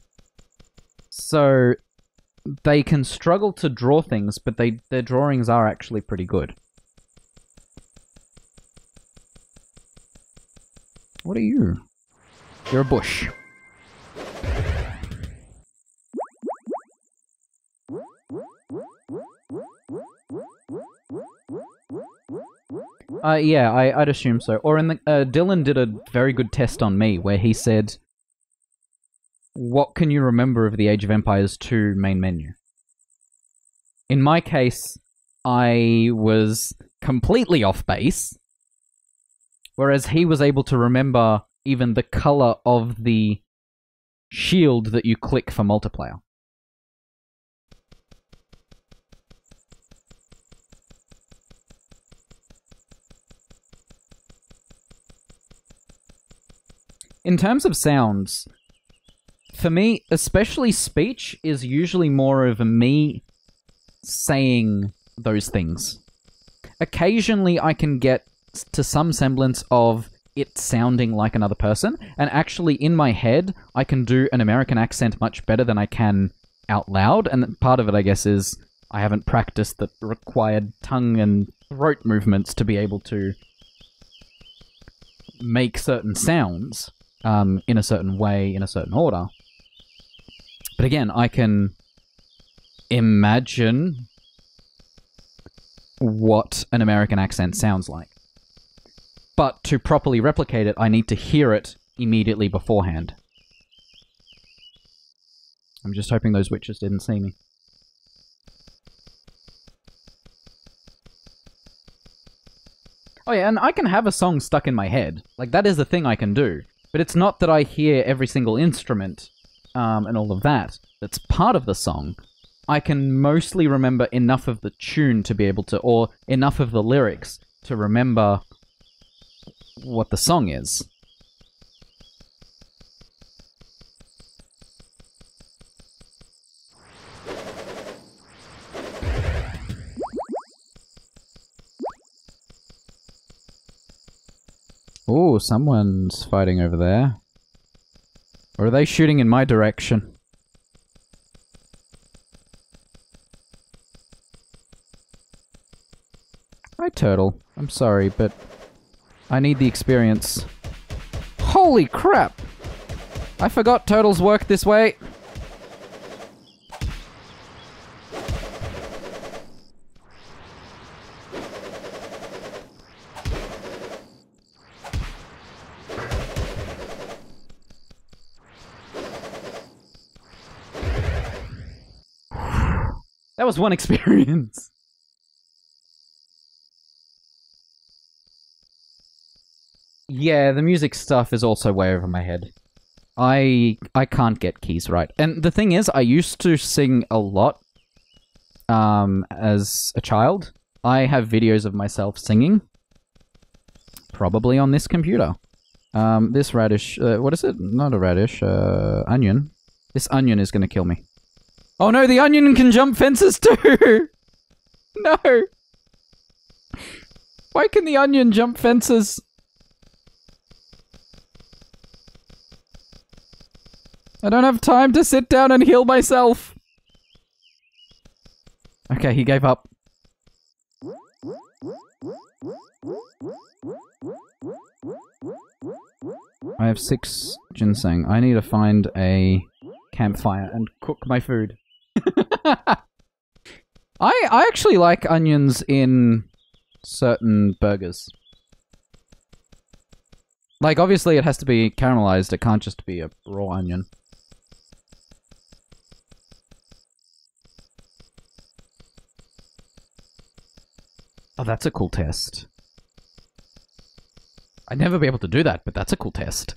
So they can struggle to draw things, but they their drawings are actually pretty good. What are you? You're a bush. Uh, yeah, I, I'd assume so. Or in the uh, Dylan did a very good test on me where he said, "What can you remember of the Age of Empires 2 main menu?" In my case, I was completely off base, whereas he was able to remember even the color of the shield that you click for multiplayer. In terms of sounds, for me, especially speech, is usually more of me saying those things. Occasionally, I can get to some semblance of it sounding like another person, and actually, in my head, I can do an American accent much better than I can out loud, and part of it, I guess, is I haven't practiced the required tongue and throat movements to be able to make certain sounds um, in a certain way, in a certain order. But again, I can imagine what an American accent sounds like. But to properly replicate it, I need to hear it immediately beforehand. I'm just hoping those witches didn't see me. Oh yeah, and I can have a song stuck in my head. Like, that is a thing I can do. But it's not that I hear every single instrument um, and all of that. That's part of the song. I can mostly remember enough of the tune to be able to, or enough of the lyrics to remember what the song is. Oh, someone's fighting over there. Or are they shooting in my direction? Hi, Turtle. I'm sorry, but I need the experience. Holy crap! I forgot turtles work this way. Was one experience. Yeah, the music stuff is also way over my head. I I can't get keys right. And the thing is, I used to sing a lot um as a child. I have videos of myself singing probably on this computer. Um this radish, uh, what is it? Not a radish, uh onion. This onion is going to kill me. Oh no, the onion can jump fences too. no. Why can the onion jump fences? I don't have time to sit down and heal myself. Okay, he gave up. I have six ginseng. I need to find a campfire and cook my food. I I actually like onions in certain burgers. Like obviously it has to be caramelized, it can't just be a raw onion. Oh, that's a cool test. I'd never be able to do that, but that's a cool test.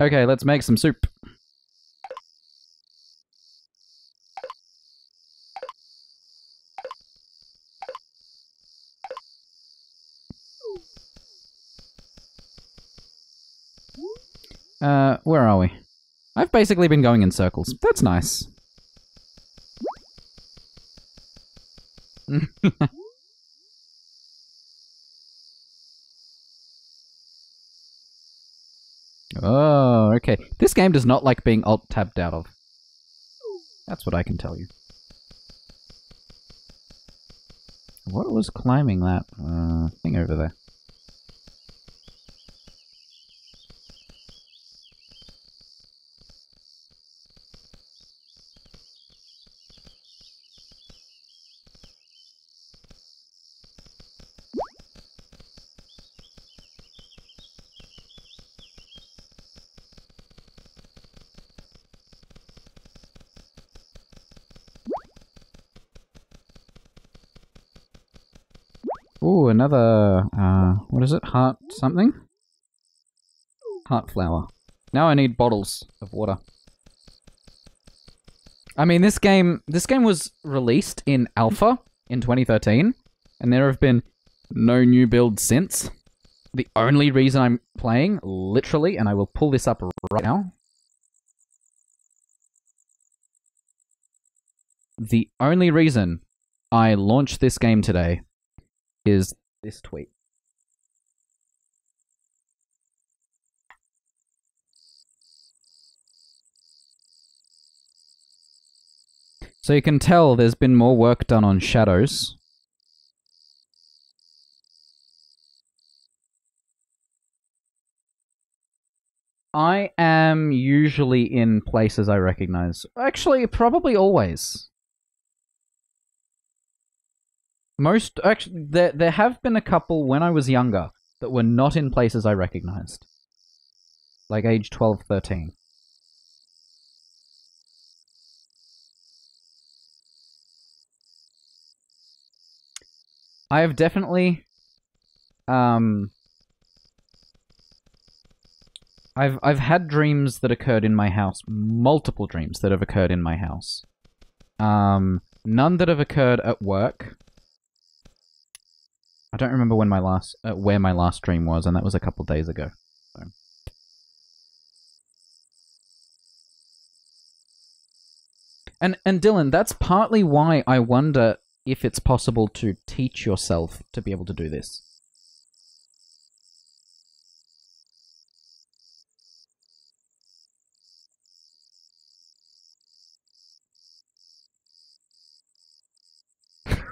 Okay, let's make some soup. Where are we? I've basically been going in circles. That's nice. oh, okay. This game does not like being alt-tabbed out of. That's what I can tell you. What was climbing that uh, thing over there? Uh, what is it? Heart something? Heart flower. Now I need bottles of water. I mean, this game, this game was released in alpha in 2013, and there have been no new builds since. The only reason I'm playing, literally, and I will pull this up right now. The only reason I launched this game today is this tweet. So you can tell there's been more work done on shadows. I am usually in places I recognize. Actually, probably always. Most actually, there there have been a couple when I was younger that were not in places I recognized, like age 12, 13. I have definitely, um, I've I've had dreams that occurred in my house, multiple dreams that have occurred in my house. Um, none that have occurred at work. I don't remember when my last uh, where my last dream was, and that was a couple days ago. So. And and Dylan, that's partly why I wonder if it's possible to teach yourself to be able to do this.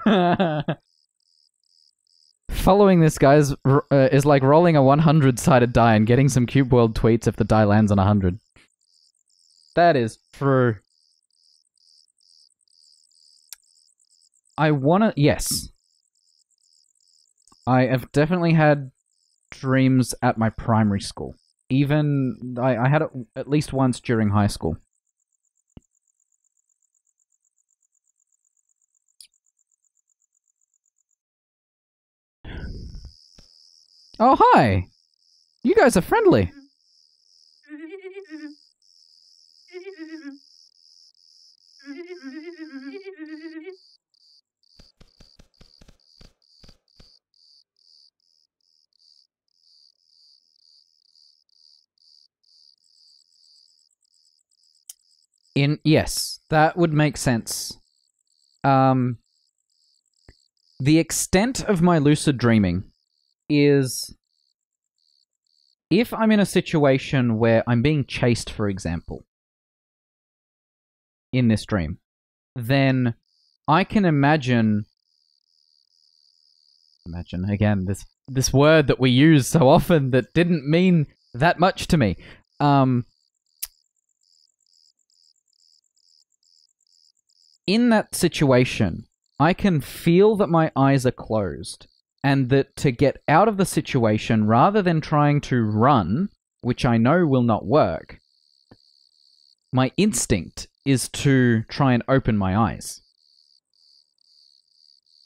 Following this, guys, uh, is like rolling a 100-sided die and getting some Cube World tweets if the die lands on 100. That is true. I wanna... Yes. I have definitely had dreams at my primary school. Even... I, I had it at least once during high school. Oh, hi! You guys are friendly. In yes, that would make sense. Um the extent of my lucid dreaming is if I'm in a situation where I'm being chased, for example, in this dream, then I can imagine imagine again this this word that we use so often that didn't mean that much to me. Um in that situation, I can feel that my eyes are closed and that to get out of the situation, rather than trying to run, which I know will not work, my instinct is to try and open my eyes.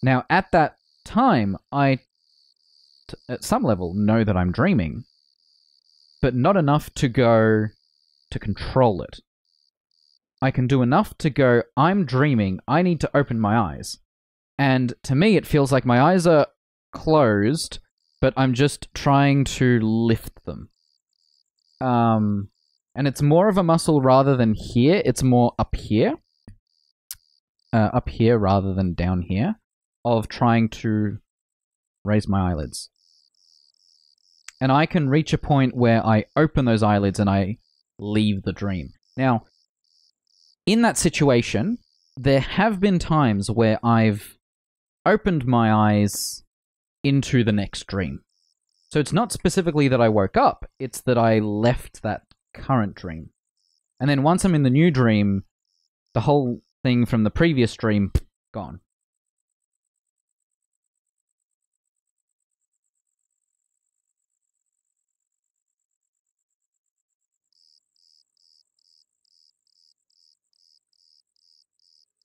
Now, at that time, I, t- at some level, know that I'm dreaming, but not enough to go to control it. I can do enough to go, I'm dreaming, I need to open my eyes. And to me, it feels like my eyes are closed, but I'm just trying to lift them. Um, and it's more of a muscle rather than here, it's more up here. Uh, up here rather than down here. of trying to raise my eyelids. And I can reach a point where I open those eyelids and I leave the dream. Now, in that situation, there have been times where I've opened my eyes into the next dream. So it's not specifically that I woke up, it's that I left that current dream. And then once I'm in the new dream, the whole thing from the previous dream gone.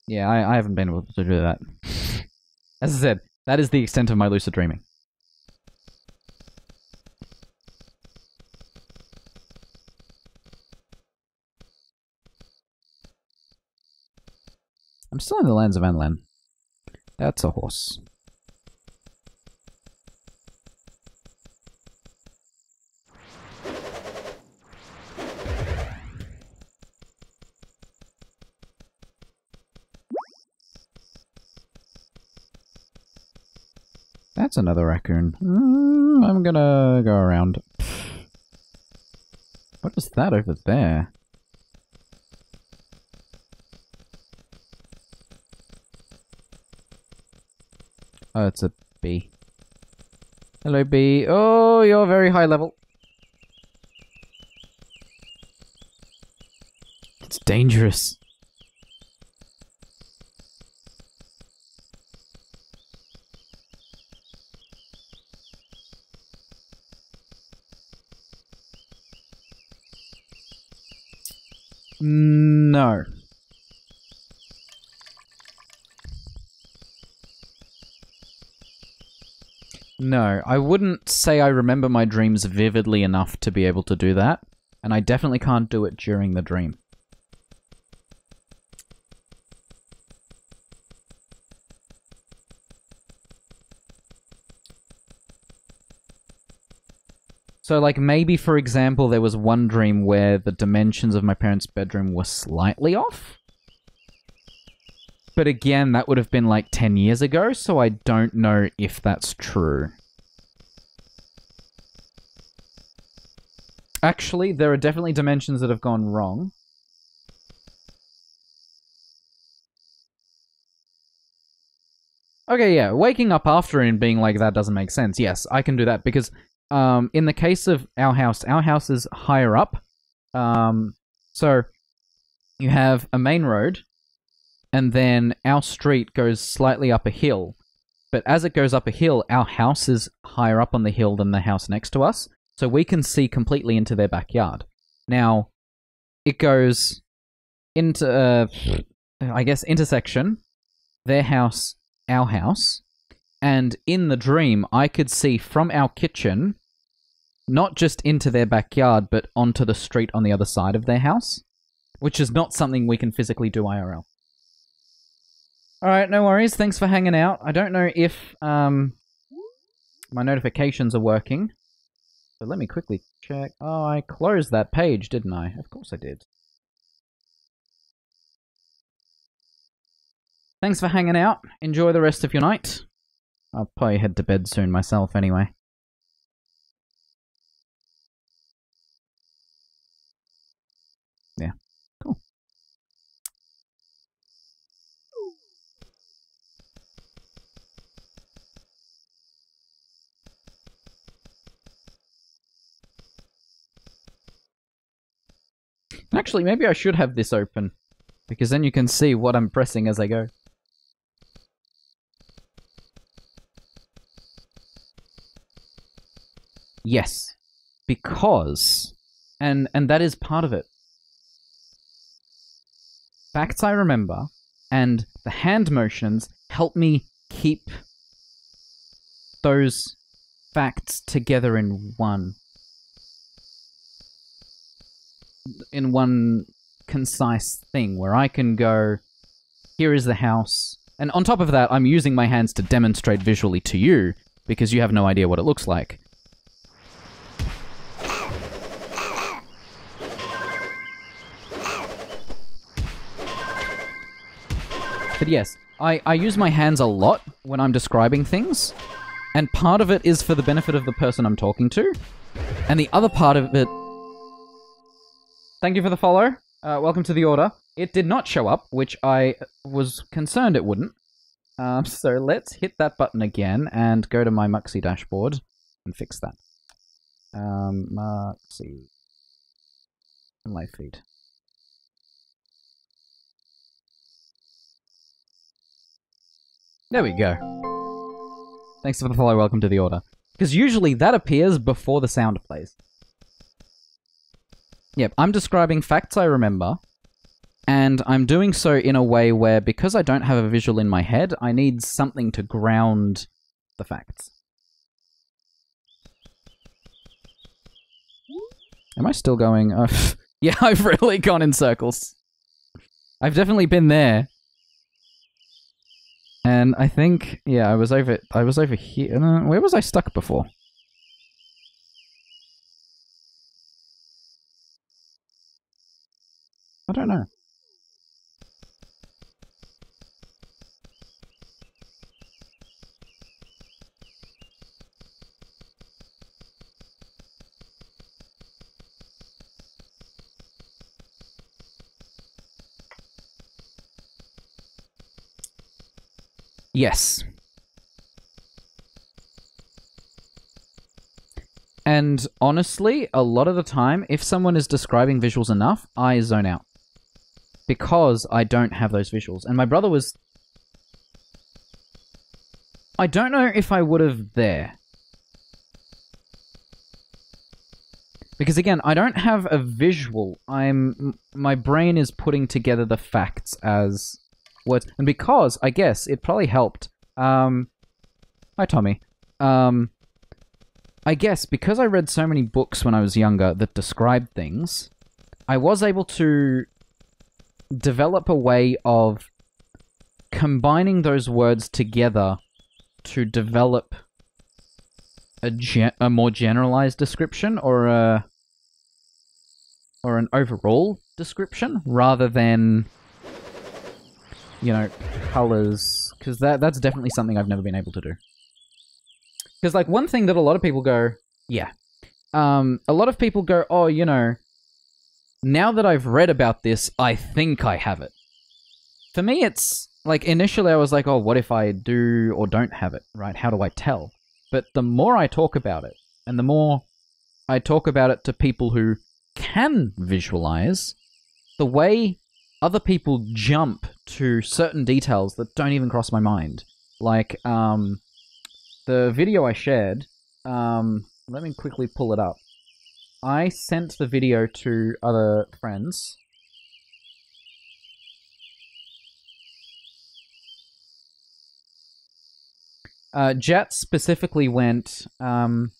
Yeah, I, I haven't been able to do that. As I said, that is the extent of my lucid dreaming. I'm still in the lands of Anlan. That's a horse. That's another raccoon. Mm, I'm gonna go around. What is that over there? Oh, it's a bee. Hello, bee. Oh, you're very high level. It's dangerous. No. No, I wouldn't say I remember my dreams vividly enough to be able to do that, and I definitely can't do it during the dream. So, like, maybe, for example, there was one dream where the dimensions of my parents' bedroom were slightly off? But again, that would have been like 10 years ago, so I don't know if that's true. Actually, there are definitely dimensions that have gone wrong. Okay, yeah, waking up after and being like, that doesn't make sense. Yes, I can do that because um, in the case of our house, our house is higher up. Um, so you have a main road, and then our street goes slightly up a hill. But as it goes up a hill, our house is higher up on the hill than the house next to us, so we can see completely into their backyard. Now, it goes into, uh, I guess, intersection, their house, our house, and in the dream, I could see from our kitchen, not just into their backyard, but onto the street on the other side of their house, which is not something we can physically do IRL. Alright, no worries. Thanks for hanging out. I don't know if um, my notifications are working. But let me quickly check. Oh, I closed that page, didn't I? Of course I did. Thanks for hanging out. Enjoy the rest of your night. I'll probably head to bed soon myself anyway. Yeah, cool. Actually, maybe I should have this open. Because then you can see what I'm pressing as I go. Yes. Because and and that is part of it. Facts I remember and the hand motions help me keep those facts together in one in one concise thing where I can go, here is the house. And on top of that, I'm using my hands to demonstrate visually to you because you have no idea what it looks like. But yes, I, I use my hands a lot when I'm describing things, and part of it is for the benefit of the person I'm talking to, and the other part of it. Thank you for the follow. Uh, welcome to the order. It did not show up, which I was concerned it wouldn't. Um, so let's hit that button again and go to my Muxy dashboard and fix that. Um, Muxy. My feed. There we go. Thanks for the follow, welcome to the order. Because usually that appears before the sound plays. Yep, I'm describing facts I remember, and I'm doing so in a way where, because I don't have a visual in my head, I need something to ground the facts. Am I still going? Uh, yeah, I've really gone in circles. I've definitely been there. And I think, yeah, I was over, I was over here. Where was I stuck before? I don't know. Yes. And honestly, a lot of the time, if someone is describing visuals enough, I zone out. Because I don't have those visuals. And my brother was... I don't know if I would have there. Because again, I don't have a visual. I'm... My brain is putting together the facts as words. And because, I guess, it probably helped. Um, hi, Tommy. Um, I guess because I read so many books when I was younger that described things, I was able to develop a way of combining those words together to develop a, gen a more generalized description or a or an overall description rather than you know, colors, because that that's definitely something I've never been able to do. Because like one thing that a lot of people go, yeah, um, a lot of people go, oh, you know, now that I've read about this, I think I have it. For me, it's like initially I was like, oh, what if I do or don't have it, right? How do I tell? But the more I talk about it, and the more I talk about it to people who can visualize, the way other people jump to certain details that don't even cross my mind. Like, um, the video I shared, um, let me quickly pull it up. I sent the video to other friends. Uh, Jet specifically went, um,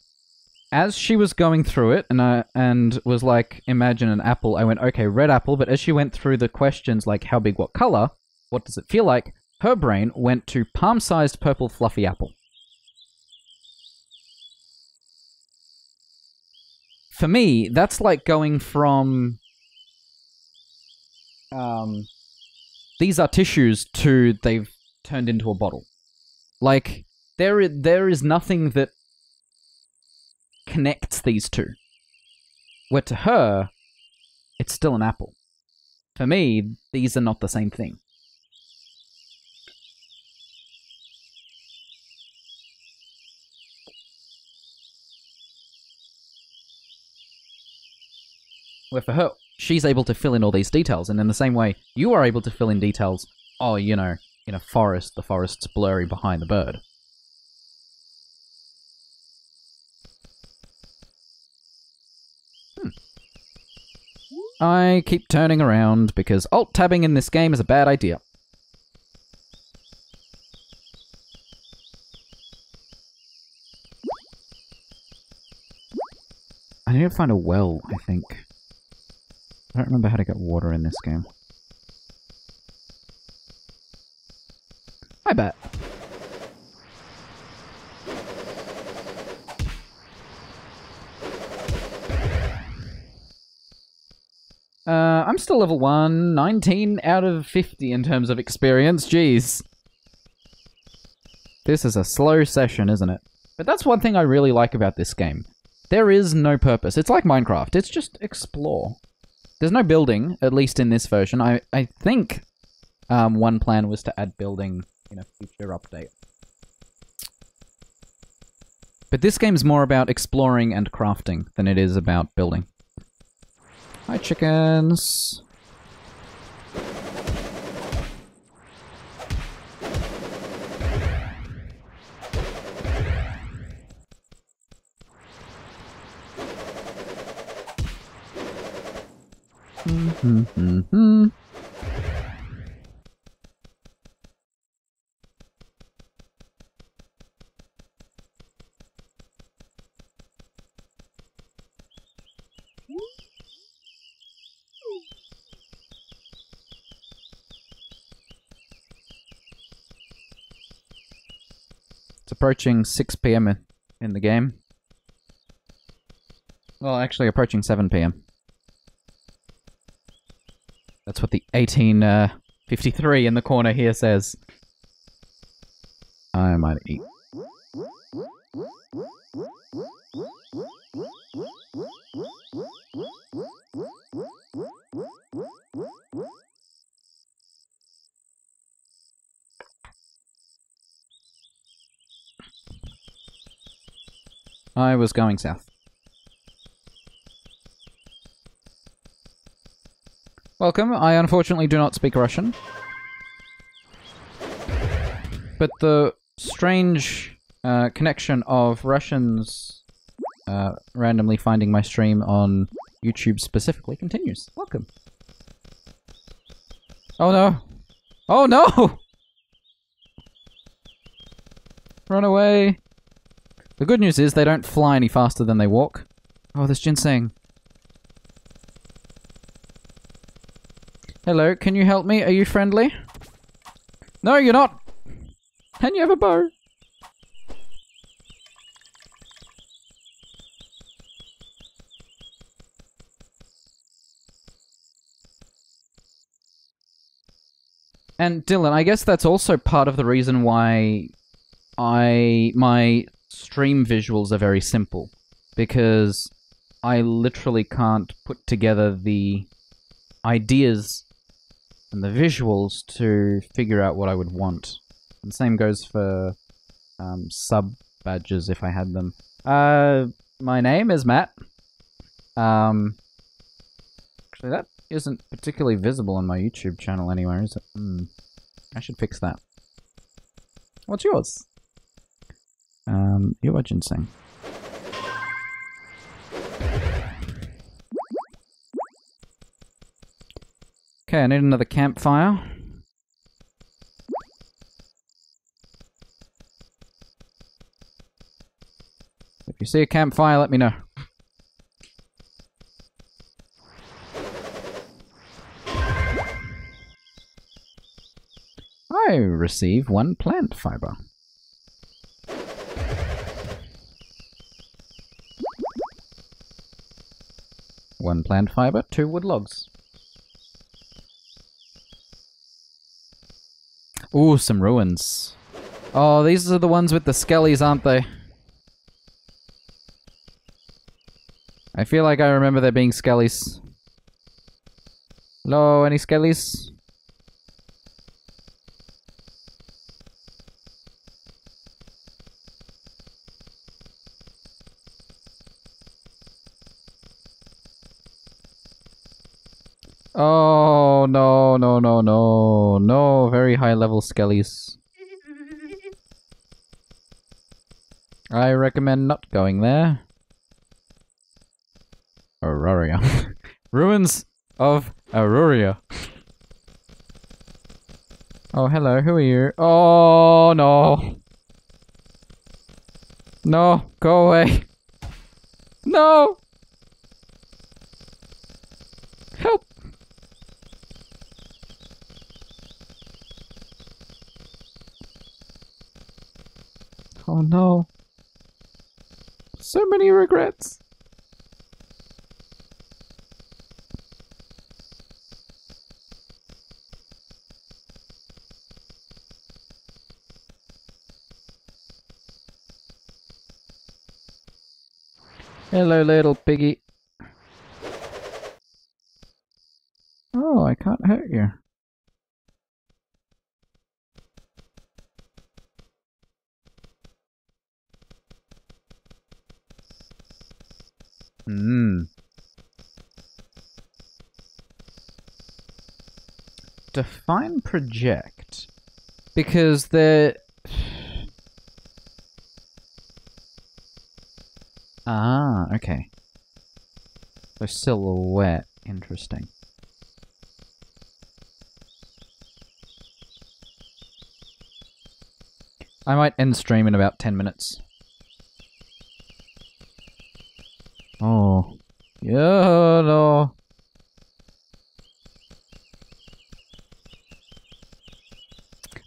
as she was going through it and I, and was like, imagine an apple. I went, okay, red apple. But as she went through the questions, like how big, what color, what does it feel like, her brain went to palm-sized purple fluffy apple. For me, that's like going from um, these are tissues to they've turned into a bottle. Like there, there is nothing that connects these two. Where to her, it's still an apple. For me, these are not the same thing. Where for her, she's able to fill in all these details, and in the same way, you are able to fill in details, oh, you know, in a forest, the forest's blurry behind the bird. I keep turning around because alt-tabbing in this game is a bad idea. I need to find a well, I think. I don't remember how to get water in this game. I bet. Uh, I'm still level 1, 19 out of 50 in terms of experience, jeez. This is a slow session, isn't it? But that's one thing I really like about this game. There is no purpose. It's like Minecraft. It's just explore. There's no building, at least in this version. I, I think um, one plan was to add building in a future update. But this game's more about exploring and crafting than it is about building. Hi, chickens. Mm-hmm. Approaching 6 p.m. in- the game. Well, actually approaching 7 p.m. That's what the 1853 uh, in the corner here says. I might eat. I was going south. Welcome. I unfortunately do not speak Russian. But the strange uh, connection of Russians uh, randomly finding my stream on YouTube specifically continues. Welcome. Oh no! Oh no! Run away! The good news is they don't fly any faster than they walk. Oh, there's ginseng. Hello, can you help me? Are you friendly? No, you're not! And you have a bow. And Dylan, I guess that's also part of the reason why I my stream visuals are very simple because I literally can't put together the ideas and the visuals to figure out what I would want. And same goes for um, sub badges if I had them. Uh, my name is Matt. Um, actually, that isn't particularly visible on my YouTube channel anywhere, is it? Hmm. I should fix that. What's yours? Um, you are ginseng. Okay, I need another campfire. If you see a campfire, let me know. I receive one plant fiber. One plant fiber, two wood logs. Ooh, some ruins. Oh, these are the ones with the skellies, aren't they? I feel like I remember there being skellies. Hello, any skellies? Oh, no, no, no, no. Very high level skellies. I recommend not going there. Aurora. Ruins of Aurora. Oh, hello, who are you? Oh, no. No, go away. No! Oh no. So many regrets. Hello, little piggy. Oh, I can't hurt you. Hmm. Define project. Because the Ah, okay. So silhouette. Interesting. I might end stream in about 10 minutes. Oh. Yeah, no.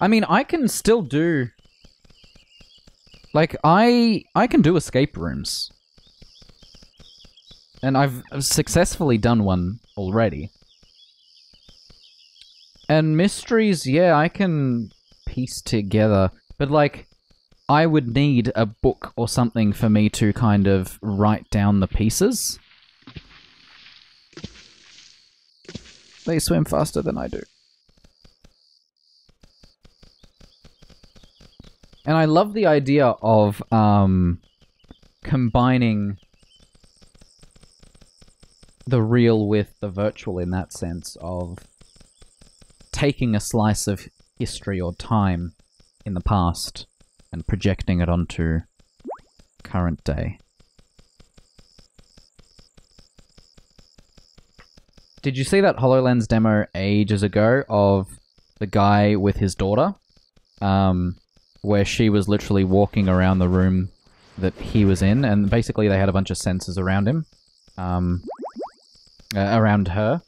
I mean, I can still do... Like, I... I can do escape rooms. And I've successfully done one already. And mysteries, yeah, I can piece together. But, like, I would need a book or something for me to kind of write down the pieces. They swim faster than I do. And I love the idea of um, combining the real with the virtual in that sense of taking a slice of history or time in the past and projecting it onto current day. Did you see that HoloLens demo ages ago of the guy with his daughter? Um, where she was literally walking around the room that he was in, and basically they had a bunch of sensors around him. Um, uh, around her.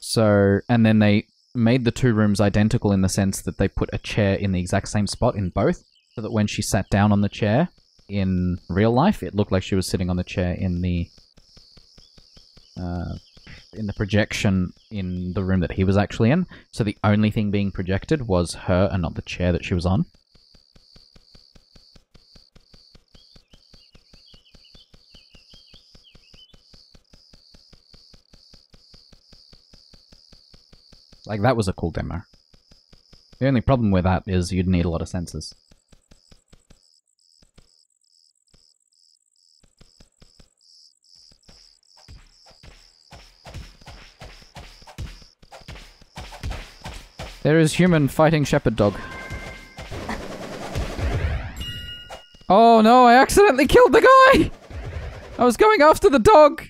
So, and then they made the two rooms identical in the sense that they put a chair in the exact same spot in both, so that when she sat down on the chair in real life, it looked like she was sitting on the chair in the uh, in the projection in the room that he was actually in. So the only thing being projected was her and not the chair that she was on. Like, that was a cool demo. The only problem with that is you'd need a lot of sensors. There is human fighting shepherd dog. Oh no, I accidentally killed the guy! I was going after the dog!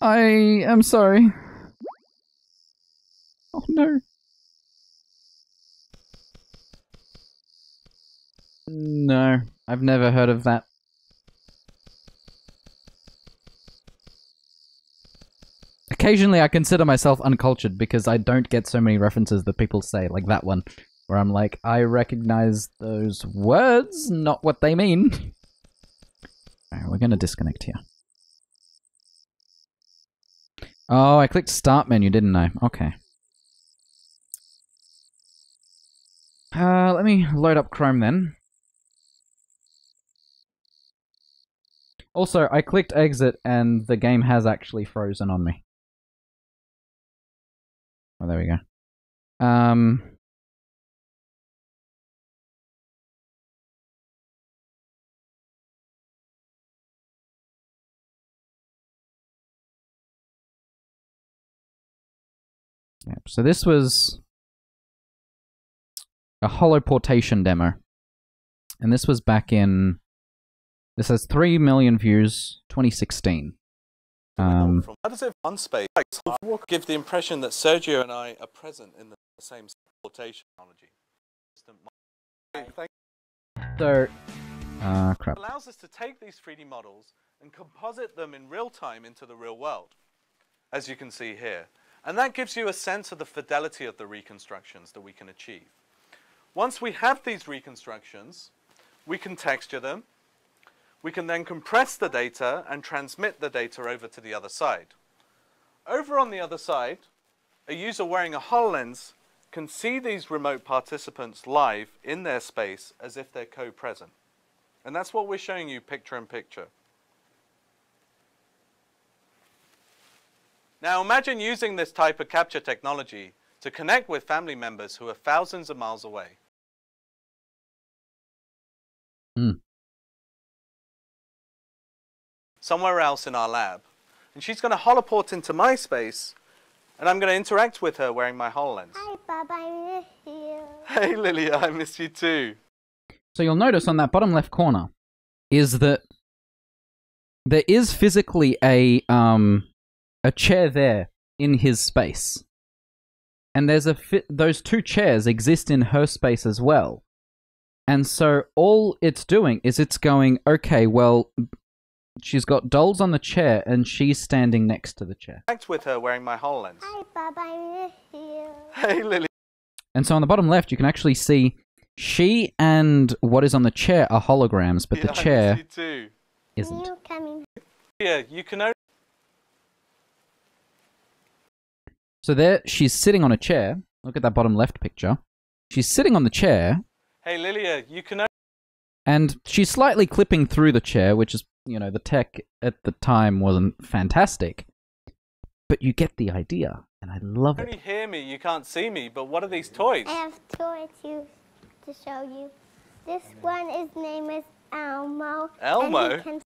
I am sorry. Oh no. No, I've never heard of that. Occasionally I consider myself uncultured because I don't get so many references that people say, like that one, where I'm like, I recognize those words, not what they mean. Alright, we're gonna disconnect here. Oh, I clicked start menu, didn't I? Okay. Uh, let me load up Chrome then. Also, I clicked exit and the game has actually frozen on me. Oh, there we go. Um... Yep, so this was a holoportation demo. And this was back in... This has 3 million views, 2016. Um, How does it on space give the impression that Sergio and I are present in the same holoportation technology? so... Uh, crap. Allows us to take these 3D models and composite them in real time into the real world, as you can see here. And that gives you a sense of the fidelity of the reconstructions that we can achieve. Once we have these reconstructions, we can texture them. We can then compress the data and transmit the data over to the other side. Over on the other side, a user wearing a HoloLens can see these remote participants live in their space as if they're co-present. And that's what we're showing you picture in picture. Now imagine using this type of capture technology to connect with family members who are thousands of miles away. Hmm. Somewhere else in our lab. And she's going to holoport into my space, and I'm going to interact with her wearing my HoloLens. Hi, Bob. I miss you. Hey Lilia, I miss you too. So you'll notice on that bottom left corner is that there is physically a um a chair there in his space. And there's a fi- those two chairs exist in her space as well. And so all it's doing is it's going, okay, well she's got dolls on the chair and she's standing next to the chair. Interact with her wearing my HoloLens. Hi, Bob. I miss you. Hey Lily. And so on the bottom left you can actually see she and what is on the chair are holograms, but the chair too. isn't. You coming? Yeah, you can only So there, she's sitting on a chair. Look at that bottom left picture. She's sitting on the chair, Hey Lilia, you can and she's slightly clipping through the chair, which is, you know, the tech at the time wasn't fantastic. But you get the idea, and I love it. only hear me, you can't see me, but what are these toys? I have toys to, to show you. This one, his name is Elmo. and he Elmo? can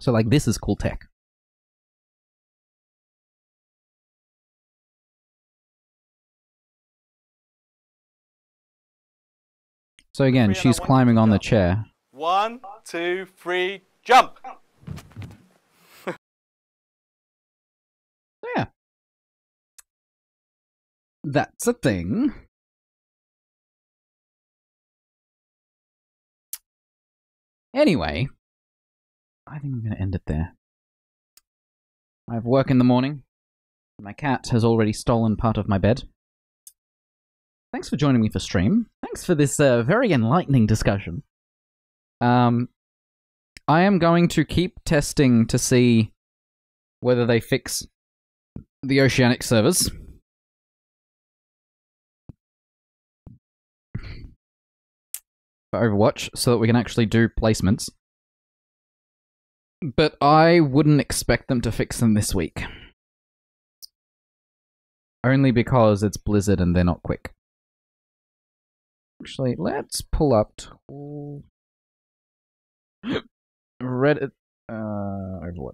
So, like, this is cool tech. So again, Three she's climbing on the chair. One, two, three, jump! Yeah. That's a thing. Anyway, I think I'm going to end it there. I have work in the morning. My cat has already stolen part of my bed. Thanks for joining me for stream. Thanks for this uh, very enlightening discussion. Um, I am going to keep testing to see whether they fix the oceanic servers. For Overwatch, so that we can actually do placements. But I wouldn't expect them to fix them this week. Only because it's Blizzard and they're not quick. Actually, let's pull up Reddit uh Overwatch.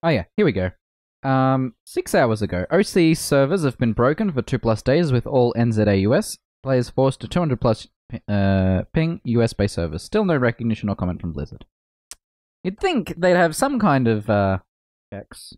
Oh yeah, here we go. Um, six hours ago, OC servers have been broken for two plus days with all NZAUS players forced to 200 plus uh, ping US based servers. Still no recognition or comment from Blizzard. You'd think they'd have some kind of uh, checks.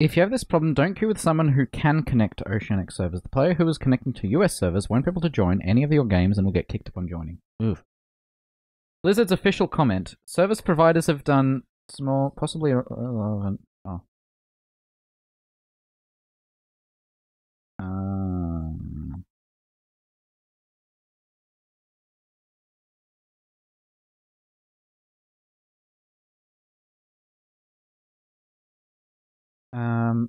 If you have this problem, don't queue with someone who can connect to Oceanic servers. The player who is connecting to US servers won't be able to join any of your games and will get kicked upon joining. Oof. Blizzard's official comment: Service providers have done small, possibly irrelevant. Um,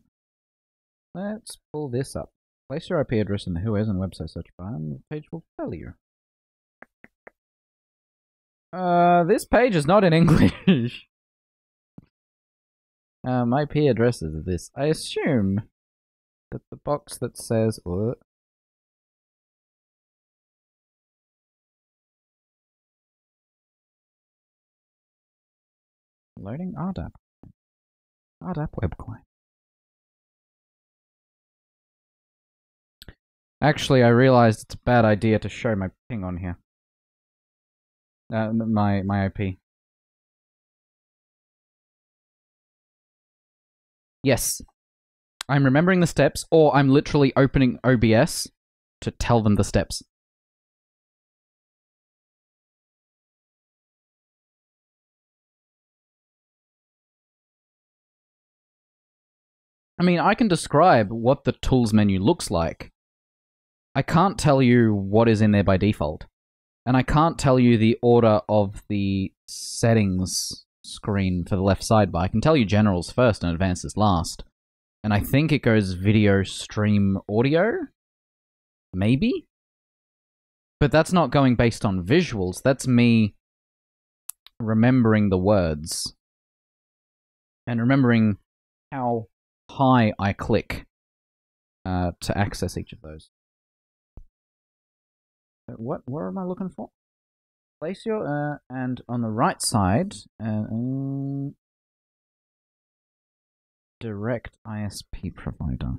let's pull this up. Place your IP address in the Who Isn't website search bar, and the page will tell you. Uh, this page is not in English. uh, my IP address is this. I assume that the box that says what? Loading RDAP. RDAP web client. Actually, I realized it's a bad idea to show my ping on here. Uh, my my IP. Yes, I'm remembering the steps, or I'm literally opening OBS to tell them the steps. I mean, I can describe what the tools menu looks like. I can't tell you what is in there by default. And I can't tell you the order of the settings screen for the left sidebar. I can tell you generals first and advances last. And I think it goes video, stream, audio? Maybe? But that's not going based on visuals. That's me remembering the words. And remembering how high I click uh, to access each of those. Uh, What? where am I looking for? Place your uh, and on the right side, uh, um, direct ISP provider.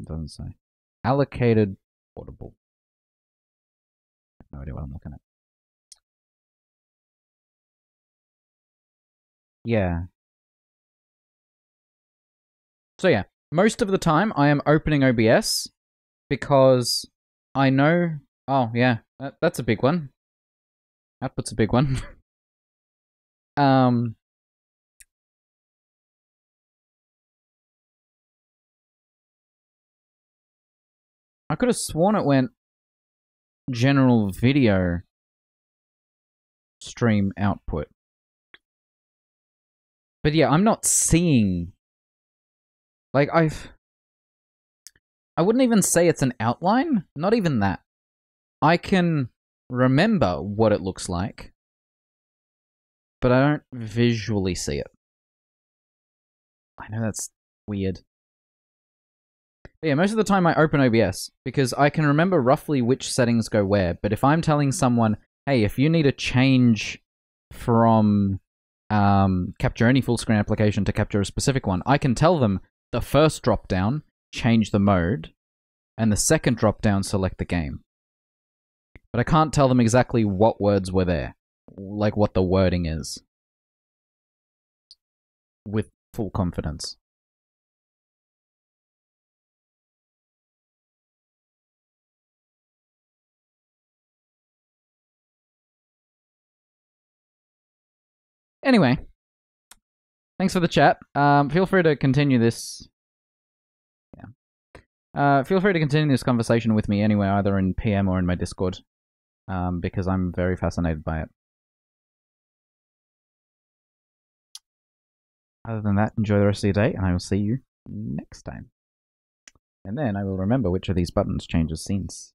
It doesn't say. Allocated portable. No idea what I'm looking at. Yeah. So yeah, most of the time I am opening OBS because I know. Oh yeah, that, that's a big one. Output's a big one. um. I could have sworn it went general video stream output. But yeah, I'm not seeing like I've I wouldn't even say it's an outline, not even that. I can remember what it looks like, but I don't visually see it. I know that's weird. But yeah, most of the time I open OBS because I can remember roughly which settings go where. But if I'm telling someone, hey, if you need a change from um, capture any full screen application to capture a specific one, I can tell them the first drop down, change the mode, and the second drop down, select the game. But I can't tell them exactly what words were there, like what the wording is, with full confidence. Anyway, thanks for the chat. Um, feel free to continue this. Uh, feel free to continue this conversation with me anywhere, either in PM or in my Discord, um, because I'm very fascinated by it. Other than that, enjoy the rest of your day, and I will see you next time. And then I will remember which of these buttons changes scenes.